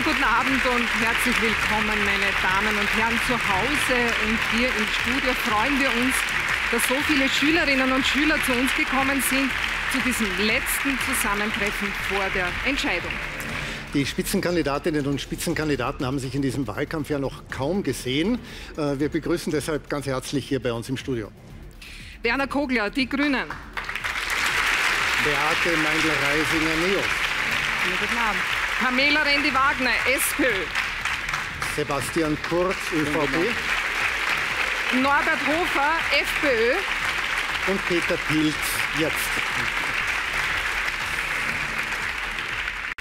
Wunderschönen guten Abend und herzlich willkommen, meine Damen und Herren, zu Hause und hier im Studio. Freuen wir uns, dass so viele Schülerinnen und Schüler zu uns gekommen sind zu diesem letzten Zusammentreffen vor der Entscheidung. Die Spitzenkandidatinnen und Spitzenkandidaten haben sich in diesem Wahlkampf ja noch kaum gesehen. Äh, wir begrüßen deshalb ganz herzlich hier bei uns im Studio. Werner Kogler, Die Grünen. Beate Meindl-Reisinger, NEOS. Guten Abend. Pamela Rendi-Wagner, SPÖ. Sebastian Kurz, ÖVP. Norbert Hofer, FPÖ. Und Peter Pilz, jetzt.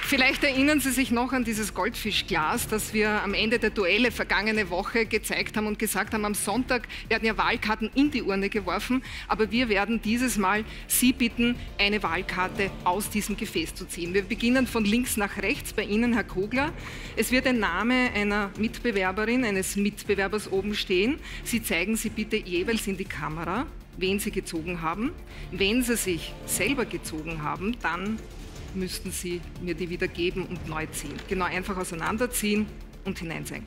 Vielleicht erinnern Sie sich noch an dieses Goldfischglas, das wir am Ende der Duelle vergangene Woche gezeigt haben und gesagt haben, am Sonntag werden ja Wahlkarten in die Urne geworfen, aber wir werden dieses Mal Sie bitten, eine Wahlkarte aus diesem Gefäß zu ziehen. Wir beginnen von links nach rechts bei Ihnen, Herr Kogler. Es wird ein Name einer Mitbewerberin, eines Mitbewerbers oben stehen. Sie zeigen sie bitte jeweils in die Kamera wen Sie gezogen haben. Wenn Sie sich selber gezogen haben, dann müssten Sie mir die wieder geben und neu ziehen. Genau, einfach auseinanderziehen und hineinzeigen.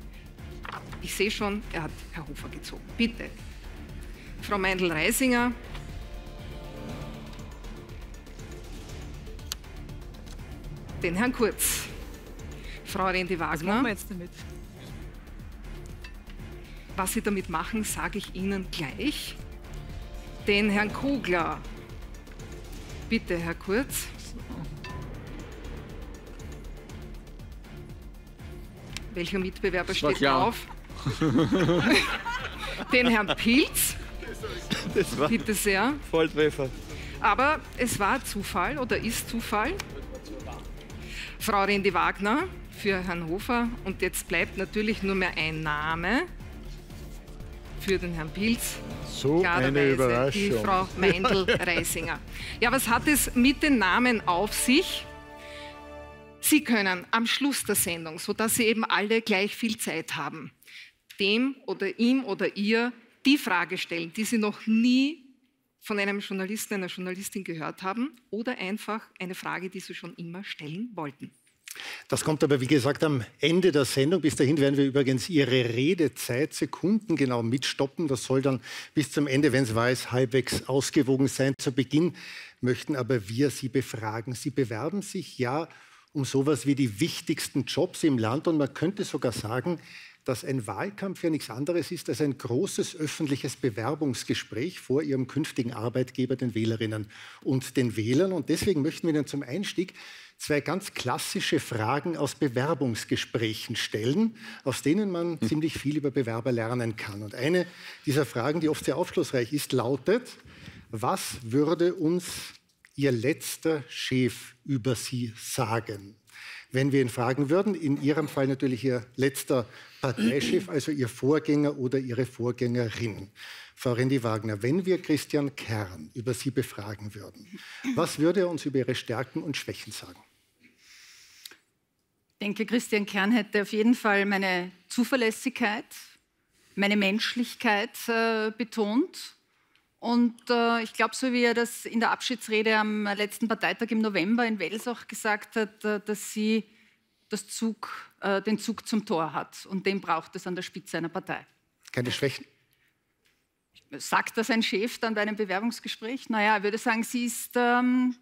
Ich sehe schon, er hat Herr Hofer gezogen. Bitte. Frau Meindl-Reisinger. Den Herrn Kurz. Frau Rendi Wagner. Was machen wir jetzt damit? Was Sie damit machen, sage ich Ihnen gleich. Den Herrn Kugler. Bitte, Herr Kurz. Welcher Mitbewerber steht drauf? Den Herrn Pilz. Das war Bitte sehr. Volltreffer. Aber es war Zufall oder ist Zufall. Frau Rendi Wagner für Herrn Hofer. Und jetzt bleibt natürlich nur mehr ein Name für den Herrn Pilz. So eine Überraschung. Die Frau Meindl-Reisinger. Ja, was hat es mit den Namen auf sich? Sie können am Schluss der Sendung, sodass Sie eben alle gleich viel Zeit haben, dem oder ihm oder ihr die Frage stellen, die Sie noch nie von einem Journalisten, einer Journalistin gehört haben oder einfach eine Frage, die Sie schon immer stellen wollten. Das kommt aber, wie gesagt, am Ende der Sendung. Bis dahin werden wir übrigens Ihre Redezeit sekundengenau mitstoppen. Das soll dann bis zum Ende, wenn es weiß, halbwegs ausgewogen sein. Zu Beginn möchten aber wir Sie befragen. Sie bewerben sich ja um sowas wie die wichtigsten Jobs im Land. Und man könnte sogar sagen, dass ein Wahlkampf ja nichts anderes ist als ein großes öffentliches Bewerbungsgespräch vor Ihrem künftigen Arbeitgeber, den Wählerinnen und den Wählern. Und deswegen möchten wir Ihnen zum Einstieg zwei ganz klassische Fragen aus Bewerbungsgesprächen stellen, aus denen man hm. ziemlich viel über Bewerber lernen kann. Und eine dieser Fragen, die oft sehr aufschlussreich ist, lautet, was würde uns Ihr letzter Chef über Sie sagen? Wenn wir ihn fragen würden, in Ihrem Fall natürlich Ihr letzter Parteichef, also Ihr Vorgänger oder Ihre Vorgängerin. Frau Rendi Wagner, wenn wir Christian Kern über Sie befragen würden, was würde er uns über Ihre Stärken und Schwächen sagen? Ich denke, Christian Kern hätte auf jeden Fall meine Zuverlässigkeit, meine Menschlichkeit äh, betont und äh, ich glaube, so wie er das in der Abschiedsrede am letzten Parteitag im November in Wels auch gesagt hat, äh, dass sie das Zug, äh, den Zug zum Tor hat. Und den braucht es an der Spitze einer Partei. Keine Schwächen? Sagt das ein Chef dann bei einem Bewerbungsgespräch? Naja, ich würde sagen, sie ist, ähm,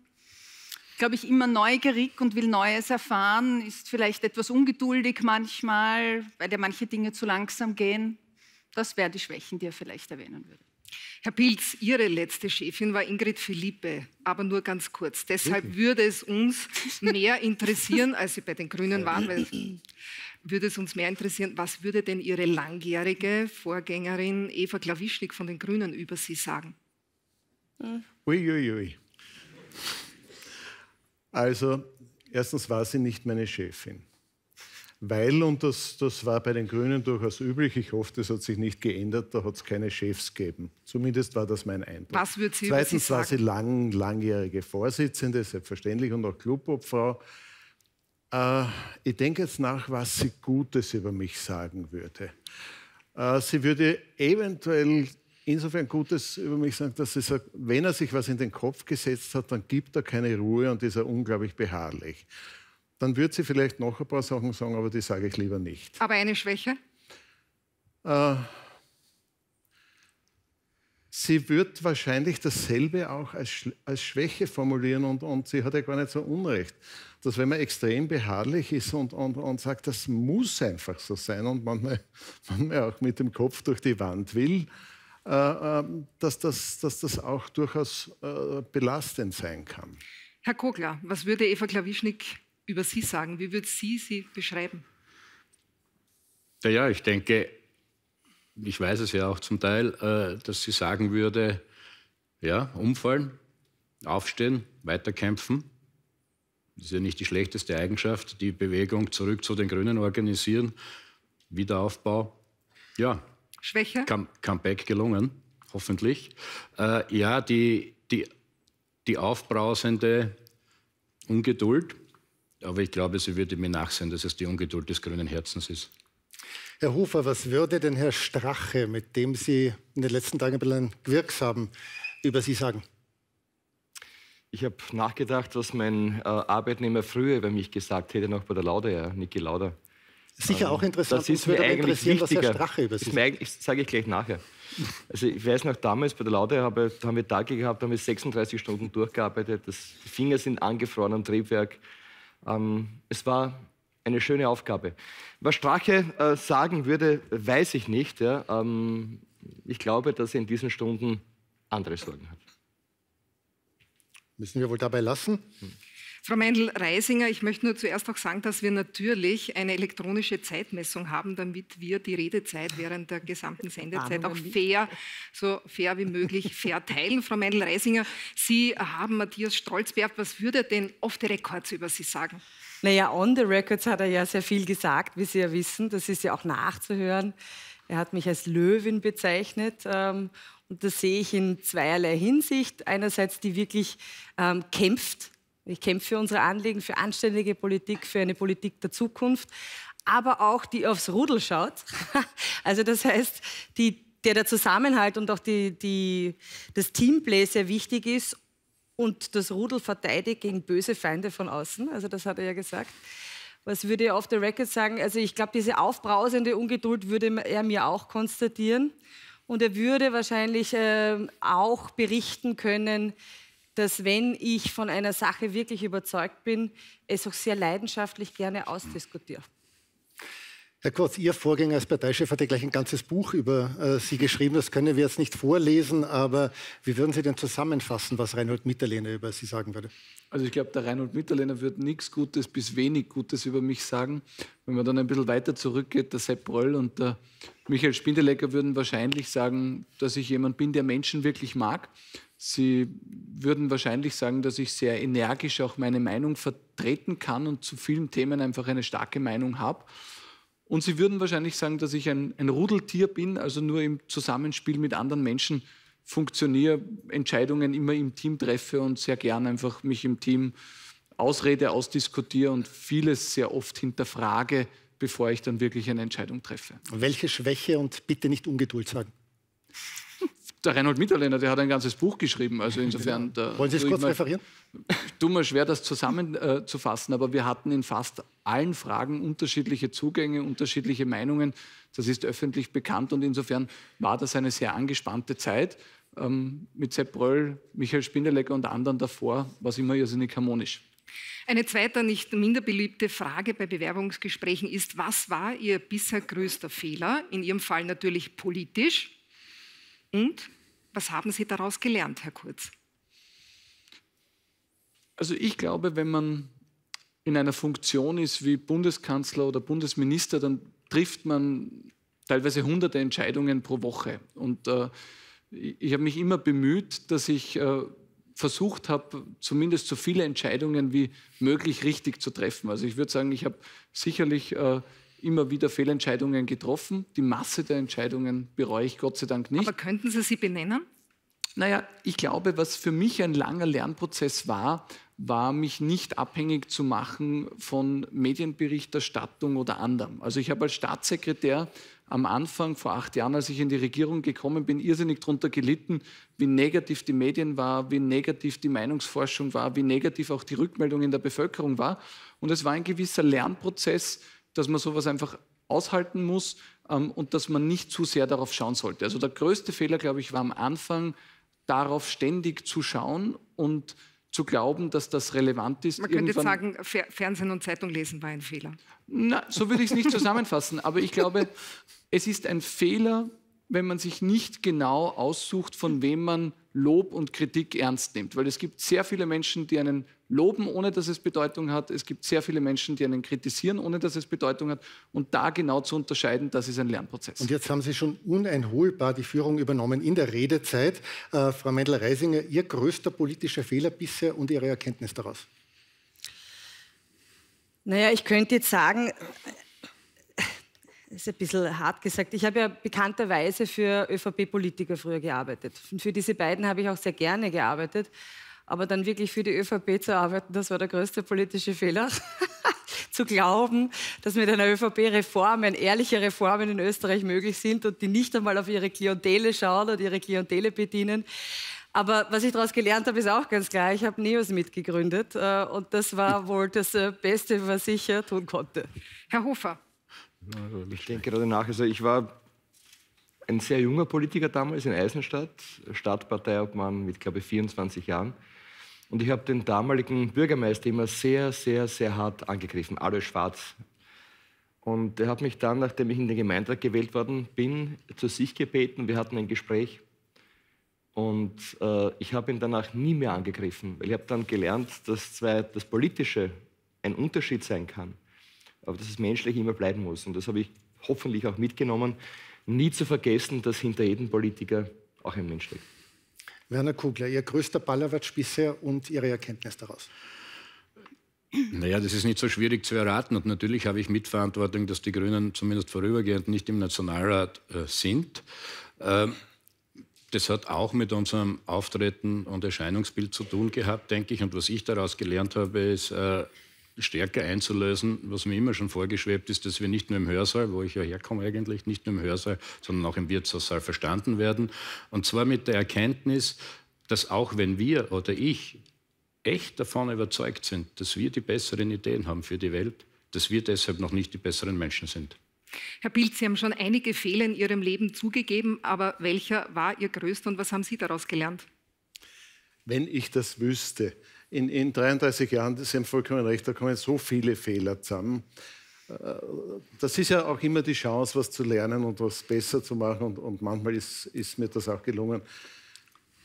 glaube ich, immer neugierig und will Neues erfahren, ist vielleicht etwas ungeduldig manchmal, weil ja manche Dinge zu langsam gehen. Das wären die Schwächen, die er vielleicht erwähnen würde. Herr Pilz, Ihre letzte Chefin war Ingrid Philippe, aber nur ganz kurz. Deshalb würde es uns mehr interessieren, als Sie bei den Grünen waren, weil würde es uns mehr interessieren, was würde denn Ihre langjährige Vorgängerin Eva Klawischnik von den Grünen über Sie sagen? Uiuiui. Ui, ui. Also, erstens war sie nicht meine Chefin weil, und das, das war bei den Grünen durchaus üblich, ich hoffe, das hat sich nicht geändert, da hat es keine Chefs gegeben. Zumindest war das mein Eindruck. Was würde sie Zweitens sie war sie lang, langjährige Vorsitzende, selbstverständlich, und auch Clubobfrau. Äh, ich denke jetzt nach, was sie Gutes über mich sagen würde. Äh, sie würde eventuell insofern Gutes über mich sagen, dass sie sagt, wenn er sich was in den Kopf gesetzt hat, dann gibt er keine Ruhe und ist er unglaublich beharrlich. Dann wird sie vielleicht noch ein paar Sachen sagen, aber die sage ich lieber nicht. Aber eine Schwäche? Äh, sie wird wahrscheinlich dasselbe auch als, als Schwäche formulieren und, und, sie hat ja gar nicht so Unrecht, dass wenn man extrem beharrlich ist und, und, und sagt, das muss einfach so sein und manchmal, manchmal auch mit dem Kopf durch die Wand will, äh, äh, dass, das, dass das auch durchaus äh, belastend sein kann. Herr Kogler, was würde Eva Klawischnik über Sie sagen? Wie würde sie sie beschreiben? Ja, ich denke, ich weiß es ja auch zum Teil, äh, dass sie sagen würde, ja, umfallen, aufstehen, weiterkämpfen. Das ist ja nicht die schlechteste Eigenschaft. Die Bewegung zurück zu den Grünen organisieren, Wiederaufbau. Ja. Schwäche? Come Comeback gelungen, hoffentlich. Äh, ja, die, die, die aufbrausende Ungeduld. Aber ich glaube, sie würde mir nachsehen, dass es die Ungeduld des grünen Herzens ist. Herr Hofer, was würde denn Herr Strache, mit dem Sie in den letzten Tagen ein bisschen Gewirks haben, über Sie sagen? Ich habe nachgedacht, was mein äh, Arbeitnehmer früher über mich gesagt hätte, noch bei der Lauda, ja, Niki Lauda. Sicher ähm, auch interessant. Das ist mir eigentlich wichtiger. was Herr Strache über Sie sagt. Das sage ich gleich nachher. Also ich weiß noch, damals bei der Lauda habe, haben wir Tage gehabt, haben wir 36 Stunden durchgearbeitet. Das, die Finger sind angefroren am Triebwerk. Ähm, es war eine schöne Aufgabe. Was Strache äh, sagen würde, weiß ich nicht. Ja. Ähm, ich glaube, dass er in diesen Stunden andere Sorgen hat. Müssen wir wohl dabei lassen? Hm. Frau Meindl-Reisinger, ich möchte nur zuerst auch sagen, dass wir natürlich eine elektronische Zeitmessung haben, damit wir die Redezeit während der gesamten Sendezeit auch fair, so fair wie möglich verteilen. Frau Meindl-Reisinger, Sie haben Matthias Stolzberg, was würde denn off the records über Sie sagen? Naja, on the records hat er ja sehr viel gesagt, wie Sie ja wissen. Das ist ja auch nachzuhören. Er hat mich als Löwin bezeichnet. Ähm, und das sehe ich in zweierlei Hinsicht. Einerseits, die wirklich ähm, kämpft ich kämpfe für unsere Anliegen, für anständige Politik, für eine Politik der Zukunft, aber auch die aufs Rudel schaut. also das heißt, die, der der Zusammenhalt und auch die, die, das Teamplay sehr wichtig ist und das Rudel verteidigt gegen böse Feinde von außen. Also das hat er ja gesagt. Was würde er auf der Record sagen? Also ich glaube, diese aufbrausende Ungeduld würde er mir auch konstatieren. Und er würde wahrscheinlich äh, auch berichten können, dass wenn ich von einer Sache wirklich überzeugt bin, es auch sehr leidenschaftlich gerne ausdiskutiere. Herr Kurz, Ihr Vorgänger als Parteichef hat ja gleich ein ganzes Buch über äh, Sie geschrieben. Das können wir jetzt nicht vorlesen, aber wie würden Sie denn zusammenfassen, was Reinhold Mitterlehner über Sie sagen würde? Also ich glaube, der Reinhold Mitterlehner wird nichts Gutes bis wenig Gutes über mich sagen. Wenn man dann ein bisschen weiter zurückgeht, der Sepp Röll und der Michael Spindelecker würden wahrscheinlich sagen, dass ich jemand bin, der Menschen wirklich mag. Sie würden wahrscheinlich sagen, dass ich sehr energisch auch meine Meinung vertreten kann und zu vielen Themen einfach eine starke Meinung habe. Und Sie würden wahrscheinlich sagen, dass ich ein, ein Rudeltier bin, also nur im Zusammenspiel mit anderen Menschen funktioniere, Entscheidungen immer im Team treffe und sehr gern einfach mich im Team ausrede, ausdiskutiere und vieles sehr oft hinterfrage, bevor ich dann wirklich eine Entscheidung treffe. Welche Schwäche und bitte nicht Ungeduld sagen? Der Reinhold Mitterlehner, der hat ein ganzes Buch geschrieben. Also insofern. Da, Wollen Sie es kurz referieren? Tut mir schwer, das zusammenzufassen, äh, aber wir hatten in fast allen Fragen unterschiedliche Zugänge, unterschiedliche Meinungen. Das ist öffentlich bekannt und insofern war das eine sehr angespannte Zeit. Ähm, mit Sepp Bröll, Michael Spindelecker und anderen davor war es immer irrsinnig harmonisch. Eine zweite, nicht minder beliebte Frage bei Bewerbungsgesprächen ist, was war Ihr bisher größter Fehler? In Ihrem Fall natürlich politisch, und was haben Sie daraus gelernt, Herr Kurz? Also ich glaube, wenn man in einer Funktion ist wie Bundeskanzler oder Bundesminister, dann trifft man teilweise hunderte Entscheidungen pro Woche. Und äh, ich habe mich immer bemüht, dass ich äh, versucht habe, zumindest so viele Entscheidungen wie möglich richtig zu treffen. Also ich würde sagen, ich habe sicherlich äh, immer wieder Fehlentscheidungen getroffen. Die Masse der Entscheidungen bereue ich Gott sei Dank nicht. Aber könnten Sie sie benennen? Naja, ich glaube, was für mich ein langer Lernprozess war, war, mich nicht abhängig zu machen von Medienberichterstattung oder anderem. Also ich habe als Staatssekretär am Anfang, vor acht Jahren, als ich in die Regierung gekommen bin, irrsinnig darunter gelitten, wie negativ die Medien war, wie negativ die Meinungsforschung war, wie negativ auch die Rückmeldung in der Bevölkerung war. Und es war ein gewisser Lernprozess, dass man sowas einfach aushalten muss ähm, und dass man nicht zu sehr darauf schauen sollte. Also der größte Fehler, glaube ich, war am Anfang, darauf ständig zu schauen und zu glauben, dass das relevant ist. Man könnte jetzt sagen, Fernsehen und Zeitung lesen war ein Fehler. Na, so würde ich es nicht zusammenfassen. Aber ich glaube, es ist ein Fehler, wenn man sich nicht genau aussucht, von wem man Lob und Kritik ernst nimmt. Weil es gibt sehr viele Menschen, die einen loben, ohne dass es Bedeutung hat. Es gibt sehr viele Menschen, die einen kritisieren, ohne dass es Bedeutung hat. Und da genau zu unterscheiden, das ist ein Lernprozess. Und jetzt haben Sie schon uneinholbar die Führung übernommen in der Redezeit. Äh, Frau Mendel-Reisinger, Ihr größter politischer Fehler bisher und Ihre Erkenntnis daraus? Naja, ich könnte jetzt sagen, ist ein bisschen hart gesagt. Ich habe ja bekannterweise für ÖVP-Politiker früher gearbeitet. Und für diese beiden habe ich auch sehr gerne gearbeitet. Aber dann wirklich für die ÖVP zu arbeiten, das war der größte politische Fehler. zu glauben, dass mit einer ÖVP-Reformen, ehrliche Reformen in Österreich möglich sind und die nicht einmal auf ihre Klientele schauen oder ihre Klientele bedienen. Aber was ich daraus gelernt habe, ist auch ganz klar. Ich habe NEOS mitgegründet äh, und das war wohl das äh, Beste, was ich tun konnte. Herr Hofer. Ich denke gerade nach. Also ich war ein sehr junger Politiker damals in Eisenstadt, Stadtparteiobmann mit, glaube ich, 24 Jahren. Und ich habe den damaligen Bürgermeister immer sehr, sehr, sehr hart angegriffen, Alois Schwarz. Und er hat mich dann, nachdem ich in den Gemeinderat gewählt worden bin, zu sich gebeten. Wir hatten ein Gespräch. Und äh, ich habe ihn danach nie mehr angegriffen, weil ich habe dann gelernt, dass zwar das Politische ein Unterschied sein kann, aber dass es menschlich immer bleiben muss. Und das habe ich hoffentlich auch mitgenommen, nie zu vergessen, dass hinter jedem Politiker auch ein Mensch steckt. Werner Kugler, Ihr größter Ballerwatsch bisher und Ihre Erkenntnis daraus? Naja, das ist nicht so schwierig zu erraten. Und natürlich habe ich Mitverantwortung, dass die Grünen zumindest vorübergehend nicht im Nationalrat äh, sind. Ähm, das hat auch mit unserem Auftreten und Erscheinungsbild zu tun gehabt, denke ich. Und was ich daraus gelernt habe, ist, äh, stärker einzulösen, was mir immer schon vorgeschwebt ist, dass wir nicht nur im Hörsaal, wo ich ja herkomme eigentlich, nicht nur im Hörsaal, sondern auch im Wirtshaussaal verstanden werden. Und zwar mit der Erkenntnis, dass auch wenn wir oder ich echt davon überzeugt sind, dass wir die besseren Ideen haben für die Welt, dass wir deshalb noch nicht die besseren Menschen sind. Herr Bild, Sie haben schon einige Fehler in Ihrem Leben zugegeben, aber welcher war Ihr größter und was haben Sie daraus gelernt? Wenn ich das wüsste, in, in 33 Jahren, Sie haben vollkommen recht, da kommen so viele Fehler zusammen. Äh, das ist ja auch immer die Chance, was zu lernen und was besser zu machen. Und, und manchmal ist, ist, mir das auch gelungen.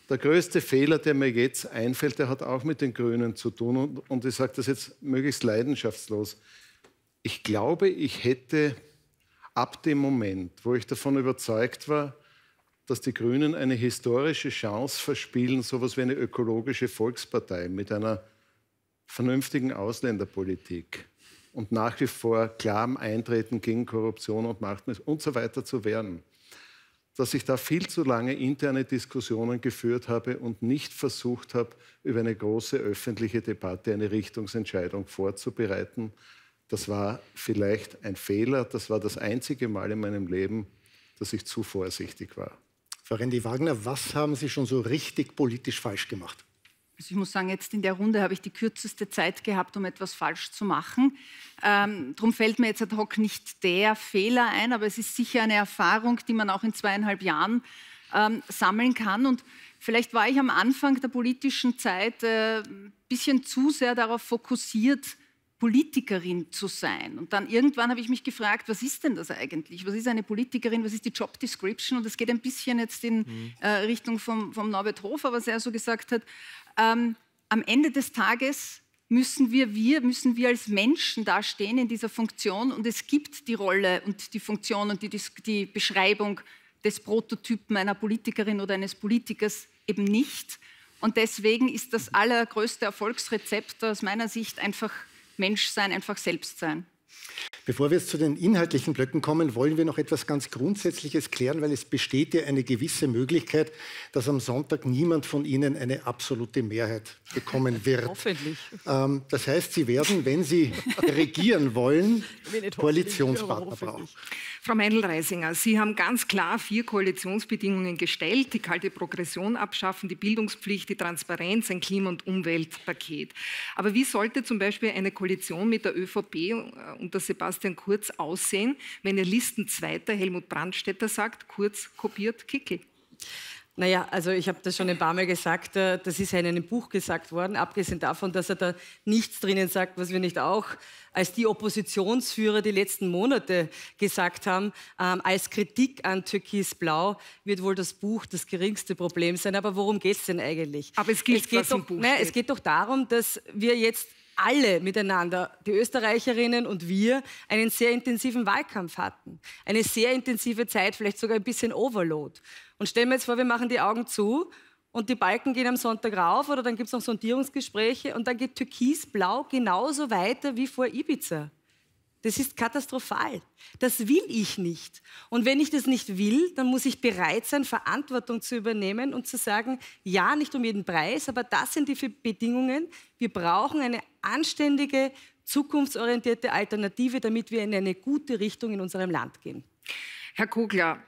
Der größte Fehler, der mir jetzt einfällt, der hat auch mit den Grünen zu tun. Und, und ich sage das jetzt möglichst leidenschaftslos. Ich glaube, ich hätte ab dem Moment, wo ich davon überzeugt war, dass die Grünen eine historische Chance verspielen, so etwas wie eine ökologische Volkspartei mit einer vernünftigen Ausländerpolitik und nach wie vor klarem Eintreten gegen Korruption und Machtmissbrauch und so weiter zu werden. Dass ich da viel zu lange interne Diskussionen geführt habe und nicht versucht habe, über eine große öffentliche Debatte eine Richtungsentscheidung vorzubereiten. Das war vielleicht ein Fehler. Das war das einzige Mal in meinem Leben, dass ich zu vorsichtig war. Frau Rendi Wagner, was haben Sie schon so richtig politisch falsch gemacht? Also ich muss sagen, jetzt in der Runde habe ich die kürzeste Zeit gehabt, um etwas falsch zu machen. Ähm, darum fällt mir jetzt ad hoc nicht der Fehler ein, aber es ist sicher eine Erfahrung, die man auch in zweieinhalb Jahren ähm, sammeln kann. Und vielleicht war ich am Anfang der politischen Zeit äh, ein bisschen zu sehr darauf fokussiert, Politikerin zu sein. Und dann irgendwann habe ich mich gefragt, was ist denn das eigentlich? Was ist eine Politikerin? Was ist die Job Description? Und es geht ein bisschen jetzt in mhm. äh, Richtung vom, vom Norbert Hofer, was er so gesagt hat. Ähm, am Ende des Tages müssen wir, wir, müssen wir als Menschen dastehen in dieser Funktion und es gibt die Rolle und die Funktion und die, die Beschreibung des Prototypen einer Politikerin oder eines Politikers eben nicht. Und deswegen ist das allergrößte Erfolgsrezept aus meiner Sicht einfach Mensch sein, einfach selbst sein. Bevor wir jetzt zu den inhaltlichen Blöcken kommen, wollen wir noch etwas ganz Grundsätzliches klären, weil es besteht ja eine gewisse Möglichkeit, dass am Sonntag niemand von Ihnen eine absolute Mehrheit bekommen wird. Hoffentlich. Ähm, das heißt, Sie werden, wenn Sie regieren wollen, Koalitionspartner brauchen. Frau Meindl-Reisinger, Sie haben ganz klar vier Koalitionsbedingungen gestellt. Die kalte Progression abschaffen, die Bildungspflicht, die Transparenz, ein Klima- und Umweltpaket. Aber wie sollte zum Beispiel eine Koalition mit der ÖVP äh, unter Sebastian Kurz aussehen, wenn Ihr Listenzweiter Helmut Brandstätter sagt, Kurz kopiert Kickel? Naja, also ich habe das schon ein paar Mal gesagt, äh, das ist ja in einem Buch gesagt worden, abgesehen davon, dass er da nichts drinnen sagt, was wir nicht auch als die Oppositionsführer die letzten Monate gesagt haben, ähm, als Kritik an Türkis-Blau wird wohl das Buch das geringste Problem sein. Aber worum geht es denn eigentlich? Aber es, gilt, es geht, doch, nein, es geht doch darum, dass wir jetzt alle miteinander, die Österreicherinnen und wir, einen sehr intensiven Wahlkampf hatten. Eine sehr intensive Zeit, vielleicht sogar ein bisschen Overload. Und stellen wir jetzt vor, wir machen die Augen zu und die Balken gehen am Sonntag rauf oder dann gibt es noch Sondierungsgespräche und dann geht Türkisblau genauso weiter wie vor Ibiza. Das ist katastrophal. Das will ich nicht. Und wenn ich das nicht will, dann muss ich bereit sein, Verantwortung zu übernehmen und zu sagen, ja, nicht um jeden Preis, aber das sind die Bedingungen. Wir brauchen eine anständige, zukunftsorientierte Alternative, damit wir in eine gute Richtung in unserem Land gehen. Herr Kogler,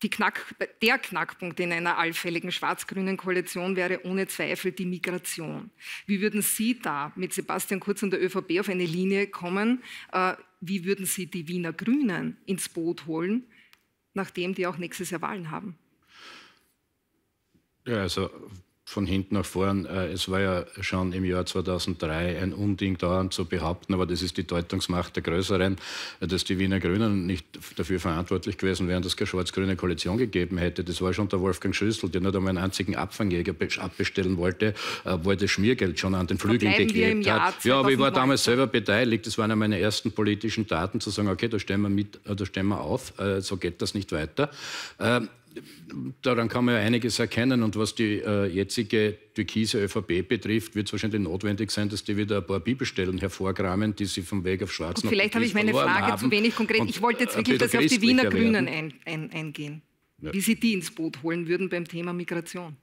Knack, der Knackpunkt in einer allfälligen schwarz-grünen Koalition wäre ohne Zweifel die Migration. Wie würden Sie da mit Sebastian Kurz und der ÖVP auf eine Linie kommen? Äh, wie würden Sie die Wiener Grünen ins Boot holen, nachdem die auch nächstes Jahr Wahlen haben? Ja, also von hinten nach vorn. Äh, es war ja schon im Jahr 2003 ein Unding dauernd zu behaupten, aber das ist die Deutungsmacht der Größeren, dass die Wiener Grünen nicht dafür verantwortlich gewesen wären, dass es keine schwarz-grüne Koalition gegeben hätte. Das war schon der Wolfgang Schüssel, der nicht einmal einen einzigen Abfangjäger abbestellen wollte, äh, wo er das Schmiergeld schon an den Flügeln geklebt hat. Ja, aber ich war damals selber beteiligt. Das waren ja meine ersten politischen Taten, zu sagen, okay, da stellen wir, mit, äh, da stellen wir auf, so geht das nicht weiter. Daran kann man ja einiges erkennen. Und was die äh, jetzige türkise ÖVP betrifft, wird es wahrscheinlich notwendig sein, dass die wieder ein paar Bibelstellen hervorkramen, die sie vom Weg auf Schwarz Gut, Vielleicht habe ich meine Frage haben. zu wenig konkret. ich wollte jetzt wirklich, dass Sie auf die Wiener Grünen ein, ein, eingehen. Ja. Wie Sie die ins Boot holen würden beim Thema Migration.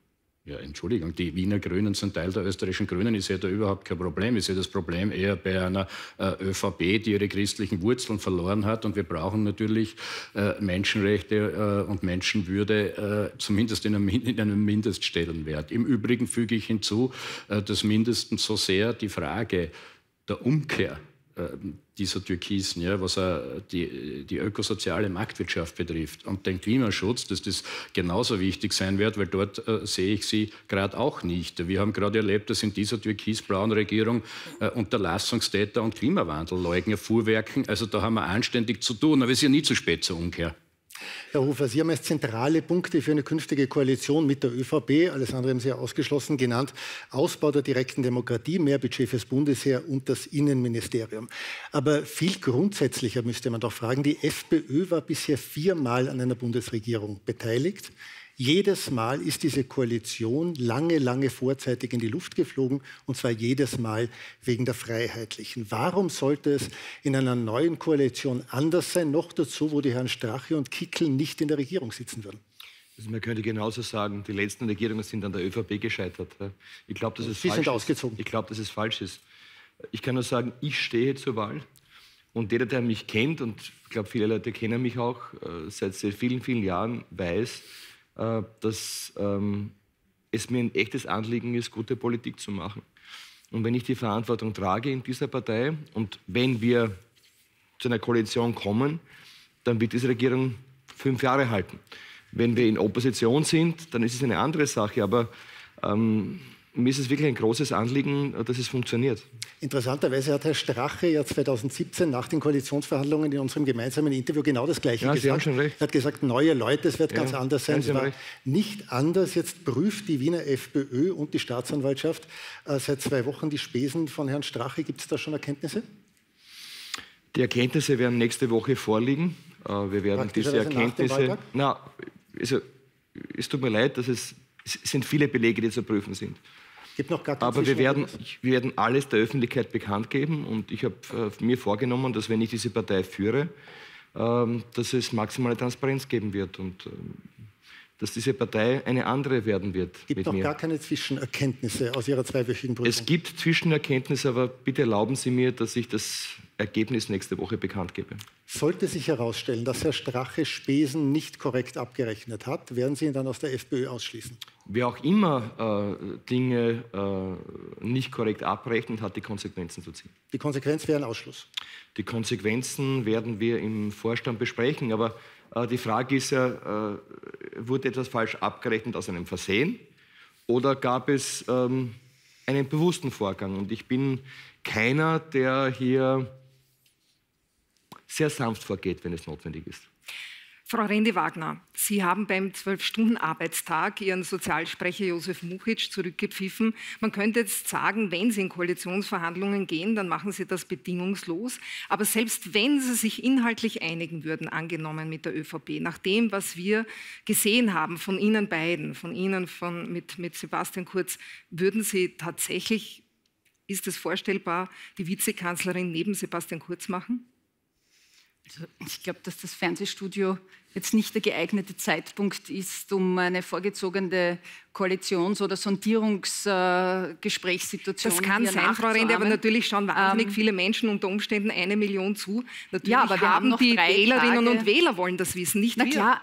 Ja, Entschuldigung, die Wiener Grünen sind Teil der österreichischen Grünen. Ich sehe da überhaupt kein Problem. Ich sehe das Problem eher bei einer äh, ÖVP, die ihre christlichen Wurzeln verloren hat. Und wir brauchen natürlich äh, Menschenrechte äh, und Menschenwürde, äh, zumindest in einem, in einem, Mindeststellenwert. Im Übrigen füge ich hinzu, äh, dass mindestens so sehr die Frage der Umkehr ähm, dieser Türkisen, ja, was die, die ökosoziale Marktwirtschaft betrifft und den Klimaschutz, dass das genauso wichtig sein wird, weil dort äh, sehe ich sie gerade auch nicht. Wir haben gerade erlebt, dass in dieser türkisblauen Regierung äh, Unterlassungstäter und Klimawandelleugner fuhrwerken. Also da haben wir anständig zu tun, aber es ist ja nie zu spät zur Umkehr. Herr Hofer, Sie haben als zentrale Punkte für eine künftige Koalition mit der ÖVP, alles andere haben Sie ja ausgeschlossen genannt, Ausbau der direkten Demokratie, mehr Budget fürs Bundesheer und das Innenministerium. Aber viel grundsätzlicher müsste man doch fragen, die FPÖ war bisher viermal an einer Bundesregierung beteiligt. Jedes Mal ist diese Koalition lange, lange vorzeitig in die Luft geflogen, und zwar jedes Mal wegen der Freiheitlichen. Warum sollte es in einer neuen Koalition anders sein, noch dazu, wo die Herren Strache und Kickel nicht in der Regierung sitzen würden? Also man könnte genauso sagen, die letzten Regierungen sind an der ÖVP gescheitert. Ich glaube, dass es Sie falsch sind ausgezogen. Ich glaube, dass es falsch ist. Ich kann nur sagen, ich stehe zur Wahl. Und jeder, der mich kennt, und ich glaube, viele Leute kennen mich auch äh, seit sehr vielen, vielen Jahren, weiß, äh, dass ähm, es mir ein echtes Anliegen ist, gute Politik zu machen. Und wenn ich die Verantwortung trage in dieser Partei und wenn wir zu einer Koalition kommen, dann wird diese Regierung fünf Jahre halten. Wenn wir in Opposition sind, dann ist es eine andere Sache. Aber ähm, mir ist es wirklich ein großes Anliegen, dass es funktioniert. Interessanterweise hat Herr Strache ja 2017 nach den Koalitionsverhandlungen in unserem gemeinsamen Interview genau das Gleiche ja, gesagt. Sie haben schon recht. Er hat gesagt, neue Leute, es wird ja, ganz anders sein. Es war recht. nicht anders. Jetzt prüft die Wiener FPÖ und die Staatsanwaltschaft äh, seit zwei Wochen die Spesen von Herrn Strache. Gibt es da schon Erkenntnisse? Die Erkenntnisse werden nächste Woche vorliegen. Äh, wir werden diese Erkenntnisse. Na, also, es tut mir leid, dass es, es sind viele Belege, die zu prüfen sind. Aber wir werden, wir werden alles der Öffentlichkeit bekannt geben und ich habe äh, mir vorgenommen, dass wenn ich diese Partei führe, ähm, dass es maximale Transparenz geben wird und ähm, dass diese Partei eine andere werden wird. Es gibt noch mir. gar keine Zwischenerkenntnisse aus Ihrer zweiwöchigen Prüfung? Es gibt Zwischenerkenntnisse, aber bitte erlauben Sie mir, dass ich das Ergebnis nächste Woche bekannt gebe. Sollte sich herausstellen, dass Herr Strache Spesen nicht korrekt abgerechnet hat, werden Sie ihn dann aus der FPÖ ausschließen? Wer auch immer äh, Dinge äh, nicht korrekt abrechnet, hat die Konsequenzen zu ziehen. Die Konsequenz wäre ein Ausschluss? Die Konsequenzen werden wir im Vorstand besprechen, aber die Frage ist ja, äh, wurde etwas falsch abgerechnet aus einem Versehen oder gab es ähm, einen bewussten Vorgang? Und ich bin keiner, der hier sehr sanft vorgeht, wenn es notwendig ist. Frau Rendi-Wagner, Sie haben beim Zwölf-Stunden-Arbeitstag Ihren Sozialsprecher Josef Muchitsch zurückgepfiffen. Man könnte jetzt sagen, wenn Sie in Koalitionsverhandlungen gehen, dann machen Sie das bedingungslos. Aber selbst wenn Sie sich inhaltlich einigen würden, angenommen mit der ÖVP, nach dem, was wir gesehen haben von Ihnen beiden, von Ihnen von, mit, mit Sebastian Kurz, würden Sie tatsächlich, ist es vorstellbar, die Vizekanzlerin neben Sebastian Kurz machen? Also ich glaube, dass das Fernsehstudio jetzt nicht der geeignete Zeitpunkt ist, um eine vorgezogene Koalitions- oder Sondierungsgesprächssituation äh, Das kann sein, Frau Rende, aber natürlich schauen wahnsinnig ähm, viele Menschen unter Umständen eine Million zu. Natürlich ja, aber wir haben, haben die Wählerinnen Tage, und Wähler wollen das wissen, nicht na wir. Klar,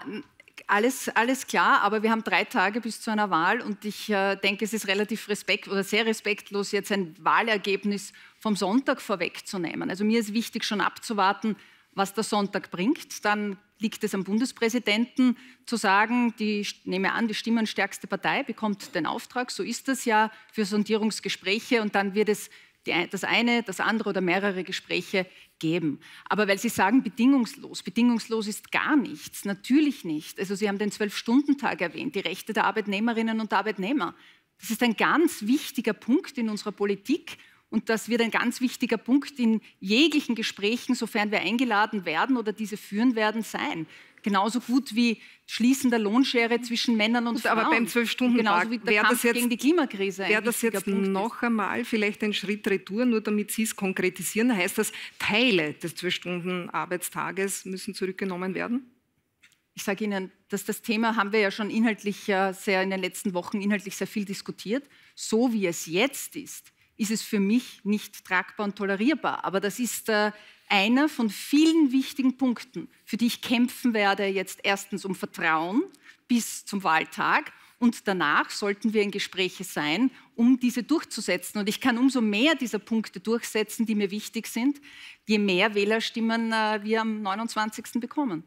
alles, alles klar, aber wir haben drei Tage bis zu einer Wahl und ich äh, denke, es ist relativ respekt oder sehr respektlos, jetzt ein Wahlergebnis vom Sonntag vorwegzunehmen. Also mir ist wichtig, schon abzuwarten, was der Sonntag bringt. Dann liegt es am Bundespräsidenten zu sagen, die, nehme an, die stimmenstärkste Partei bekommt den Auftrag, so ist das ja, für Sondierungsgespräche und dann wird es die, das eine, das andere oder mehrere Gespräche geben. Aber weil Sie sagen bedingungslos, bedingungslos ist gar nichts, natürlich nicht. Also Sie haben den Zwölf-Stunden-Tag erwähnt, die Rechte der Arbeitnehmerinnen und Arbeitnehmer. Das ist ein ganz wichtiger Punkt in unserer Politik und das wird ein ganz wichtiger Punkt in jeglichen Gesprächen, sofern wir eingeladen werden oder diese führen werden, sein. Genauso gut wie Schließen der Lohnschere zwischen Männern und gut, Frauen. Aber beim Zwölf-Stunden-Tag wäre das jetzt, gegen die Klimakrise Wäre das jetzt Punkt noch ist. einmal vielleicht ein Schritt retour, nur damit Sie es konkretisieren, heißt das, Teile des Zwölf-Stunden-Arbeitstages müssen zurückgenommen werden? Ich sage Ihnen, dass das Thema haben wir ja schon inhaltlich sehr in den letzten Wochen inhaltlich sehr viel diskutiert. So wie es jetzt ist, ist es für mich nicht tragbar und tolerierbar. Aber das ist äh, einer von vielen wichtigen Punkten, für die ich kämpfen werde, jetzt erstens um Vertrauen bis zum Wahltag und danach sollten wir in Gespräche sein, um diese durchzusetzen. Und ich kann umso mehr dieser Punkte durchsetzen, die mir wichtig sind, je mehr Wählerstimmen äh, wir am 29. bekommen.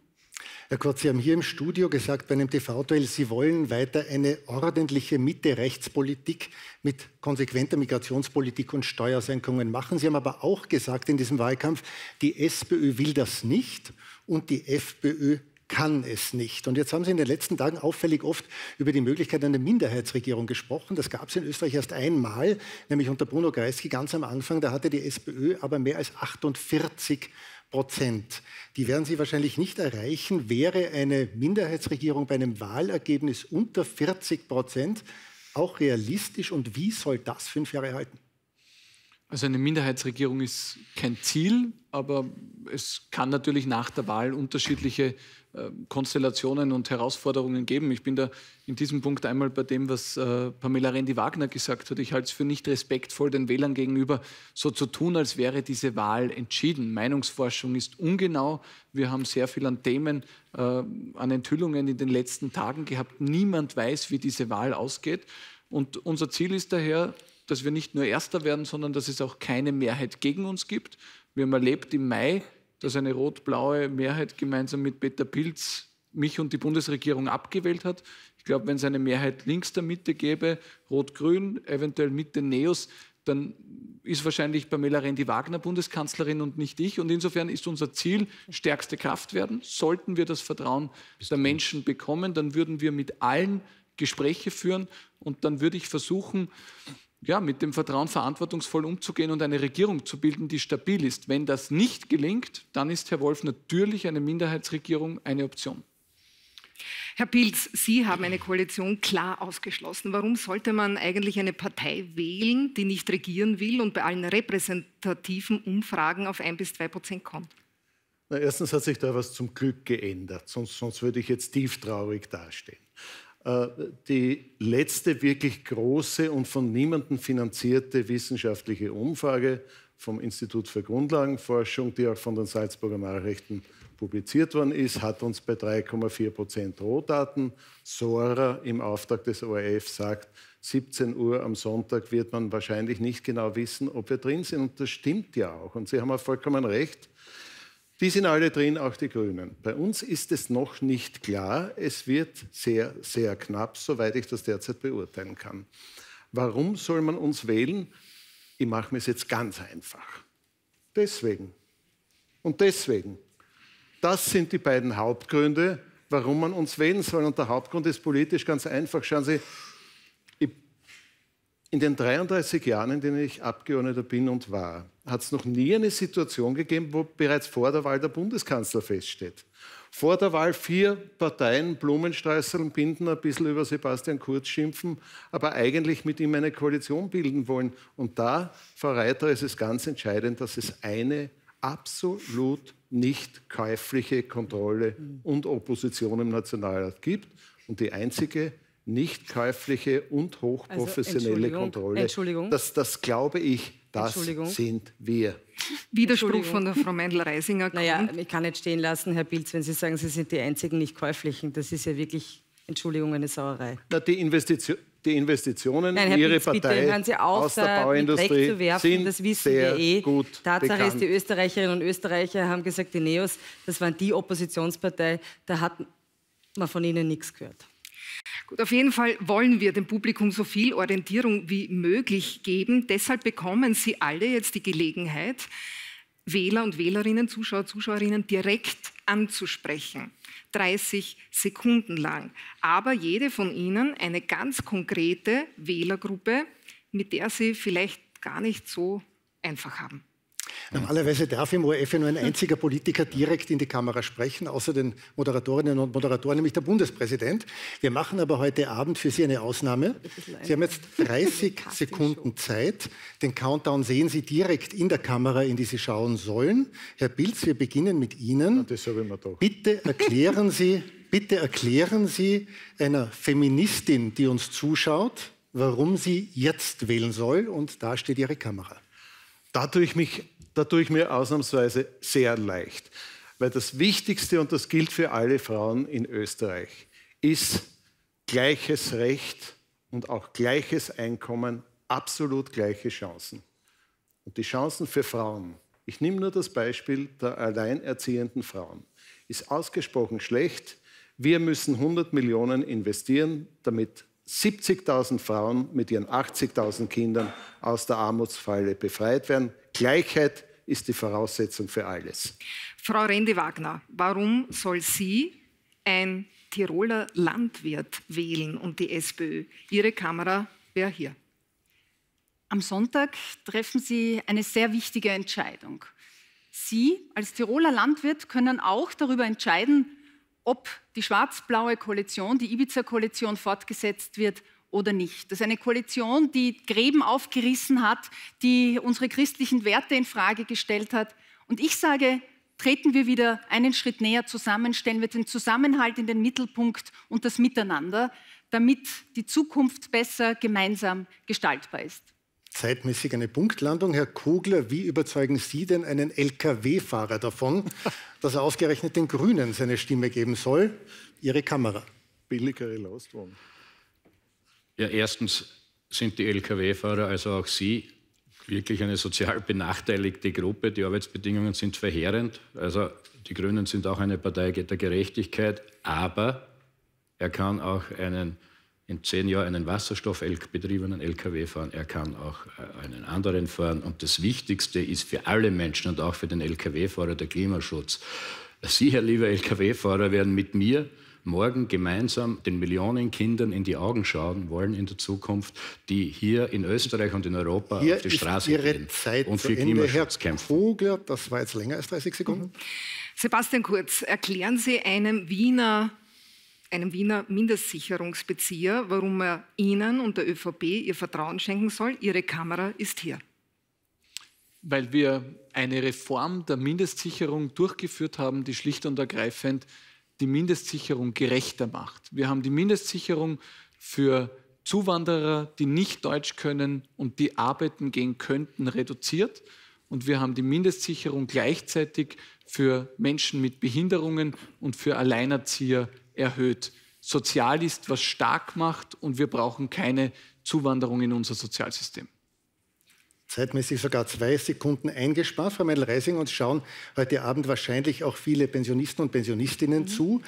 Herr Kurz, Sie haben hier im Studio gesagt bei einem TV-Duell, Sie wollen weiter eine ordentliche Mitte-Rechtspolitik mit konsequenter Migrationspolitik und Steuersenkungen machen. Sie haben aber auch gesagt in diesem Wahlkampf, die SPÖ will das nicht und die FPÖ kann es nicht. Und jetzt haben Sie in den letzten Tagen auffällig oft über die Möglichkeit einer Minderheitsregierung gesprochen. Das gab es in Österreich erst einmal, nämlich unter Bruno Kreisky ganz am Anfang. Da hatte die SPÖ aber mehr als 48 Prozent. Die werden Sie wahrscheinlich nicht erreichen. Wäre eine Minderheitsregierung bei einem Wahlergebnis unter 40 Prozent auch realistisch und wie soll das fünf Jahre halten? Also eine Minderheitsregierung ist kein Ziel, aber es kann natürlich nach der Wahl unterschiedliche Konstellationen und Herausforderungen geben. Ich bin da in diesem Punkt einmal bei dem, was äh, Pamela Rendi-Wagner gesagt hat. Ich halte es für nicht respektvoll den Wählern gegenüber, so zu tun, als wäre diese Wahl entschieden. Meinungsforschung ist ungenau. Wir haben sehr viel an Themen, äh, an Enthüllungen in den letzten Tagen gehabt. Niemand weiß, wie diese Wahl ausgeht. Und unser Ziel ist daher, dass wir nicht nur Erster werden, sondern dass es auch keine Mehrheit gegen uns gibt. Wir haben erlebt im Mai, dass eine rot-blaue Mehrheit gemeinsam mit Peter Pilz mich und die Bundesregierung abgewählt hat. Ich glaube, wenn es eine Mehrheit links der Mitte gäbe, rot-grün, eventuell mit den Neos, dann ist wahrscheinlich Pamela Rendi-Wagner Bundeskanzlerin und nicht ich. Und insofern ist unser Ziel, stärkste Kraft werden. Sollten wir das Vertrauen der Menschen bekommen, dann würden wir mit allen Gespräche führen und dann würde ich versuchen, ja, mit dem Vertrauen verantwortungsvoll umzugehen und eine Regierung zu bilden, die stabil ist. Wenn das nicht gelingt, dann ist Herr Wolf natürlich eine Minderheitsregierung eine Option. Herr Pilz, Sie haben eine Koalition klar ausgeschlossen. Warum sollte man eigentlich eine Partei wählen, die nicht regieren will und bei allen repräsentativen Umfragen auf ein bis zwei Prozent kommt? Na, erstens hat sich da was zum Glück geändert, sonst, sonst würde ich jetzt tieftraurig dastehen. Äh, die letzte wirklich große und von niemandem finanzierte wissenschaftliche Umfrage vom Institut für Grundlagenforschung, die auch von den Salzburger Nachrichten publiziert worden ist, hat uns bei 3,4 Prozent Rohdaten. Sora im Auftrag des ORF sagt, 17 Uhr am Sonntag wird man wahrscheinlich nicht genau wissen, ob wir drin sind. Und das stimmt ja auch. Und Sie haben auch vollkommen recht. Die sind alle drin, auch die Grünen. Bei uns ist es noch nicht klar. Es wird sehr, sehr knapp, soweit ich das derzeit beurteilen kann. Warum soll man uns wählen? Ich mache mir es jetzt ganz einfach. Deswegen. Und deswegen. Das sind die beiden Hauptgründe, warum man uns wählen soll. Und der Hauptgrund ist politisch ganz einfach. Schauen Sie, in den 33 Jahren, in denen ich Abgeordneter bin und war, hat es noch nie eine Situation gegeben, wo bereits vor der Wahl der Bundeskanzler feststeht. Vor der Wahl vier Parteien Blumenstreißeln binden, ein bisschen über Sebastian Kurz schimpfen, aber eigentlich mit ihm eine Koalition bilden wollen. Und da, Frau Reiter, ist es ganz entscheidend, dass es eine absolut nicht käufliche Kontrolle und Opposition im Nationalrat gibt. Und die einzige nicht käufliche und hochprofessionelle also, Kontrolle. Entschuldigung. Das, das glaube ich, das sind wir. Widerspruch von der Frau Meindl-Reisinger. Naja, ich kann nicht stehen lassen, Herr Pilz, wenn Sie sagen, Sie sind die einzigen nicht käuflichen. Das ist ja wirklich, Entschuldigung, eine Sauerei. Na, die, Investition, die Investitionen Nein, in Ihre Pilz, Partei bitte, hören Sie auf, aus der Bauindustrie zu werfen, sind das wissen wir eh. Gut Tatsache bekannt. ist, die Österreicherinnen und Österreicher haben gesagt, die NEOS, das waren die Oppositionspartei, da hat man von ihnen nichts gehört. Gut, auf jeden Fall wollen wir dem Publikum so viel Orientierung wie möglich geben. Deshalb bekommen Sie alle jetzt die Gelegenheit, Wähler und Wählerinnen, Zuschauer, Zuschauerinnen direkt anzusprechen. 30 Sekunden lang. Aber jede von Ihnen eine ganz konkrete Wählergruppe, mit der Sie vielleicht gar nicht so einfach haben. Normalerweise darf im ORF nur ein einziger Politiker direkt in die Kamera sprechen, außer den Moderatorinnen und Moderatoren, nämlich der Bundespräsident. Wir machen aber heute Abend für Sie eine Ausnahme. Sie haben jetzt 30 Sekunden Zeit. Den Countdown sehen Sie direkt in der Kamera, in die Sie schauen sollen. Herr Pilz, wir beginnen mit Ihnen. Das habe ich mir doch. Bitte erklären Sie, bitte erklären Sie einer Feministin, die uns zuschaut, warum sie jetzt wählen soll. Und da steht Ihre Kamera. Da tue ich mich da tue ich mir ausnahmsweise sehr leicht. Weil das Wichtigste, und das gilt für alle Frauen in Österreich, ist gleiches Recht und auch gleiches Einkommen, absolut gleiche Chancen. Und die Chancen für Frauen, ich nehme nur das Beispiel der alleinerziehenden Frauen, ist ausgesprochen schlecht. Wir müssen 100 Millionen investieren, damit 70.000 Frauen mit ihren 80.000 Kindern aus der Armutsfalle befreit werden. Gleichheit ist die Voraussetzung für alles. Frau Rende-Wagner, warum soll sie ein Tiroler Landwirt wählen und die SPÖ? Ihre Kamera wäre hier. Am Sonntag treffen Sie eine sehr wichtige Entscheidung. Sie als Tiroler Landwirt können auch darüber entscheiden, ob die schwarz-blaue Koalition, die Ibiza-Koalition fortgesetzt wird oder nicht. Das ist eine Koalition, die Gräben aufgerissen hat, die unsere christlichen Werte in Frage gestellt hat. Und ich sage, treten wir wieder einen Schritt näher zusammen, stellen wir den Zusammenhalt in den Mittelpunkt und das Miteinander, damit die Zukunft besser gemeinsam gestaltbar ist. Zeitmäßig eine Punktlandung. Herr Kugler, wie überzeugen Sie denn einen Lkw-Fahrer davon, dass er ausgerechnet den Grünen seine Stimme geben soll? Ihre Kamera. Billigere Lastwagen. Ja, erstens sind die Lkw-Fahrer, also auch Sie, wirklich eine sozial benachteiligte Gruppe. Die Arbeitsbedingungen sind verheerend. Also die Grünen sind auch eine Partei der Gerechtigkeit, aber er kann auch einen in zehn Jahren einen wasserstoffbetriebenen LKW fahren, er kann auch äh, einen anderen fahren. Und das Wichtigste ist für alle Menschen und auch für den LKW-Fahrer der Klimaschutz. Sie, Herr lieber LKW-Fahrer, werden mit mir morgen gemeinsam den Millionen Kindern in die Augen schauen wollen in der Zukunft, die hier in Österreich und in Europa hier auf die Straße Ihre gehen Zeit und für Ende. Klimaschutz Herr kämpfen. Vogler, das war jetzt länger als 30 Sekunden. Sebastian Kurz, erklären Sie einem Wiener einem Wiener Mindestsicherungsbezieher, warum er Ihnen und der ÖVP Ihr Vertrauen schenken soll. Ihre Kamera ist hier. Weil wir eine Reform der Mindestsicherung durchgeführt haben, die schlicht und ergreifend die Mindestsicherung gerechter macht. Wir haben die Mindestsicherung für Zuwanderer, die nicht Deutsch können und die arbeiten gehen könnten, reduziert. Und wir haben die Mindestsicherung gleichzeitig für Menschen mit Behinderungen und für Alleinerzieher erhöht. Sozial ist, was stark macht und wir brauchen keine Zuwanderung in unser Sozialsystem. Zeitmäßig sogar zwei Sekunden eingespart, Frau Meidel-Reising, und schauen heute Abend wahrscheinlich auch viele Pensionisten und Pensionistinnen mhm. zu.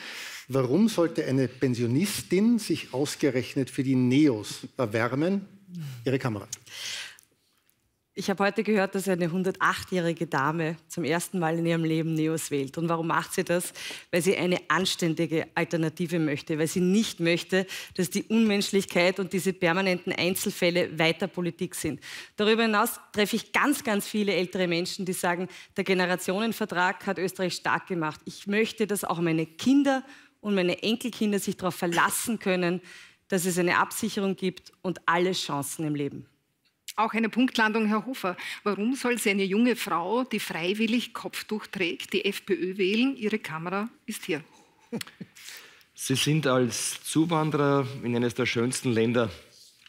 Warum sollte eine Pensionistin sich ausgerechnet für die Neos erwärmen? Ihre Kamera. Ich habe heute gehört, dass eine 108-jährige Dame zum ersten Mal in ihrem Leben Neos wählt. Und warum macht sie das? Weil sie eine anständige Alternative möchte, weil sie nicht möchte, dass die Unmenschlichkeit und diese permanenten Einzelfälle weiter Politik sind. Darüber hinaus treffe ich ganz, ganz viele ältere Menschen, die sagen, der Generationenvertrag hat Österreich stark gemacht. Ich möchte, dass auch meine Kinder und meine Enkelkinder sich darauf verlassen können, dass es eine Absicherung gibt und alle Chancen im Leben. Auch eine Punktlandung, Herr Hofer. Warum soll sie eine junge Frau, die freiwillig Kopftuch trägt, die FPÖ wählen? Ihre Kamera ist hier. Sie sind als Zuwanderer in eines der schönsten Länder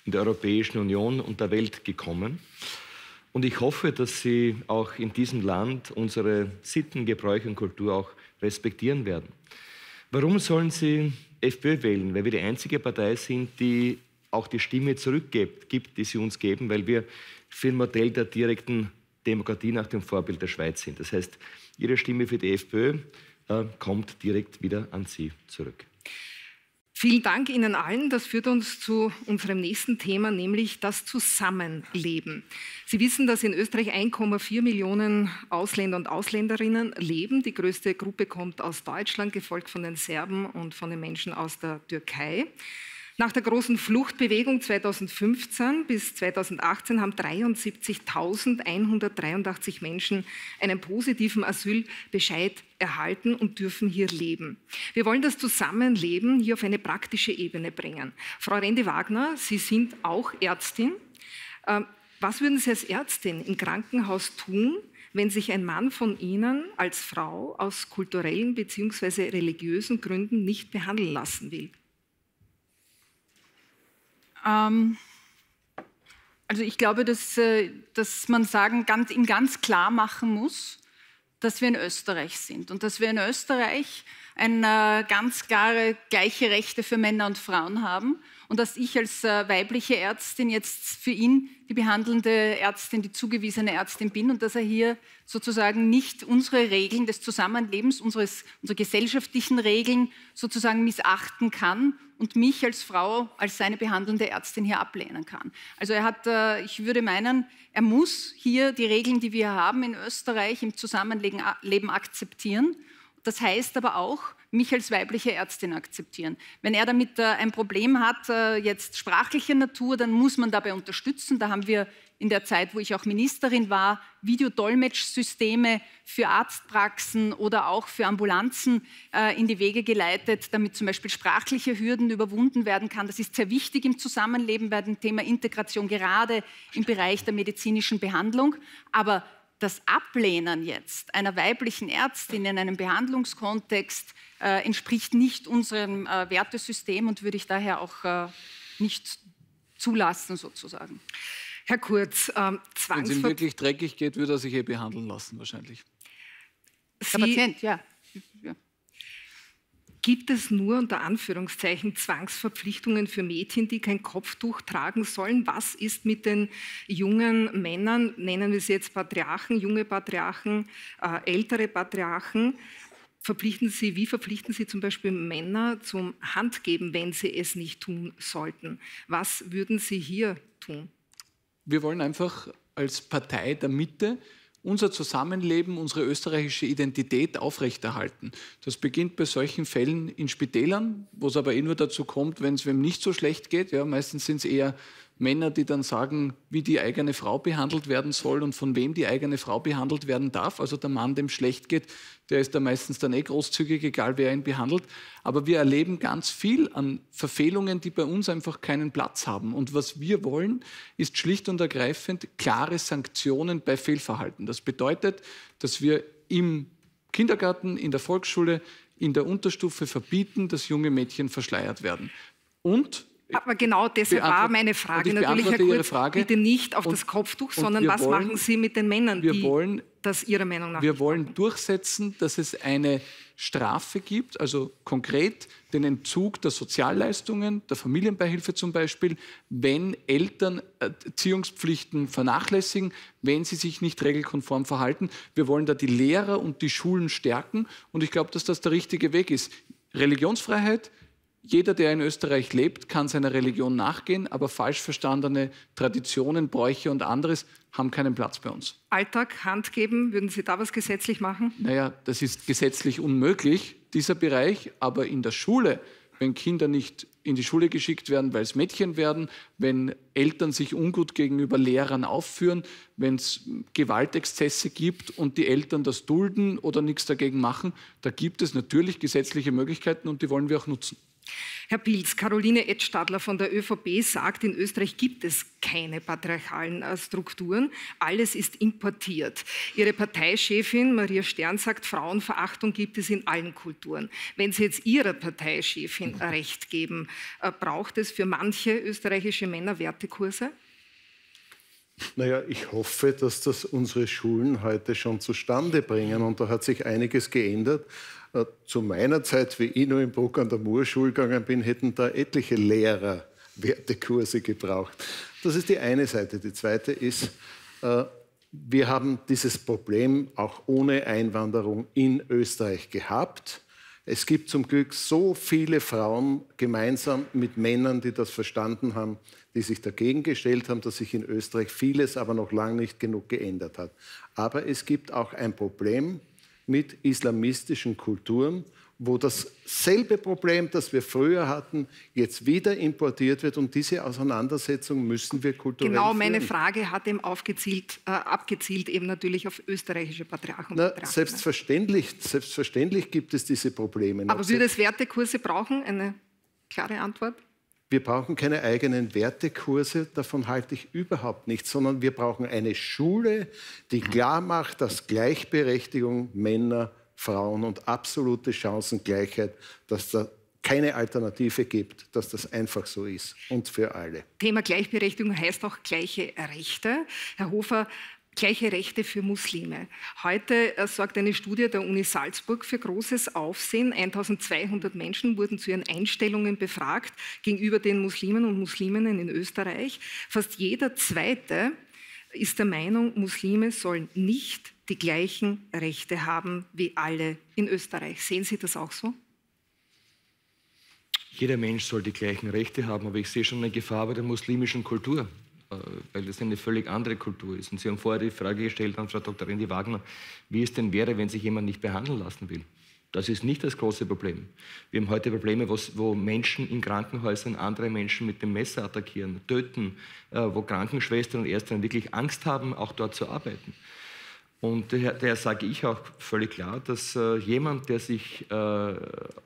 in der Europäischen Union und der Welt gekommen. Und ich hoffe, dass Sie auch in diesem Land unsere Sitten, Gebräuche und Kultur auch respektieren werden. Warum sollen Sie FPÖ wählen? Weil wir die einzige Partei sind, die auch die Stimme zurückgibt, gibt, die sie uns geben, weil wir für ein Modell der direkten Demokratie nach dem Vorbild der Schweiz sind. Das heißt, Ihre Stimme für die FPÖ äh, kommt direkt wieder an Sie zurück. Vielen Dank Ihnen allen. Das führt uns zu unserem nächsten Thema, nämlich das Zusammenleben. Sie wissen, dass in Österreich 1,4 Millionen Ausländer und Ausländerinnen leben. Die größte Gruppe kommt aus Deutschland, gefolgt von den Serben und von den Menschen aus der Türkei. Nach der großen Fluchtbewegung 2015 bis 2018 haben 73.183 Menschen einen positiven Asylbescheid erhalten und dürfen hier leben. Wir wollen das Zusammenleben hier auf eine praktische Ebene bringen. Frau Rende-Wagner, Sie sind auch Ärztin. Ähm, was würden Sie als Ärztin im Krankenhaus tun, wenn sich ein Mann von Ihnen als Frau aus kulturellen bzw. religiösen Gründen nicht behandeln lassen will? Ähm, also ich glaube, dass, äh, dass man sagen, ganz, ihm ganz klar machen muss, dass wir in Österreich sind und dass wir in Österreich eine ganz klare gleiche Rechte für Männer und Frauen haben und dass ich als äh, weibliche Ärztin jetzt für ihn die behandelnde Ärztin, die zugewiesene Ärztin bin und dass er hier sozusagen nicht unsere Regeln des Zusammenlebens, unseres, unsere gesellschaftlichen Regeln sozusagen missachten kann und mich als Frau, als seine behandelnde Ärztin hier ablehnen kann. Also er hat, äh, ich würde meinen, er muss hier die Regeln, die wir haben in Österreich im Zusammenleben akzeptieren. Das heißt aber auch, mich als weibliche Ärztin akzeptieren. Wenn er damit äh, ein Problem hat, äh, jetzt sprachlicher Natur, dann muss man dabei unterstützen. Da haben wir in der Zeit, wo ich auch Ministerin war, Videodolmetschsysteme für Arztpraxen oder auch für Ambulanzen äh, in die Wege geleitet, damit zum Beispiel sprachliche Hürden überwunden werden kann. Das ist sehr wichtig im Zusammenleben bei dem Thema Integration, gerade im Bereich der medizinischen Behandlung. Aber das Ablehnen jetzt einer weiblichen Ärztin in einem Behandlungskontext äh, entspricht nicht unserem äh, Wertesystem und würde ich daher auch äh, nicht zulassen sozusagen. Herr Kurz, ähm, Wenn es ihm wirklich dreckig geht, würde er sich eh behandeln lassen, wahrscheinlich. Sie, Der Patient, ja. Gibt es nur unter Anführungszeichen Zwangsverpflichtungen für Mädchen, die kein Kopftuch tragen sollen? Was ist mit den jungen Männern, nennen wir sie jetzt Patriarchen, junge Patriarchen, äh, ältere Patriarchen? Verpflichten Sie, wie verpflichten Sie zum Beispiel Männer zum Handgeben, wenn sie es nicht tun sollten? Was würden Sie hier tun? Wir wollen einfach als Partei der Mitte unser Zusammenleben, unsere österreichische Identität aufrechterhalten. Das beginnt bei solchen Fällen in Spitälern, wo es aber eh nur dazu kommt, wenn es wem nicht so schlecht geht. Ja, meistens sind es eher Männer, die dann sagen, wie die eigene Frau behandelt werden soll und von wem die eigene Frau behandelt werden darf. Also der Mann, dem schlecht geht, der ist da meistens dann eh großzügig, egal wer ihn behandelt. Aber wir erleben ganz viel an Verfehlungen, die bei uns einfach keinen Platz haben. Und was wir wollen, ist schlicht und ergreifend klare Sanktionen bei Fehlverhalten. Das bedeutet, dass wir im Kindergarten, in der Volksschule, in der Unterstufe verbieten, dass junge Mädchen verschleiert werden. Und aber genau deshalb war meine Frage natürlich, Herr Kurz, Frage. bitte nicht auf und, das Kopftuch, sondern was wollen, machen Sie mit den Männern, die wollen, das Ihrer Meinung nach Wir wollen machen. durchsetzen, dass es eine Strafe gibt, also konkret den Entzug der Sozialleistungen, der Familienbeihilfe zum Beispiel, wenn Eltern Erziehungspflichten vernachlässigen, wenn sie sich nicht regelkonform verhalten. Wir wollen da die Lehrer und die Schulen stärken und ich glaube, dass das der richtige Weg ist. Religionsfreiheit, jeder, der in Österreich lebt, kann seiner Religion nachgehen, aber falsch verstandene Traditionen, Bräuche und anderes haben keinen Platz bei uns. Alltag, Hand geben, würden Sie da was gesetzlich machen? Naja, das ist gesetzlich unmöglich, dieser Bereich, aber in der Schule, wenn Kinder nicht in die Schule geschickt werden, weil es Mädchen werden, wenn Eltern sich ungut gegenüber Lehrern aufführen, wenn es Gewaltexzesse gibt und die Eltern das dulden oder nichts dagegen machen, da gibt es natürlich gesetzliche Möglichkeiten und die wollen wir auch nutzen. Herr Pilz, Caroline Edstadler von der ÖVP sagt, in Österreich gibt es keine patriarchalen äh, Strukturen, alles ist importiert. Ihre Parteichefin Maria Stern sagt, Frauenverachtung gibt es in allen Kulturen. Wenn Sie jetzt Ihrer Parteichefin recht geben, äh, braucht es für manche österreichische Männer Wertekurse? Naja, ich hoffe, dass das unsere Schulen heute schon zustande bringen. Und da hat sich einiges geändert. Äh, zu meiner Zeit, wie ich noch in Bruck an der Moorschule gegangen bin, hätten da etliche Lehrer Wertekurse gebraucht. Das ist die eine Seite. Die zweite ist, äh, wir haben dieses Problem auch ohne Einwanderung in Österreich gehabt. Es gibt zum Glück so viele Frauen gemeinsam mit Männern, die das verstanden haben, die sich dagegen gestellt haben, dass sich in Österreich vieles aber noch lange nicht genug geändert hat. Aber es gibt auch ein Problem mit islamistischen Kulturen, wo dasselbe Problem, das wir früher hatten, jetzt wieder importiert wird. Und diese Auseinandersetzung müssen wir kulturell Genau, meine führen. Frage hat eben aufgezielt, äh, abgezielt eben natürlich auf österreichische Patriarchen. Na, selbstverständlich, selbstverständlich gibt es diese Probleme. Aber würde es Wertekurse brauchen? Eine klare Antwort? Wir brauchen keine eigenen Wertekurse, davon halte ich überhaupt nichts, sondern wir brauchen eine Schule, die klar macht, dass Gleichberechtigung Männer, Frauen und absolute Chancengleichheit, dass da keine Alternative gibt, dass das einfach so ist und für alle. Thema Gleichberechtigung heißt auch gleiche Rechte. Herr Hofer, Gleiche Rechte für Muslime. Heute äh, sorgt eine Studie der Uni Salzburg für großes Aufsehen. 1200 Menschen wurden zu ihren Einstellungen befragt gegenüber den Muslimen und Musliminnen in Österreich. Fast jeder Zweite ist der Meinung, Muslime sollen nicht die gleichen Rechte haben wie alle in Österreich. Sehen Sie das auch so? Jeder Mensch soll die gleichen Rechte haben, aber ich sehe schon eine Gefahr bei der muslimischen Kultur. Äh, weil das eine völlig andere Kultur ist. Und Sie haben vorher die Frage gestellt an Frau Dr. Rendi Wagner, wie es denn wäre, wenn sich jemand nicht behandeln lassen will. Das ist nicht das große Problem. Wir haben heute Probleme, wo Menschen in Krankenhäusern andere Menschen mit dem Messer attackieren, töten, äh, wo Krankenschwestern und Ärzte wirklich Angst haben, auch dort zu arbeiten. Und daher, daher sage ich auch völlig klar, dass äh, jemand, der sich äh,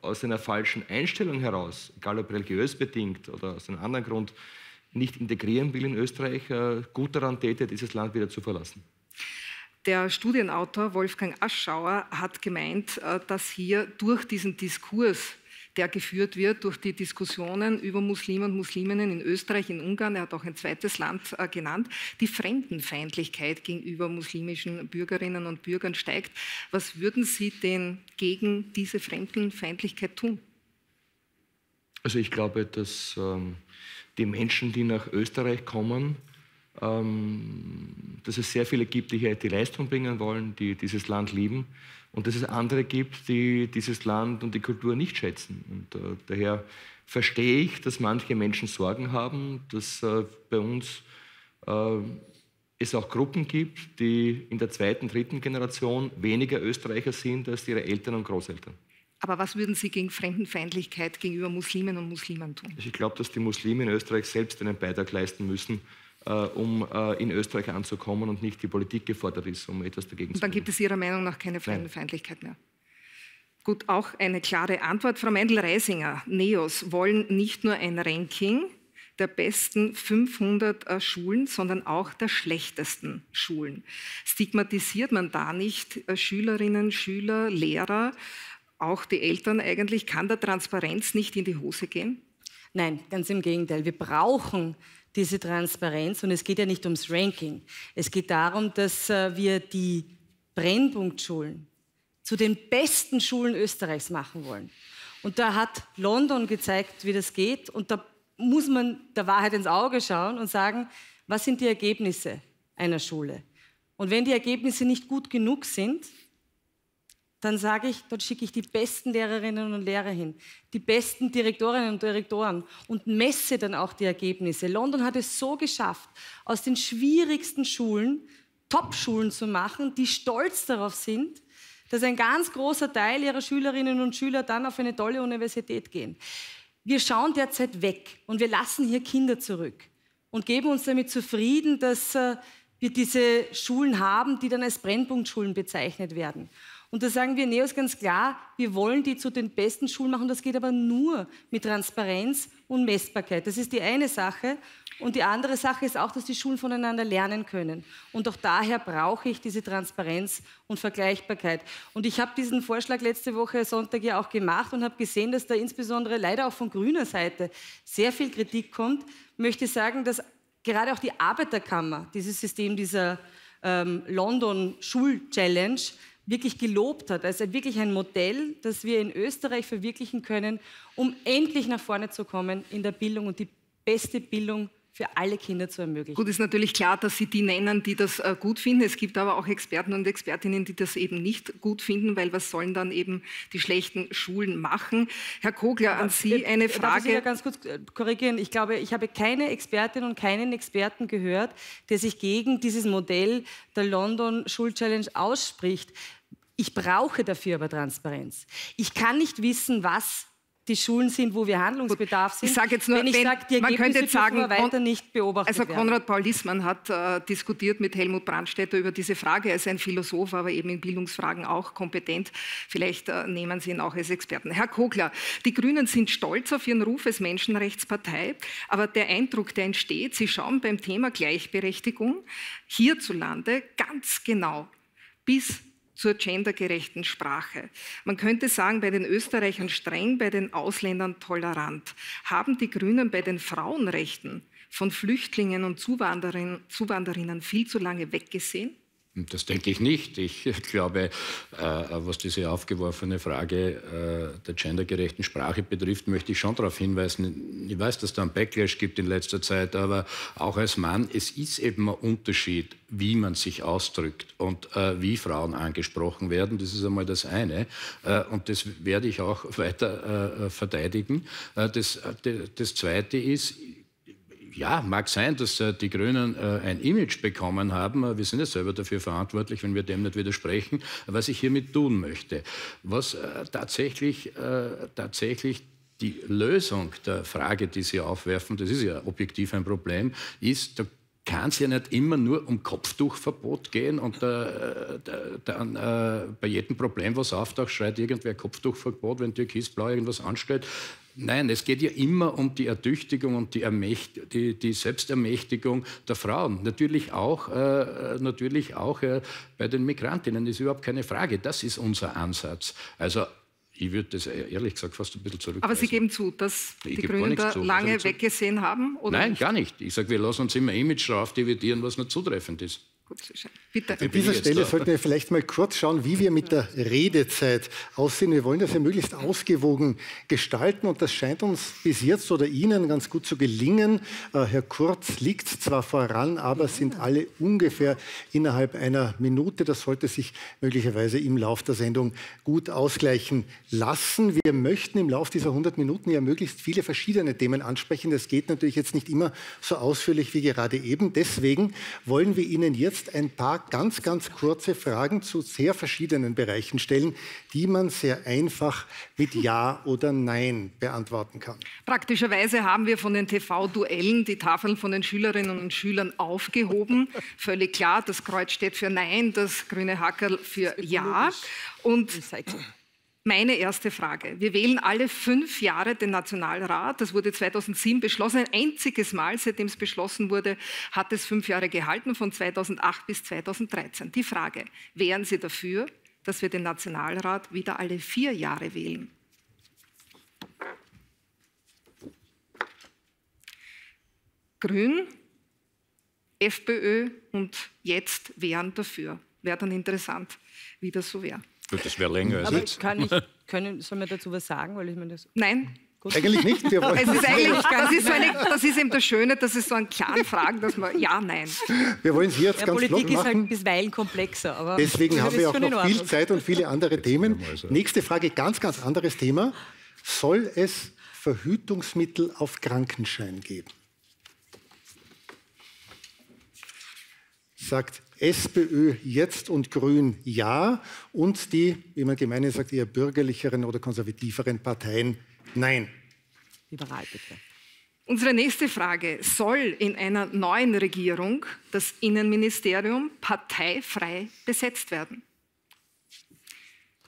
aus einer falschen Einstellung heraus, egal ob religiös bedingt oder aus einem anderen Grund, nicht integrieren will in Österreich, äh, gut daran täte, dieses Land wieder zu verlassen. Der Studienautor Wolfgang Aschauer hat gemeint, äh, dass hier durch diesen Diskurs, der geführt wird, durch die Diskussionen über Muslime und Musliminnen in Österreich, in Ungarn, er hat auch ein zweites Land äh, genannt, die Fremdenfeindlichkeit gegenüber muslimischen Bürgerinnen und Bürgern steigt. Was würden Sie denn gegen diese Fremdenfeindlichkeit tun? Also ich glaube, dass ähm, die Menschen, die nach Österreich kommen, ähm, dass es sehr viele gibt, die hier die Leistung bringen wollen, die dieses Land lieben und dass es andere gibt, die dieses Land und die Kultur nicht schätzen. Und äh, daher verstehe ich, dass manche Menschen Sorgen haben, dass äh, bei uns äh, es auch Gruppen gibt, die in der zweiten, dritten Generation weniger Österreicher sind als ihre Eltern und Großeltern. Aber was würden Sie gegen Fremdenfeindlichkeit gegenüber Muslimen und Muslimen tun? Also ich glaube, dass die Muslime in Österreich selbst einen Beitrag leisten müssen, äh, um äh, in Österreich anzukommen und nicht die Politik gefordert ist, um etwas dagegen und zu dann tun. gibt es Ihrer Meinung nach keine Fremdenfeindlichkeit mehr. Gut, auch eine klare Antwort. Frau Meindl-Reisinger, NEOS wollen nicht nur ein Ranking der besten 500 äh, Schulen, sondern auch der schlechtesten Schulen. Stigmatisiert man da nicht äh, Schülerinnen, Schüler, Lehrer, auch die Eltern eigentlich? Kann der Transparenz nicht in die Hose gehen? Nein, ganz im Gegenteil. Wir brauchen diese Transparenz und es geht ja nicht ums Ranking. Es geht darum, dass äh, wir die Brennpunktschulen zu den besten Schulen Österreichs machen wollen. Und da hat London gezeigt, wie das geht. Und da muss man der Wahrheit ins Auge schauen und sagen, was sind die Ergebnisse einer Schule? Und wenn die Ergebnisse nicht gut genug sind, dann sage ich, dort schicke ich die besten Lehrerinnen und Lehrer hin, die besten Direktorinnen und Direktoren und messe dann auch die Ergebnisse. London hat es so geschafft, aus den schwierigsten Schulen Top-Schulen zu machen, die stolz darauf sind, dass ein ganz großer Teil ihrer Schülerinnen und Schüler dann auf eine tolle Universität gehen. Wir schauen derzeit weg und wir lassen hier Kinder zurück und geben uns damit zufrieden, dass äh, wir diese Schulen haben, die dann als Brennpunktschulen bezeichnet werden. Und da sagen wir NEOS ganz klar, wir wollen die zu den besten Schulen machen. Das geht aber nur mit Transparenz und Messbarkeit. Das ist die eine Sache. Und die andere Sache ist auch, dass die Schulen voneinander lernen können. Und auch daher brauche ich diese Transparenz und Vergleichbarkeit. Und ich habe diesen Vorschlag letzte Woche Sonntag ja auch gemacht und habe gesehen, dass da insbesondere leider auch von grüner Seite sehr viel Kritik kommt. Ich möchte sagen, dass gerade auch die Arbeiterkammer dieses System dieser ähm, London Schul Challenge wirklich gelobt hat, als wirklich ein Modell, das wir in Österreich verwirklichen können, um endlich nach vorne zu kommen in der Bildung und die beste Bildung für alle Kinder zu ermöglichen. Gut, ist natürlich klar, dass Sie die nennen, die das äh, gut finden. Es gibt aber auch Experten und Expertinnen, die das eben nicht gut finden, weil was sollen dann eben die schlechten Schulen machen? Herr Kogler, an Sie eine Frage. Darf ich Sie ganz kurz äh, korrigieren? Ich glaube, ich habe keine Expertin und keinen Experten gehört, der sich gegen dieses Modell der London Schulchallenge ausspricht. Ich brauche dafür aber Transparenz. Ich kann nicht wissen, was die Schulen sind, wo wir Handlungsbedarf sind. Ich sage jetzt nur, wenn ich wenn, sage, die man könnte jetzt sagen, wir weiter nicht beobachtet also werden. Konrad Paul Lissmann hat äh, diskutiert mit Helmut Brandstätter über diese Frage. Er ist ein Philosoph, aber eben in Bildungsfragen auch kompetent. Vielleicht äh, nehmen Sie ihn auch als Experten. Herr Kogler, die Grünen sind stolz auf ihren Ruf als Menschenrechtspartei, aber der Eindruck, der entsteht, Sie schauen beim Thema Gleichberechtigung hierzulande ganz genau bis zur gendergerechten Sprache. Man könnte sagen, bei den Österreichern streng, bei den Ausländern tolerant. Haben die Grünen bei den Frauenrechten von Flüchtlingen und Zuwanderinnen viel zu lange weggesehen? Das denke ich nicht. Ich glaube, äh, was diese aufgeworfene Frage äh, der gendergerechten Sprache betrifft, möchte ich schon darauf hinweisen. Ich weiß, dass da einen Backlash gibt in letzter Zeit, aber auch als Mann, es ist eben ein Unterschied, wie man sich ausdrückt und äh, wie Frauen angesprochen werden. Das ist einmal das eine. Und das werde ich auch weiter verteidigen. Das, das Zweite ist, ja, mag sein, dass äh, die Grünen äh, ein Image bekommen haben. Wir sind ja selber dafür verantwortlich, wenn wir dem nicht widersprechen, was ich hiermit tun möchte. Was äh, tatsächlich, äh, tatsächlich die Lösung der Frage, die Sie aufwerfen, das ist ja objektiv ein Problem, ist, da kann es ja nicht immer nur um Kopftuchverbot gehen und äh, dann äh, bei jedem Problem, was auftaucht, schreit irgendwer Kopftuchverbot, wenn Türkisblau irgendwas anstellt. Nein, es geht ja immer um die Ertüchtigung und die, die, die Selbstermächtigung der Frauen. Natürlich auch, äh, natürlich auch äh, bei den Migrantinnen, ist überhaupt keine Frage. Das ist unser Ansatz. Also ich würde das ehrlich gesagt fast ein bisschen zurückweisen. Aber Sie geben zu, dass ich die Grünen da lange weggesehen haben? Nein, nicht? gar nicht. Ich sage, wir lassen uns immer Image drauf dividieren, was nicht zutreffend ist. Bitte. An dieser Stelle sollten wir vielleicht mal kurz schauen, wie wir mit der Redezeit aussehen. Wir wollen das ja möglichst ausgewogen gestalten und das scheint uns bis jetzt oder Ihnen ganz gut zu gelingen. Äh, Herr Kurz liegt zwar voran, aber sind alle ungefähr innerhalb einer Minute. Das sollte sich möglicherweise im Lauf der Sendung gut ausgleichen lassen. Wir möchten im Lauf dieser 100 Minuten ja möglichst viele verschiedene Themen ansprechen. Das geht natürlich jetzt nicht immer so ausführlich wie gerade eben. Deswegen wollen wir Ihnen jetzt jetzt ein paar ganz, ganz kurze Fragen zu sehr verschiedenen Bereichen stellen, die man sehr einfach mit Ja oder Nein beantworten kann. Praktischerweise haben wir von den TV-Duellen die Tafeln von den Schülerinnen und Schülern aufgehoben. Völlig klar, das Kreuz steht für Nein, das grüne Hackerl für Ja. Und meine erste Frage. Wir wählen alle fünf Jahre den Nationalrat. Das wurde 2007 beschlossen. Ein einziges Mal, seitdem es beschlossen wurde, hat es fünf Jahre gehalten, von 2008 bis 2013. Die Frage, wären Sie dafür, dass wir den Nationalrat wieder alle vier Jahre wählen? Grün, FPÖ und jetzt wären dafür. Wäre dann interessant, wie das so wäre. Gut, das wäre länger Aber jetzt. kann ich, können, soll man dazu was sagen? Weil ich meine, das Nein, Eigentlich nicht. Wir wollen, es ist eigentlich, das ist, so eine, das ist eben das Schöne, dass es so an klaren Fragen, dass man ja, nein. wir wollen es hier jetzt ja, ganz Politik flott ist halt machen. bisweilen komplexer. Aber Deswegen haben wir auch noch viel. Zeit und viele andere Themen. Nächste Frage, ganz, ganz anderes Thema. Soll es Verhütungsmittel auf Krankenschein geben? Sagt SPÖ jetzt und Grün ja und die, wie man gemeinhin sagt, eher bürgerlicheren oder konservativeren Parteien nein. Liberal bitte. Unsere nächste Frage. Soll in einer neuen Regierung das Innenministerium parteifrei besetzt werden?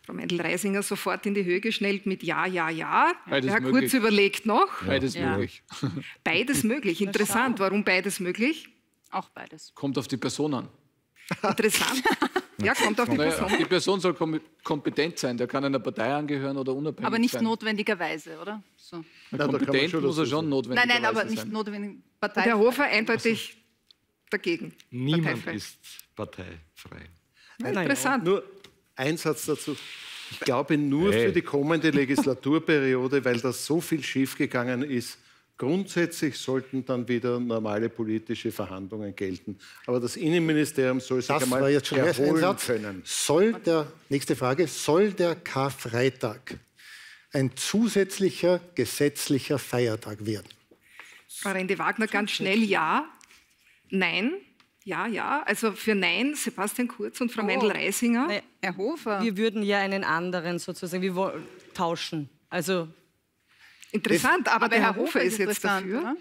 Frau Mendel-Reisinger sofort in die Höhe geschnellt mit Ja, Ja, Ja. Beides Herr möglich. Kurz überlegt noch. Beides Ja. möglich. Beides möglich. Interessant. Warum beides möglich? Auch beides. Kommt auf die Person an. Interessant. Ja, kommt auf die Naja, Person. die Person soll kom kompetent sein. Der kann einer Partei angehören oder unabhängig Aber nicht sein. notwendigerweise, oder? So. man Kompetent schon muss er schon sagen. notwendig Nein, nein, aber sein. nicht notwendig. Und Partei. Herr Hofer eindeutig dagegen. Niemand Parteifrei. ist parteifrei. Interessant. Nur ein Satz dazu. Ich glaube, nur Hey. für die kommende Legislaturperiode, weil da so viel schiefgegangen ist, grundsätzlich sollten dann wieder normale politische Verhandlungen gelten. Aber das Innenministerium soll sich Das einmal war jetzt schon erholen Satz. können. Soll der, nächste Frage, soll der Karfreitag ein zusätzlicher gesetzlicher Feiertag werden? Frau Rende-Wagner ganz schnell Ja, Nein, Ja, ja. Also für Nein Sebastian Kurz und Frau Oh. Mendel-Reisinger. Herr Hofer. wir würden ja einen anderen sozusagen, wir wollen tauschen. Also Interessant, aber, der Herr Hofer ist jetzt dafür. oder?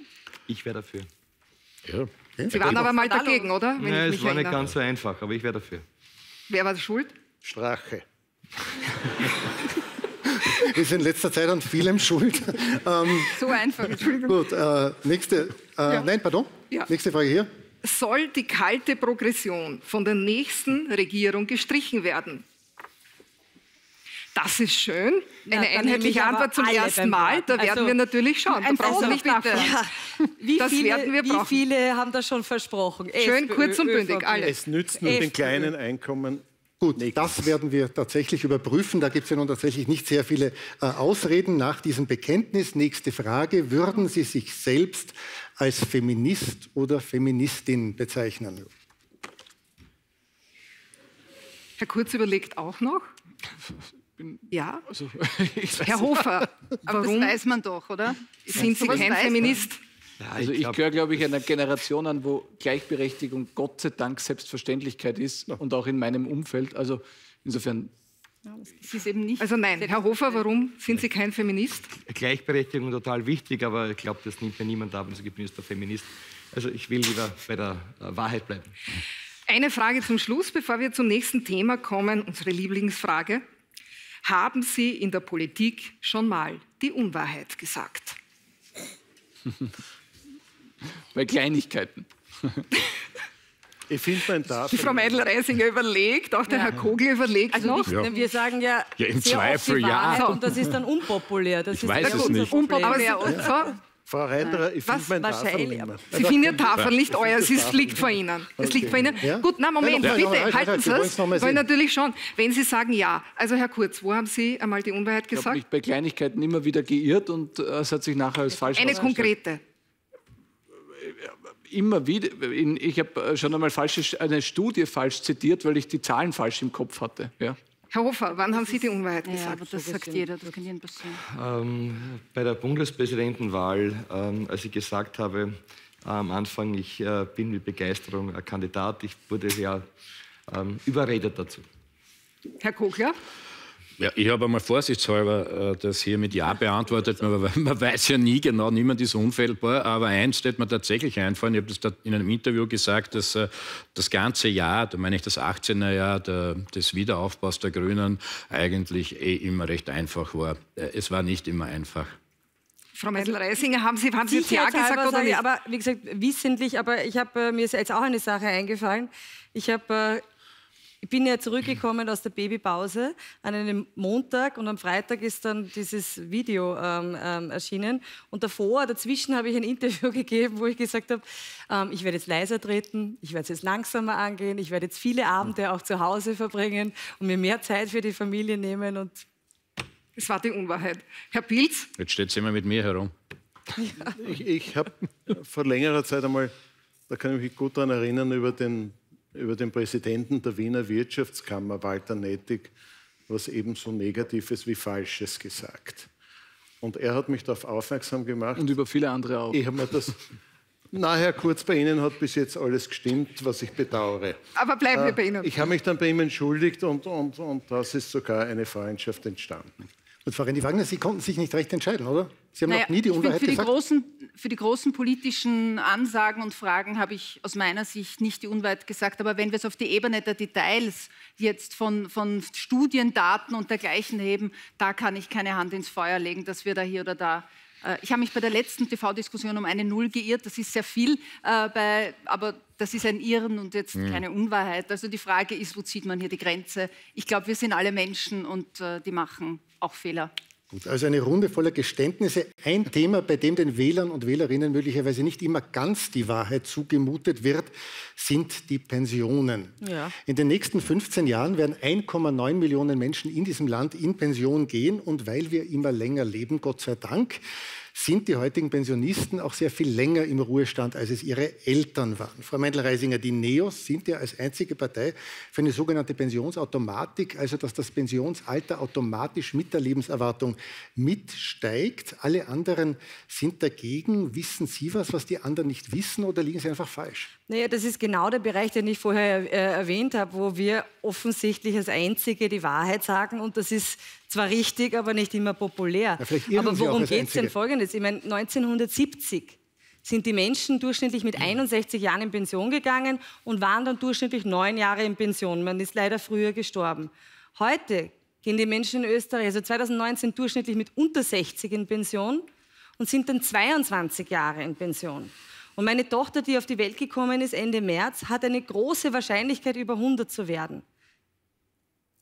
Ich wäre dafür. Ja. Sie waren aber mal dagegen, oder? Wenn Nein, ich es war nicht erinnere. ganz so einfach, aber ich wäre dafür. Wer war schuld? Strache. ist in letzter Zeit an vielem schuld. ähm, So einfach. gut, äh, nächste, äh, nein, pardon. Ja. Nächste Frage hier. Soll die kalte Progression von der nächsten Regierung gestrichen werden? Das ist schön. Ja, Eine dann einheitliche Antwort zum ersten Mal. Da werden Also, wir natürlich schauen. Da ein brauchen Versuch nicht bitte. nachfragen. wie, Das viele, werden wir wie brauchen. viele haben das schon versprochen? Schön SPÖ, kurz und bündig, ÖVP. alle. Es nützt nur den FPÖ. kleinen Einkommen. Gut, das werden wir tatsächlich überprüfen. Da gibt es ja nun tatsächlich nicht sehr viele äh, Ausreden nach diesem Bekenntnis. Nächste Frage. Würden Sie sich selbst als Feminist oder Feministin bezeichnen? Herr Kurz überlegt auch noch. Ja. Also, ich weiß Herr Hofer, Aber das warum weiß man doch, oder? sind Sie kein. Feminist? Ja, Also ich glaub- gehöre, glaube ich, einer Generation an, wo Gleichberechtigung Gott sei Dank Selbstverständlichkeit ist und auch in meinem Umfeld. Also insofern, Es ist eben nicht. Also nein, Herr Hofer, warum sind Sie kein Feminist? Gleichberechtigung total wichtig, aber ich glaube, das nimmt mir niemand ab und so gibt mir der Feminist. Also ich will lieber bei der äh, Wahrheit bleiben. Eine Frage zum Schluss, bevor wir zum nächsten Thema kommen, unsere Lieblingsfrage. Haben Sie in der Politik schon mal die Unwahrheit gesagt? bei Kleinigkeiten. Ich finde, man darf. Die Frau Meidel-Reisinger überlegt, auch der Herr Kogel überlegt Also noch. nicht, wir sagen ja, Ja, im sehr oft Zweifel die ja. Und das ist dann unpopulär. Das ist weiß es nicht. Problem. Aber so, Frau Reiterer, ich finde, darf Wahrscheinlich, nicht mehr. Sie finden Ihr Tafel nicht euer, es liegt vor Ihnen. Es liegt vor Ihnen. Ja? Gut, na Moment, noch mal, bitte, noch halt, halten halt, Sie es. noch Weil natürlich schon, wenn Sie sagen ja. Also Herr Kurz, wo haben Sie einmal die Unwahrheit Ich habe gesagt? mich bei Kleinigkeiten immer wieder geirrt und äh, es hat sich nachher als falsch Eine konkrete. Immer wieder. In, ich habe äh, schon einmal falsche, eine Studie falsch zitiert, weil ich die Zahlen falsch im Kopf hatte. Ja. Herr Hofer, wann haben Sie die Unwahrheit Ja, gesagt? aber das sagt jeder, das kann jedem passieren. Ähm, bei der Bundespräsidentenwahl, ähm, als ich gesagt habe, am Anfang. Ich äh, bin mit Begeisterung ein Kandidat. Ich wurde ja ähm, überredet dazu. Herr Kochler? Ja, ich habe einmal vorsichtshalber äh, das hier mit Ja beantwortet, weil man weiß ja nie genau, niemand ist unfehlbar. Aber eins steht mir tatsächlich einfallen. Ich habe das da in einem Interview gesagt, dass äh, das ganze Jahr, da meine ich das 18er Jahr der, des Wiederaufbaus der Grünen, eigentlich eh immer recht einfach war. Äh, es war nicht immer einfach. Frau Meisel-Reisinger, haben Sie, haben Sie jetzt Ja gesagt oder nicht? Aber wie gesagt, wissentlich, aber ich habe, mir ist jetzt auch eine Sache eingefallen. Ich habe ich bin ja zurückgekommen aus der Babypause an einem Montag und am Freitag ist dann dieses Video ähm, ähm, erschienen. Und davor, dazwischen habe ich ein Interview gegeben, wo ich gesagt habe, ähm, ich werde jetzt leiser treten, ich werde es jetzt langsamer angehen, ich werde jetzt viele Abende auch zu Hause verbringen und mir mehr Zeit für die Familie nehmen. Und das war die Unwahrheit. Herr Pilz? Jetzt steht es immer mit mir herum. Ja. Ich, ich habe vor längerer Zeit einmal, da kann ich mich gut daran erinnern, über den über den Präsidenten der Wiener Wirtschaftskammer, Walter Nettig, was ebenso Negatives wie Falsches gesagt. Und er hat mich darauf aufmerksam gemacht. Und über viele andere auch. Ich habe mir das. Nachher kurz bei Ihnen hat bis jetzt alles gestimmt, was ich bedauere. Aber bleiben wir äh, bei Ihnen. Ich habe mich dann bei ihm entschuldigt und, und, und das ist sogar eine Freundschaft entstanden. Frau Rendi Wagner, Sie konnten sich nicht recht entscheiden, oder? Sie haben naja, noch nie die Unwahrheit für gesagt. Die großen, für die großen politischen Ansagen und Fragen habe ich aus meiner Sicht nicht die Unwahrheit gesagt. Aber wenn wir es auf die Ebene der Details jetzt von, von Studien, Daten und dergleichen heben, da kann ich keine Hand ins Feuer legen, dass wir da hier oder da ich habe mich bei der letzten TV-Diskussion um eine Null geirrt. Das ist sehr viel, äh, bei, aber das ist ein Irren und jetzt mhm. keine Unwahrheit. Also die Frage ist, wo zieht man hier die Grenze? Ich glaube, wir sind alle Menschen und äh, die machen auch Fehler. Gut, also eine Runde voller Geständnisse. Ein Thema, bei dem den Wählern und Wählerinnen möglicherweise nicht immer ganz die Wahrheit zugemutet wird, sind die Pensionen. Ja. In den nächsten 15 Jahren werden 1,9 Millionen Menschen in diesem Land in Pension gehen. Und weil wir immer länger leben, Gott sei Dank, sind die heutigen Pensionisten auch sehr viel länger im Ruhestand, als es ihre Eltern waren. Frau Meindl-Reisinger, die NEOS sind ja als einzige Partei für eine sogenannte Pensionsautomatik, also dass das Pensionsalter automatisch mit der Lebenserwartung mitsteigt. Alle anderen sind dagegen. Wissen Sie was, was die anderen nicht wissen oder liegen Sie einfach falsch? Naja, das ist genau der Bereich, den ich vorher äh, erwähnt habe, wo wir offensichtlich als Einzige die Wahrheit sagen. Und das ist zwar richtig, aber nicht immer populär. Ja, aber worum geht es denn Folgendes? Ich meine, 1970 sind die Menschen durchschnittlich mit 61 Jahren in Pension gegangen und waren dann durchschnittlich neun Jahre in Pension. Man ist leider früher gestorben. Heute gehen die Menschen in Österreich, also 2019 durchschnittlich mit unter 60 in Pension und sind dann 22 Jahre in Pension. Und meine Tochter, die auf die Welt gekommen ist Ende März, hat eine große Wahrscheinlichkeit, über 100 zu werden.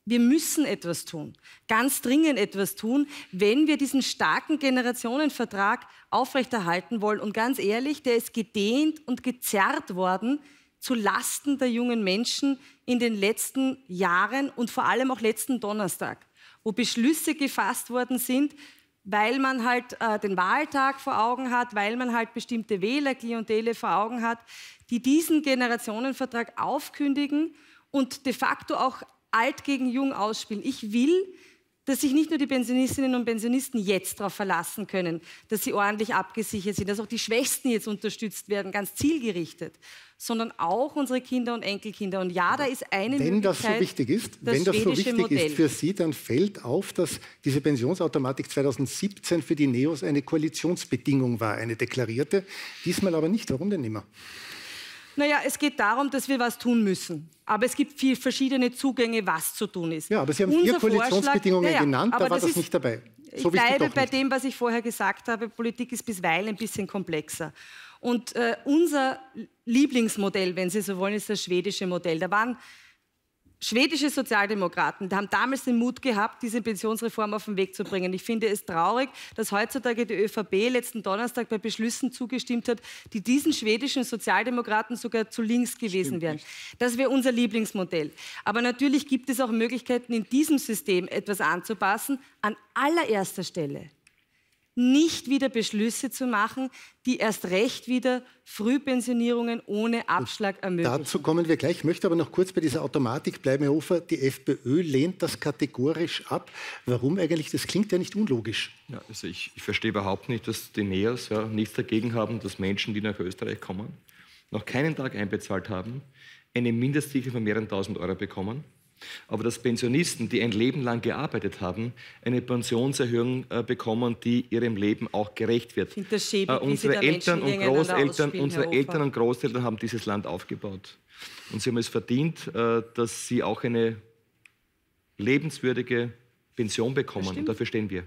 Wir müssen etwas tun, ganz dringend etwas tun, wenn wir diesen starken Generationenvertrag aufrechterhalten wollen. Und ganz ehrlich, der ist gedehnt und gezerrt worden zu Lasten der jungen Menschen in den letzten Jahren und vor allem auch letzten Donnerstag, wo Beschlüsse gefasst worden sind, weil man halt äh, den Wahltag vor Augen hat, weil man halt bestimmte Wählerklientele vor Augen hat, die diesen Generationenvertrag aufkündigen und de facto auch alt gegen jung ausspielen. Ich will, dass sich nicht nur die Pensionistinnen und Pensionisten jetzt darauf verlassen können, dass sie ordentlich abgesichert sind, dass auch die Schwächsten jetzt unterstützt werden, ganz zielgerichtet, sondern auch unsere Kinder und Enkelkinder. Und ja, da ist eine wenn Möglichkeit. Das so wichtig ist, das wenn das so wichtig Modell. ist für Sie, dann fällt auf, dass diese Pensionsautomatik 2017 für die NEOS eine Koalitionsbedingung war, eine deklarierte. Diesmal aber nicht. Warum denn nicht mehr? Naja, es geht darum, dass wir was tun müssen. Aber es gibt viele verschiedene Zugänge, was zu tun ist. Ja, aber Sie haben Unser vier Koalitionsbedingungen Vorschlag, genannt, da war das, das nicht dabei. So ich bleibe bei dem, was ich vorher gesagt habe. Politik ist bisweilen ein bisschen komplexer. Und äh, unser Lieblingsmodell, wenn Sie so wollen, ist das schwedische Modell. Da waren schwedische Sozialdemokraten haben damals den Mut gehabt, diese Pensionsreform auf den Weg zu bringen. Ich finde es traurig, dass heutzutage die ÖVP letzten Donnerstag bei Beschlüssen zugestimmt hat, die diesen schwedischen Sozialdemokraten sogar zu links gewesen wären. Das wäre unser Lieblingsmodell. Aber natürlich gibt es auch Möglichkeiten, in diesem System etwas anzupassen. An allererster Stelle nicht wieder Beschlüsse zu machen, die erst recht wieder Frühpensionierungen ohne Abschlag ermöglichen. Dazu kommen wir gleich. Ich möchte aber noch kurz bei dieser Automatik bleiben, Herr Hofer. Die FPÖ lehnt das kategorisch ab. Warum eigentlich? Das klingt ja nicht unlogisch. Ja, also ich, ich verstehe überhaupt nicht, dass die NEOS ja nichts dagegen haben, dass Menschen, die nach Österreich kommen, noch keinen Tag einbezahlt haben, eine Mindestsicherung von mehreren tausend Euro bekommen aber dass Pensionisten, die ein Leben lang gearbeitet haben, eine Pensionserhöhung äh, bekommen, die ihrem Leben auch gerecht wird. Schäbig, äh, unsere Eltern und Großeltern, unsere Eltern und Großeltern haben dieses Land aufgebaut. Und sie haben es verdient, äh, dass sie auch eine lebenswürdige Pension bekommen. Und dafür stehen wir.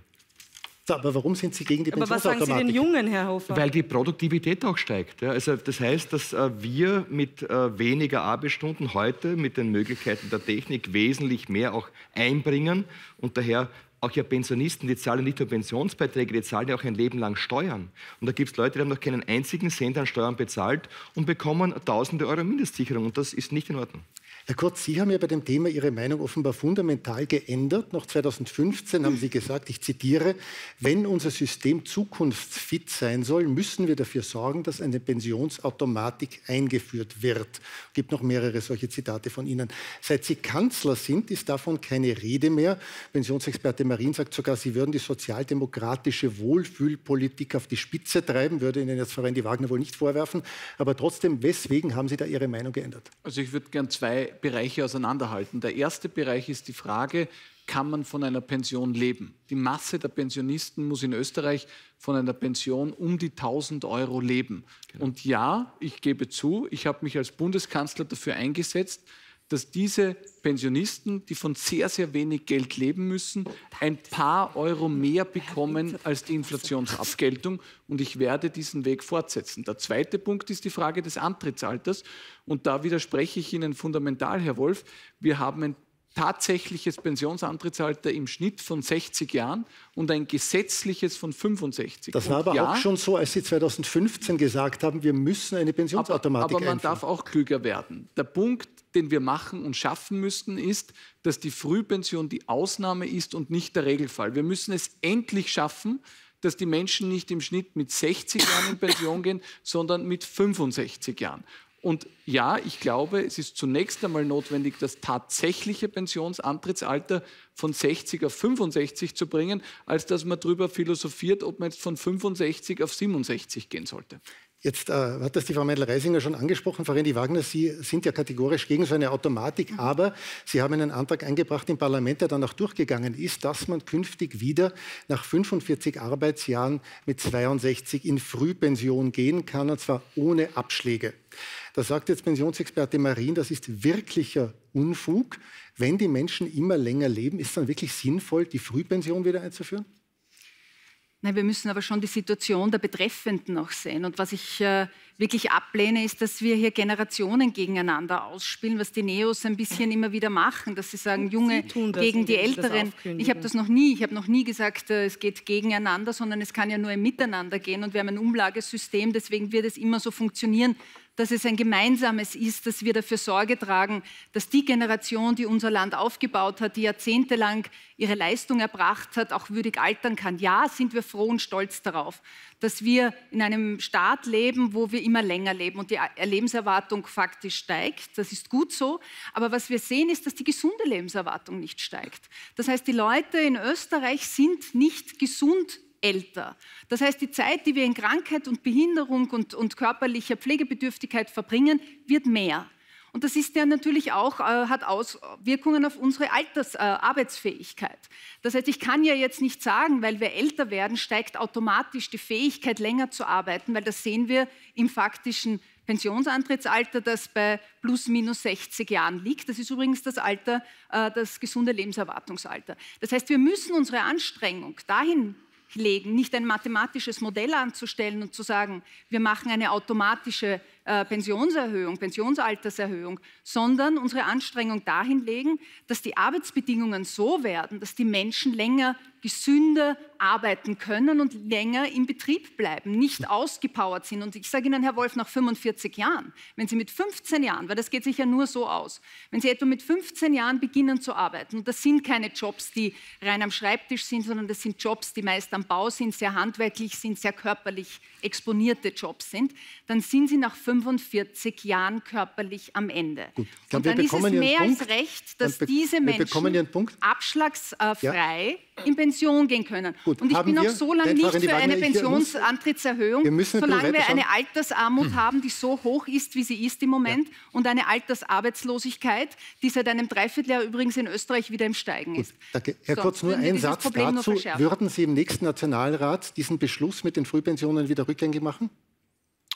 Aber warum sind Sie gegen die Aber was sagen Sie den Jungen, Herr Hofer? Weil die Produktivität auch steigt. Ja. Also das heißt, dass äh, wir mit äh, weniger Arbeitsstunden heute mit den Möglichkeiten der Technik wesentlich mehr auch einbringen und daher auch ja Pensionisten, die zahlen nicht nur Pensionsbeiträge, die zahlen ja auch ein Leben lang Steuern. Und da gibt es Leute, die haben noch keinen einzigen Cent an Steuern bezahlt und bekommen tausende Euro Mindestsicherung. Und das ist nicht in Ordnung. Herr Kurz, Sie haben ja bei dem Thema Ihre Meinung offenbar fundamental geändert. Noch 2015 haben Sie gesagt, ich zitiere, wenn unser System zukunftsfit sein soll, müssen wir dafür sorgen, dass eine Pensionsautomatik eingeführt wird. Es gibt noch mehrere solche Zitate von Ihnen. Seit Sie Kanzler sind, ist davon keine Rede mehr. Pensionsexperte Marin sagt sogar, Sie würden die sozialdemokratische Wohlfühlpolitik auf die Spitze treiben, würde Ihnen jetzt Frau Rendi Wagner wohl nicht vorwerfen. Aber trotzdem, weswegen haben Sie da Ihre Meinung geändert? Also ich würde gern zwei Bereiche auseinanderhalten. Der erste Bereich ist die Frage, kann man von einer Pension leben? Die Masse der Pensionisten muss in Österreich von einer Pension um die 1000 Euro leben. Genau. Und ja, ich gebe zu, ich habe mich als Bundeskanzler dafür eingesetzt, dass diese Pensionisten, die von sehr, sehr wenig Geld leben müssen, ein paar Euro mehr bekommen als die Inflationsabgeltung. Und ich werde diesen Weg fortsetzen. Der zweite Punkt ist die Frage des Antrittsalters. Und da widerspreche ich Ihnen fundamental, Herr Wolf. Wir haben ein tatsächliches Pensionsantrittsalter im Schnitt von 60 Jahren und ein gesetzliches von 65. Das war aber ja, auch schon so, als Sie 2015 gesagt haben, wir müssen eine Pensionsautomatik Aber, aber man einführen. darf auch klüger werden. Der Punkt, den wir machen und schaffen müssten, ist, dass die Frühpension die Ausnahme ist und nicht der Regelfall. Wir müssen es endlich schaffen, dass die Menschen nicht im Schnitt mit 60 Jahren in Pension gehen, sondern mit 65 Jahren. Und ja, ich glaube, es ist zunächst einmal notwendig, das tatsächliche Pensionsantrittsalter von 60 auf 65 zu bringen, als dass man darüber philosophiert, ob man jetzt von 65 auf 67 gehen sollte. Jetzt äh, hat das die Frau Meidel-Reisinger schon angesprochen. Frau Rendi Wagner, Sie sind ja kategorisch gegen so eine Automatik, mhm. aber Sie haben einen Antrag eingebracht im Parlament, der dann auch durchgegangen ist, dass man künftig wieder nach 45 Arbeitsjahren mit 62 in Frühpension gehen kann, und zwar ohne Abschläge. Da sagt jetzt Pensionsexperte Marin, das ist wirklicher Unfug. Wenn die Menschen immer länger leben, ist es dann wirklich sinnvoll, die Frühpension wieder einzuführen? Nein, wir müssen aber schon die Situation der Betreffenden auch sehen. Und was ich äh, wirklich ablehne, ist, dass wir hier Generationen gegeneinander ausspielen, was die Neos ein bisschen immer wieder machen, dass sie sagen, Junge sie gegen die Älteren. Ich habe das noch nie, ich habe noch nie gesagt, äh, es geht gegeneinander, sondern es kann ja nur im Miteinander gehen. Und wir haben ein Umlagesystem, deswegen wird es immer so funktionieren, dass es ein gemeinsames ist, dass wir dafür Sorge tragen, dass die Generation, die unser Land aufgebaut hat, die jahrzehntelang ihre Leistung erbracht hat, auch würdig altern kann. Ja, sind wir froh und stolz darauf, dass wir in einem Staat leben, wo wir immer länger leben und die Lebenserwartung faktisch steigt. Das ist gut so. Aber was wir sehen, ist, dass die gesunde Lebenserwartung nicht steigt. Das heißt, die Leute in Österreich sind nicht gesund älter. Das heißt, die Zeit, die wir in Krankheit und Behinderung und, und körperlicher Pflegebedürftigkeit verbringen, wird mehr. Und das ist ja natürlich auch, äh, hat Auswirkungen auf unsere Altersarbeitsfähigkeit. Äh, das heißt, ich kann ja jetzt nicht sagen, weil wir älter werden, steigt automatisch die Fähigkeit, länger zu arbeiten, weil das sehen wir im faktischen Pensionsantrittsalter, das bei plus minus 60 Jahren liegt. Das ist übrigens das Alter, äh, das gesunde Lebenserwartungsalter. Das heißt, wir müssen unsere Anstrengung dahin legen, nicht ein mathematisches Modell anzustellen und zu sagen, wir machen eine automatische äh, Pensionserhöhung, Pensionsalterserhöhung, sondern unsere Anstrengung dahin legen, dass die Arbeitsbedingungen so werden, dass die Menschen länger gesünder arbeiten können und länger im Betrieb bleiben, nicht ausgepowert sind. Und ich sage Ihnen, Herr Wolf, nach 45 Jahren, wenn Sie mit 15 Jahren, weil das geht sich ja nur so aus, wenn Sie etwa mit 15 Jahren beginnen zu arbeiten, und das sind keine Jobs, die rein am Schreibtisch sind, sondern das sind Jobs, die meist am Bau sind, sehr handwerklich sind, sehr körperlich exponierte Jobs sind, dann sind Sie nach 45 Jahren körperlich am Ende. Gut. Glaub, und dann ist es mehr Punkt. als recht, dass diese Menschen abschlagsfrei ja. in Pension gehen können. Gut. Und ich haben bin auch so lange nicht für eine Pensionsantrittserhöhung, solange wir eine Altersarmut hm. haben, die so hoch ist, wie sie ist im Moment, ja. und eine Altersarbeitslosigkeit, die seit einem Dreivierteljahr übrigens in Österreich wieder im Steigen Gut. ist. Danke. Herr so, Kurz, nur ein Satz dazu. Würden Sie im nächsten Nationalrat diesen Beschluss mit den Frühpensionen wieder rückgängig machen?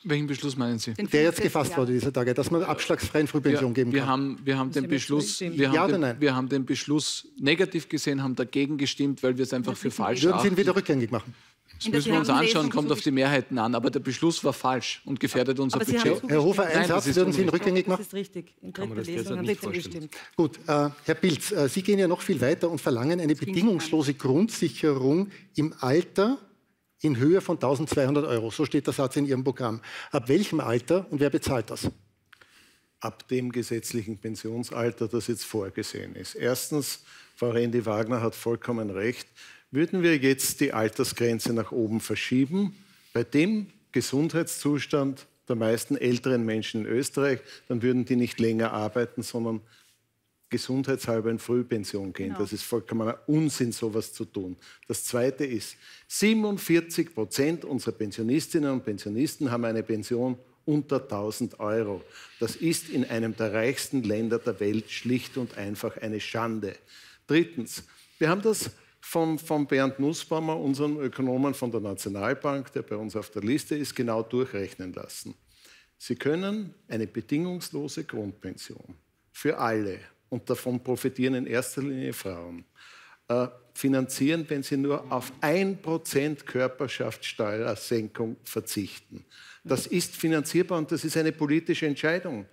Welchen Beschluss meinen Sie? Der jetzt gefasst wurde dieser Tage, dass man abschlagsfreien Frühpension ja, geben wir kann. Haben, wir, haben den Beschluss, wir, ja haben den, wir haben den Beschluss negativ gesehen, haben dagegen gestimmt, weil wir es einfach für falsch Würden Sie ihn wieder rückgängig machen? Das müssen wir uns anschauen, kommt auf die Mehrheiten an. Aber der Beschluss war falsch und gefährdet unser Budget. Herr Hofer, ein Satz, würden Sie ihn rückgängig machen? Das ist richtig. In dritter Lesung haben wir gestimmt. Gut, äh, Herr Pilz, äh, Sie gehen ja noch viel weiter und verlangen eine bedingungslose Grundsicherung im Alter in Höhe von 1200 Euro. So steht der Satz in Ihrem Programm. Ab welchem Alter und wer bezahlt das? Ab dem gesetzlichen Pensionsalter, das jetzt vorgesehen ist. Erstens, Frau Rendi Wagner hat vollkommen recht, würden wir jetzt die Altersgrenze nach oben verschieben, bei dem Gesundheitszustand der meisten älteren Menschen in Österreich, dann würden die nicht länger arbeiten, sondern gesundheitshalber in Frühpension gehen. Genau. Das ist vollkommener Unsinn, sowas zu tun. Das Zweite ist, 47 Prozent unserer Pensionistinnen und Pensionisten haben eine Pension unter 1000 Euro. Das ist in einem der reichsten Länder der Welt schlicht und einfach eine Schande. Drittens, wir haben das von, von Bernd Nussbaumer, unserem Ökonomen von der Nationalbank, der bei uns auf der Liste ist, genau durchrechnen lassen. Sie können eine bedingungslose Grundpension für alle und davon profitieren in erster Linie Frauen, äh, finanzieren, wenn sie nur auf 1% Körperschaftssteuersenkung verzichten. Das ist finanzierbar und das ist eine politische Entscheidung.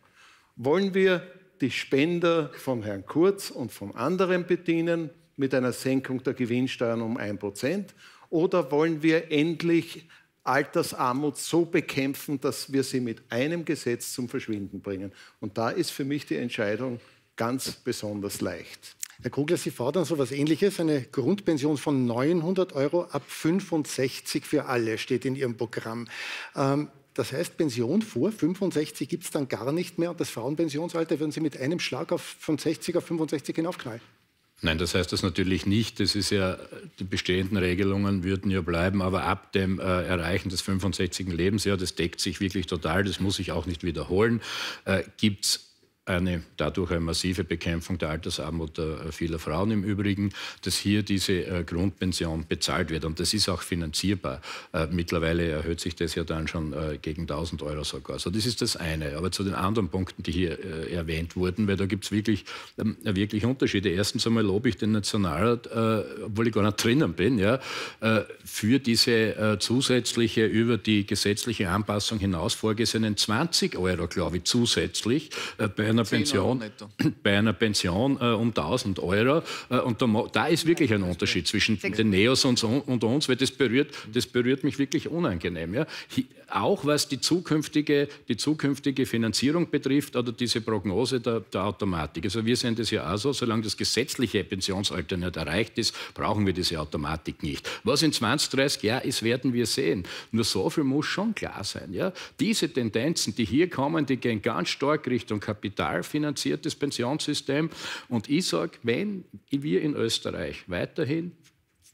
Wollen wir die Spender von Herrn Kurz und von anderen bedienen mit einer Senkung der Gewinnsteuern um 1%? Oder wollen wir endlich Altersarmut so bekämpfen, dass wir sie mit einem Gesetz zum Verschwinden bringen? Und da ist für mich die Entscheidung ganz besonders leicht. Herr Kugler, Sie fordern so etwas Ähnliches, eine Grundpension von 900 Euro ab 65 für alle, steht in Ihrem Programm. Ähm, das heißt, Pension vor 65 gibt es dann gar nicht mehr und das Frauenpensionsalter würden Sie mit einem Schlag auf, von 60 auf 65 hinaufknallen. Nein, das heißt das natürlich nicht. Das ist ja, die bestehenden Regelungen würden ja bleiben, aber ab dem äh, Erreichen des 65. Lebensjahres, das deckt sich wirklich total, das muss ich auch nicht wiederholen, äh, gibt es eine dadurch eine massive Bekämpfung der Altersarmut äh, vieler Frauen im Übrigen, dass hier diese äh, Grundpension bezahlt wird. Und das ist auch finanzierbar. Äh, mittlerweile erhöht sich das ja dann schon gegen 1000 Euro sogar. Also das ist das eine. Aber zu den anderen Punkten, die hier erwähnt wurden, weil da gibt es wirklich, ähm, wirklich Unterschiede. Erstens einmal lobe ich den Nationalrat, obwohl ich gar nicht drinnen bin, ja, für diese zusätzliche über die gesetzliche Anpassung hinaus vorgesehenen 20 Euro, glaube ich, zusätzlich bei einer Pension, bei einer Pension äh, um 1000 Euro. Äh, und da, da, ist wirklich ein Unterschied zwischen den Neos und, und, uns, weil das berührt, das berührt mich wirklich unangenehm. Ja? Auch was die zukünftige, die zukünftige Finanzierung betrifft oder diese Prognose der, der Automatik. Also wir sehen das ja auch so, solange das gesetzliche Pensionsalter nicht erreicht ist, brauchen wir diese Automatik nicht. Was in 20, 30 Jahren ist, werden wir sehen. Nur so viel muss schon klar sein. Ja? Diese Tendenzen, die hier kommen, die gehen ganz stark Richtung Kapital kapitalfinanziertes Pensionssystem. Und ich sage, wenn wir in Österreich weiterhin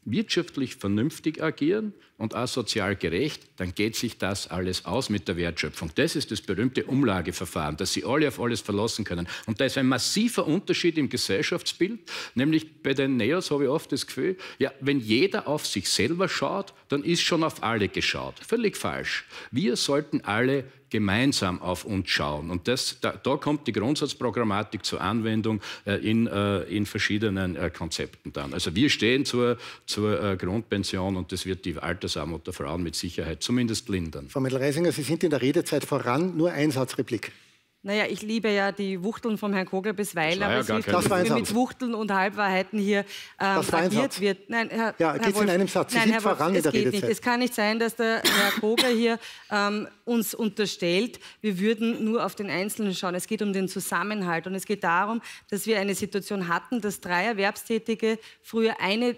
wirtschaftlich vernünftig agieren und auch sozial gerecht, dann geht sich das alles aus mit der Wertschöpfung. Das ist das berühmte Umlageverfahren, dass Sie alle auf alles verlassen können. Und da ist ein massiver Unterschied im Gesellschaftsbild, nämlich bei den Neos habe ich oft das Gefühl, ja, wenn jeder auf sich selber schaut, dann ist schon auf alle geschaut. Völlig falsch. Wir sollten alle gemeinsam auf uns schauen. Und das, da, da kommt die Grundsatzprogrammatik zur Anwendung äh, in, äh, in verschiedenen äh, Konzepten dann. Also wir stehen zur, zur äh, Grundpension und das wird die Altersarmut der Frauen mit Sicherheit zumindest lindern. Frau Medel-Reisinger, Sie sind in der Redezeit voran. Nur Einsatzreplik. Naja, ich liebe ja die Wuchteln vom Herrn Kogler bisweilen, aber es hilft nicht, wenn mit. Wuchteln und Halbwahrheiten hier ähm, agiert wird. Nein, Herr, Ja, geht's in einem Satz? Sie Nein, sind Herr Wolf, voran es geht Redezeit. nicht. Es kann nicht sein, dass der Herr Kogler hier ähm, uns unterstellt, wir würden nur auf den Einzelnen schauen. Es geht um den Zusammenhalt und es geht darum, dass wir eine Situation hatten, dass drei Erwerbstätige früher eine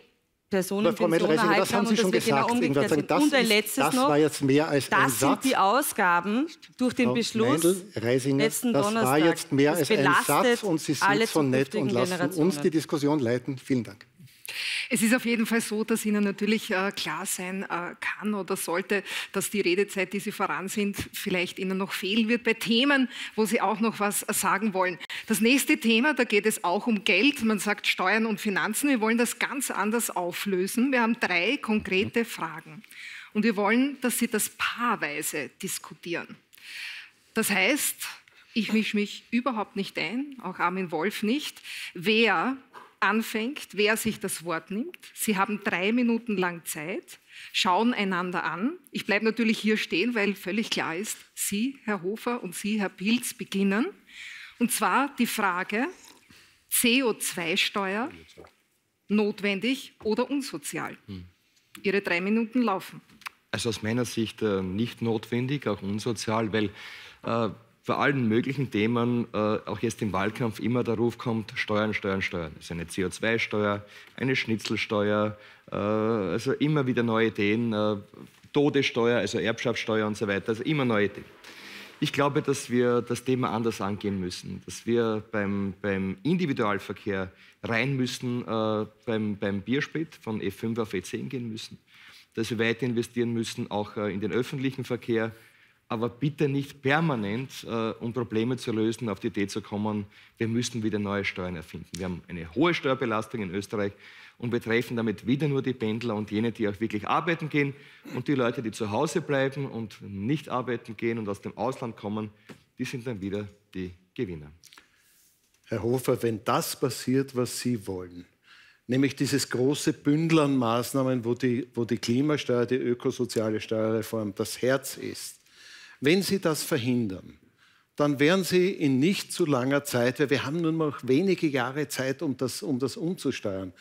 Person Aber in Frau Medel-Reisinger, erhalten das haben Sie schon genau gesagt. sind. sagen, Und ein das, letztes das noch. war jetzt mehr als ein Das sind Satz. die Ausgaben durch den Frau Beschluss Mendel-Reisinger, letzten das Donnerstag. war jetzt mehr Das als ein Satz und Sie sind so nett und lassen uns die Diskussion leiten. Vielen Dank. Es ist auf jeden Fall so, dass Ihnen natürlich äh, klar sein äh, kann oder sollte, dass die Redezeit, die Sie voran sind, vielleicht Ihnen noch fehlen wird bei Themen, wo Sie auch noch was sagen wollen. Das nächste Thema, da geht es auch um Geld. Man sagt Steuern und Finanzen. Wir wollen das ganz anders auflösen. Wir haben drei konkrete Fragen. Und wir wollen, dass Sie das paarweise diskutieren. Das heißt, ich mische mich überhaupt nicht ein, auch Armin Wolf nicht. Wer anfängt, wer sich das Wort nimmt. Sie haben drei Minuten lang Zeit, schauen einander an. Ich bleibe natürlich hier stehen, weil völlig klar ist, Sie, Herr Hofer, und Sie, Herr Pilz, beginnen. Und zwar die Frage, CO2-Steuer, notwendig oder unsozial? Ihre drei Minuten laufen. Also aus meiner Sicht äh, nicht notwendig, auch unsozial, weil äh, bei allen möglichen Themen, äh, auch jetzt im Wahlkampf, immer der Ruf kommt, Steuern, Steuern, Steuern. Also eine CO2-Steuer, eine Schnitzelsteuer, äh, also immer wieder neue Ideen, äh, Todessteuer, also Erbschaftssteuer und so weiter, also immer neue Ideen. Ich glaube, dass wir das Thema anders angehen müssen, dass wir beim, beim Individualverkehr rein müssen, äh, beim, beim Biersprit von E5 auf E10 gehen müssen, dass wir weiter investieren müssen, auch äh, in den öffentlichen Verkehr, aber bitte nicht permanent, äh, um Probleme zu lösen, auf die Idee zu kommen, wir müssen wieder neue Steuern erfinden. Wir haben eine hohe Steuerbelastung in Österreich und wir treffen damit wieder nur die Pendler und jene, die auch wirklich arbeiten gehen und die Leute, die zu Hause bleiben und nicht arbeiten gehen und aus dem Ausland kommen, die sind dann wieder die Gewinner. Herr Hofer, wenn das passiert, was Sie wollen, nämlich dieses große Bündel an Maßnahmen, wo die, wo die Klimasteuer, die ökosoziale Steuerreform das Herz ist, wenn Sie das verhindern, dann werden Sie in nicht zu langer Zeit, weil wir haben nur noch wenige Jahre Zeit, um das, um das umzusteuern,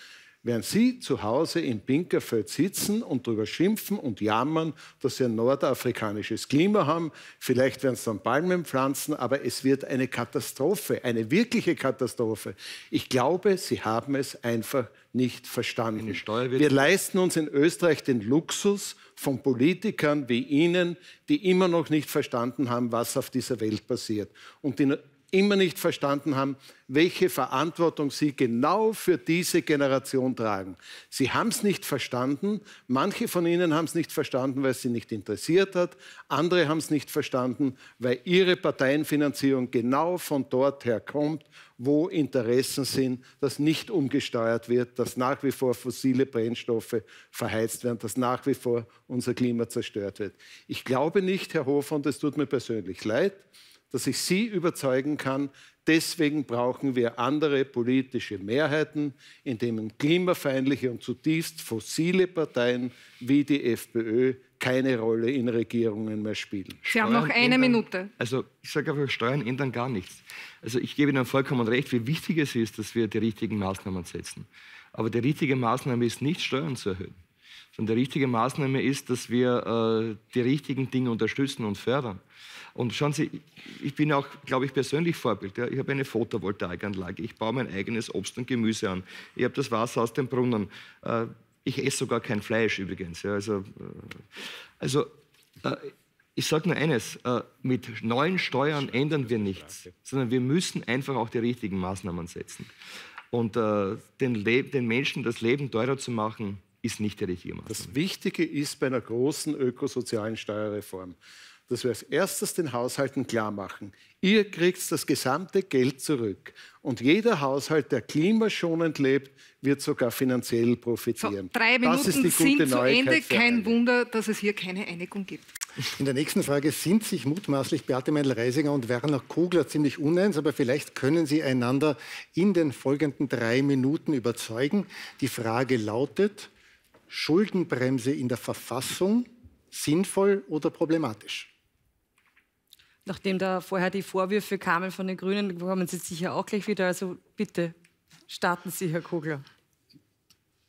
werden Sie zu Hause im Pinkerfeld sitzen und darüber schimpfen und jammern, dass Sie ein nordafrikanisches Klima haben. Vielleicht werden es dann Palmen pflanzen, aber es wird eine Katastrophe, eine wirkliche Katastrophe. Ich glaube, Sie haben es einfach nicht verstanden. Wir leisten uns in Österreich den Luxus von Politikern wie Ihnen, die immer noch nicht verstanden haben, was auf dieser Welt passiert und die immer nicht verstanden haben, welche Verantwortung sie genau für diese Generation tragen. Sie haben es nicht verstanden. Manche von ihnen haben es nicht verstanden, weil es sie nicht interessiert hat. Andere haben es nicht verstanden, weil ihre Parteienfinanzierung genau von dort her kommt, wo Interessen sind, dass nicht umgesteuert wird, dass nach wie vor fossile Brennstoffe verheizt werden, dass nach wie vor unser Klima zerstört wird. Ich glaube nicht, Herr Hofer, und es tut mir persönlich leid, dass ich Sie überzeugen kann. Deswegen brauchen wir andere politische Mehrheiten, in denen klimafeindliche und zutiefst fossile Parteien wie die FPÖ keine Rolle in Regierungen mehr spielen. Sie haben noch Steuern eine ändern- Minute. Also ich sage einfach, Steuern ändern gar nichts. Also ich gebe Ihnen vollkommen recht, wie wichtig es ist, dass wir die richtigen Maßnahmen setzen. Aber die richtige Maßnahme ist nicht, Steuern zu erhöhen. Sondern die richtige Maßnahme ist, dass wir äh, die richtigen Dinge unterstützen und fördern. Und schauen Sie, ich bin auch, glaube ich, persönlich Vorbild. Ja. Ich habe eine Photovoltaikanlage. Ich baue mein eigenes Obst und Gemüse an. Ich habe das Wasser aus dem Brunnen. Äh, ich esse sogar kein Fleisch übrigens. Ja. Also, äh, also äh, ich sage nur eines, äh, mit neuen Steuern ändern wir nichts, sondern wir müssen einfach auch die richtigen Maßnahmen setzen. Und äh, den, den Menschen das Leben teurer zu machen, ist nicht die richtige Maßnahme. Das Wichtige ist bei einer großen ökosozialen Steuerreform, dass wir als erstes den Haushalten klar machen, ihr kriegt das gesamte Geld zurück. Und jeder Haushalt, der klimaschonend lebt, wird sogar finanziell profitieren. So, drei Minuten sind zu Ende. Kein Wunder, dass es hier keine Einigung gibt. In der nächsten Frage sind sich mutmaßlich Beate Meindl-Reisinger und Werner Kogler ziemlich uneins, aber vielleicht können sie einander in den folgenden drei Minuten überzeugen. Die Frage lautet, Schuldenbremse in der Verfassung sinnvoll oder problematisch? Nachdem da vorher die Vorwürfe kamen von den Grünen, kommen Sie sicher auch gleich wieder. Also bitte starten Sie, Herr Kogler.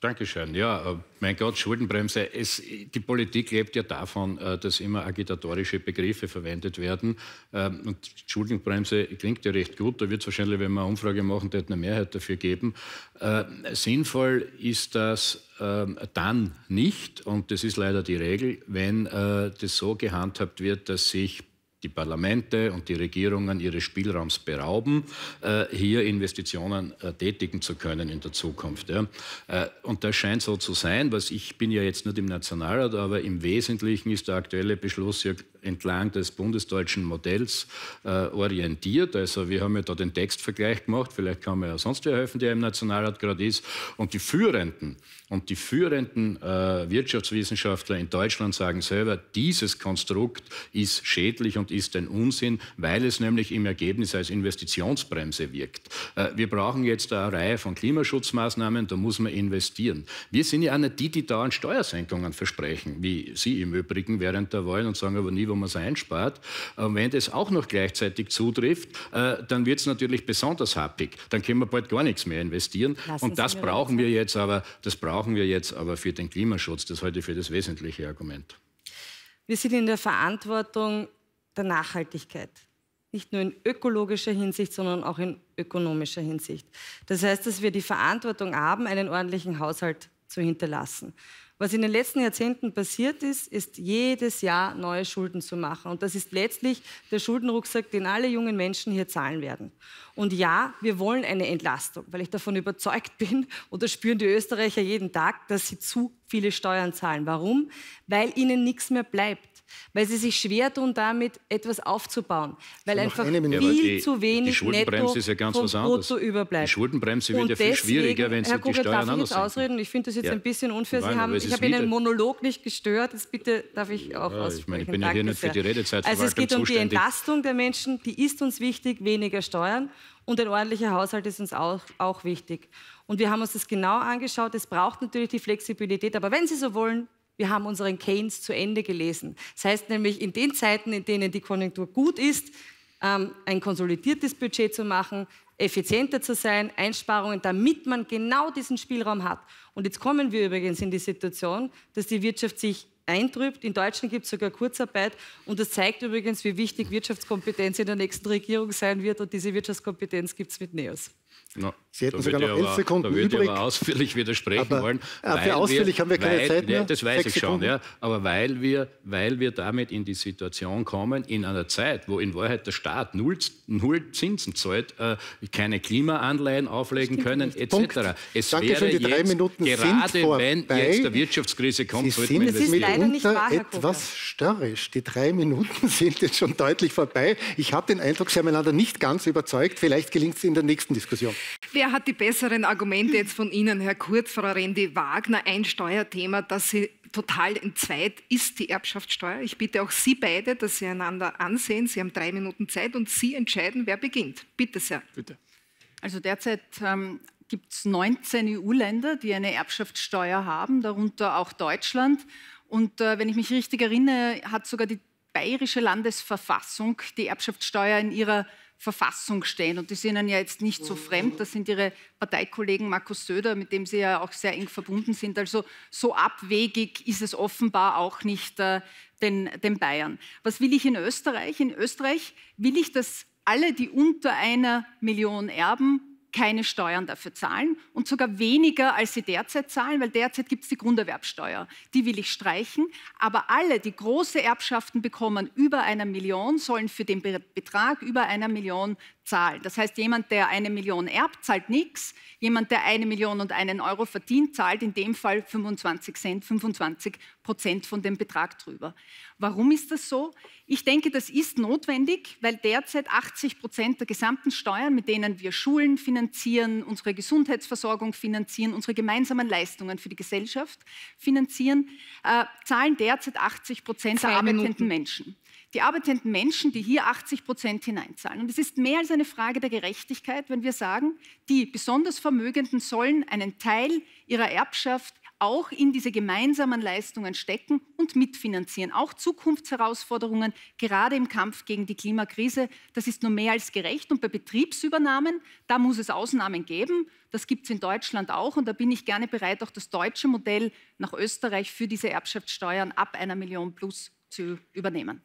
Dankeschön. Ja, äh, mein Gott, Schuldenbremse. Es, die Politik lebt ja davon, äh, dass immer agitatorische Begriffe verwendet werden. Ähm, und Schuldenbremse klingt ja recht gut. Da wird es wahrscheinlich, wenn wir eine Umfrage machen, eine Mehrheit dafür geben. Äh, sinnvoll ist das ähm, dann nicht, und das ist leider die Regel, wenn das so gehandhabt wird, dass sich die Parlamente und die Regierungen ihres Spielraums berauben, äh, hier Investitionen äh, tätigen zu können in der Zukunft. Ja. Äh, und das scheint so zu sein, was ich bin ja jetzt nicht im Nationalrat, aber im Wesentlichen ist der aktuelle Beschluss ja entlang des bundesdeutschen Modells äh, orientiert. Also wir haben ja da den Textvergleich gemacht, vielleicht kann mir ja sonst wer helfen, der im Nationalrat gerade ist. Und die Führenden und die führenden äh, Wirtschaftswissenschaftler in Deutschland sagen selber, dieses Konstrukt ist schädlich und ist ein Unsinn, weil es nämlich im Ergebnis als Investitionsbremse wirkt. Äh, wir brauchen jetzt eine Reihe von Klimaschutzmaßnahmen, da muss man investieren. Wir sind ja auch nicht die, die dauernd Steuersenkungen versprechen, wie Sie im Übrigen während der Wahlen und sagen aber nie, wo man es einspart. Und wenn das auch noch gleichzeitig zutrifft, äh, dann wird es natürlich besonders happig. Dann können wir bald gar nichts mehr investieren. Lassen und das brauchen wir jetzt aber, das brauchen wir jetzt aber für den Klimaschutz. Das halte ich für das wesentliche Argument. Wir sind in der Verantwortung der Nachhaltigkeit. Nicht nur in ökologischer Hinsicht, sondern auch in ökonomischer Hinsicht. Das heißt, dass wir die Verantwortung haben, einen ordentlichen Haushalt zu hinterlassen. Was in den letzten Jahrzehnten passiert ist, ist jedes Jahr neue Schulden zu machen. Und das ist letztlich der Schuldenrucksack, den alle jungen Menschen hier zahlen werden. Und ja, wir wollen eine Entlastung, weil ich davon überzeugt bin, oder spüren die Österreicher jeden Tag, dass sie zu viele Steuern zahlen. Warum? Weil ihnen nichts mehr bleibt weil sie sich schwer tun, damit etwas aufzubauen, weil einfach viel die, zu wenig die Schuldenbremse ist ja ganz was anderes. überbleibt. Die Schuldenbremse wird und ja viel deswegen, schwieriger, wenn Sie Herr Kugel, die Steuern darf ich jetzt ausreden? Ich finde das jetzt ja. ein bisschen unfair. Sie haben, ich habe Ihnen Monolog nicht gestört. Das bitte darf ich auch ja, aussprechen. Ich, meine, ich bin ja hier nicht für die Redezeit Also es geht um die Entlastung der Menschen, die ist uns wichtig, weniger Steuern. Und ein ordentlicher Haushalt ist uns auch, auch wichtig. Und wir haben uns das genau angeschaut. Es braucht natürlich die Flexibilität. Aber wenn Sie so wollen, wir haben unseren Keynes zu Ende gelesen. Das heißt nämlich, in den Zeiten, in denen die Konjunktur gut ist, ähm, ein konsolidiertes Budget zu machen, effizienter zu sein, Einsparungen, damit man genau diesen Spielraum hat. Und jetzt kommen wir übrigens in die Situation, dass die Wirtschaft sich eintrübt. In Deutschland gibt es sogar Kurzarbeit. Und das zeigt übrigens, wie wichtig Wirtschaftskompetenz in der nächsten Regierung sein wird. Und diese Wirtschaftskompetenz gibt es mit NEOS. No, Sie hätten sogar noch elf Sekunden da übrig. Da aber ausführlich widersprechen aber, wollen. für ausführlich wir, haben wir keine weil, Zeit mehr. Ja, das weiß ich schon. Ja, aber weil wir, weil wir damit in die Situation kommen, in einer Zeit, wo in Wahrheit der Staat null, null Zinsen zahlt, äh, keine Klimaanleihen auflegen können, etc. Punkt. Es Danke wäre schön, die drei Minuten gerade sind wenn jetzt der Wirtschaftskrise kommt, Sie sind es leider nicht wahr, etwas störrisch. Die drei Minuten sind jetzt schon deutlich vorbei. Ich habe den Eindruck, Sie haben einander nicht ganz überzeugt. Vielleicht gelingt es in der nächsten Diskussion. Wer hat die besseren Argumente jetzt von Ihnen, Herr Kurz, Frau Rendi Wagner? Ein Steuerthema, das Sie total entzweit, ist die Erbschaftssteuer. Ich bitte auch Sie beide, dass Sie einander ansehen. Sie haben drei Minuten Zeit und Sie entscheiden, wer beginnt. Bitte sehr. Bitte. Also derzeit ähm, gibt es 19 EU-Länder, die eine Erbschaftssteuer haben, darunter auch Deutschland. Und äh, wenn ich mich richtig erinnere, hat sogar die bayerische Landesverfassung die Erbschaftssteuer in ihrer Verfassung stehen. Und die sind Ihnen ja jetzt nicht so fremd. Das sind Ihre Parteikollegen Markus Söder, mit dem Sie ja auch sehr eng verbunden sind. Also so abwegig ist es offenbar auch nicht äh, den, den Bayern. Was will ich in Österreich? In Österreich will ich, dass alle, die unter einer Million erben, keine Steuern dafür zahlen und sogar weniger, als sie derzeit zahlen, weil derzeit gibt es die Grunderwerbsteuer. Die will ich streichen. Aber alle, die große Erbschaften bekommen über einer Million, sollen für den Betrag über einer Million zahlen. Das heißt, jemand, der eine Million erbt, zahlt nichts. Jemand, der eine Million und einen Euro verdient, zahlt in dem Fall 25 Cent, 25 Prozent von dem Betrag drüber. Warum ist das so? Ich denke, das ist notwendig, weil derzeit 80 Prozent der gesamten Steuern, mit denen wir Schulen finanzieren, unsere Gesundheitsversorgung finanzieren, unsere gemeinsamen Leistungen für die Gesellschaft finanzieren, äh, zahlen derzeit 80 Prozent der arbeitenden Menschen die arbeitenden Menschen, die hier 80 Prozent hineinzahlen. Und es ist mehr als eine Frage der Gerechtigkeit, wenn wir sagen, die besonders Vermögenden sollen einen Teil ihrer Erbschaft auch in diese gemeinsamen Leistungen stecken und mitfinanzieren. Auch Zukunftsherausforderungen, gerade im Kampf gegen die Klimakrise, das ist nur mehr als gerecht. Und bei Betriebsübernahmen, da muss es Ausnahmen geben. Das gibt es in Deutschland auch. Und da bin ich gerne bereit, auch das deutsche Modell nach Österreich für diese Erbschaftssteuern ab einer Million plus zu übernehmen.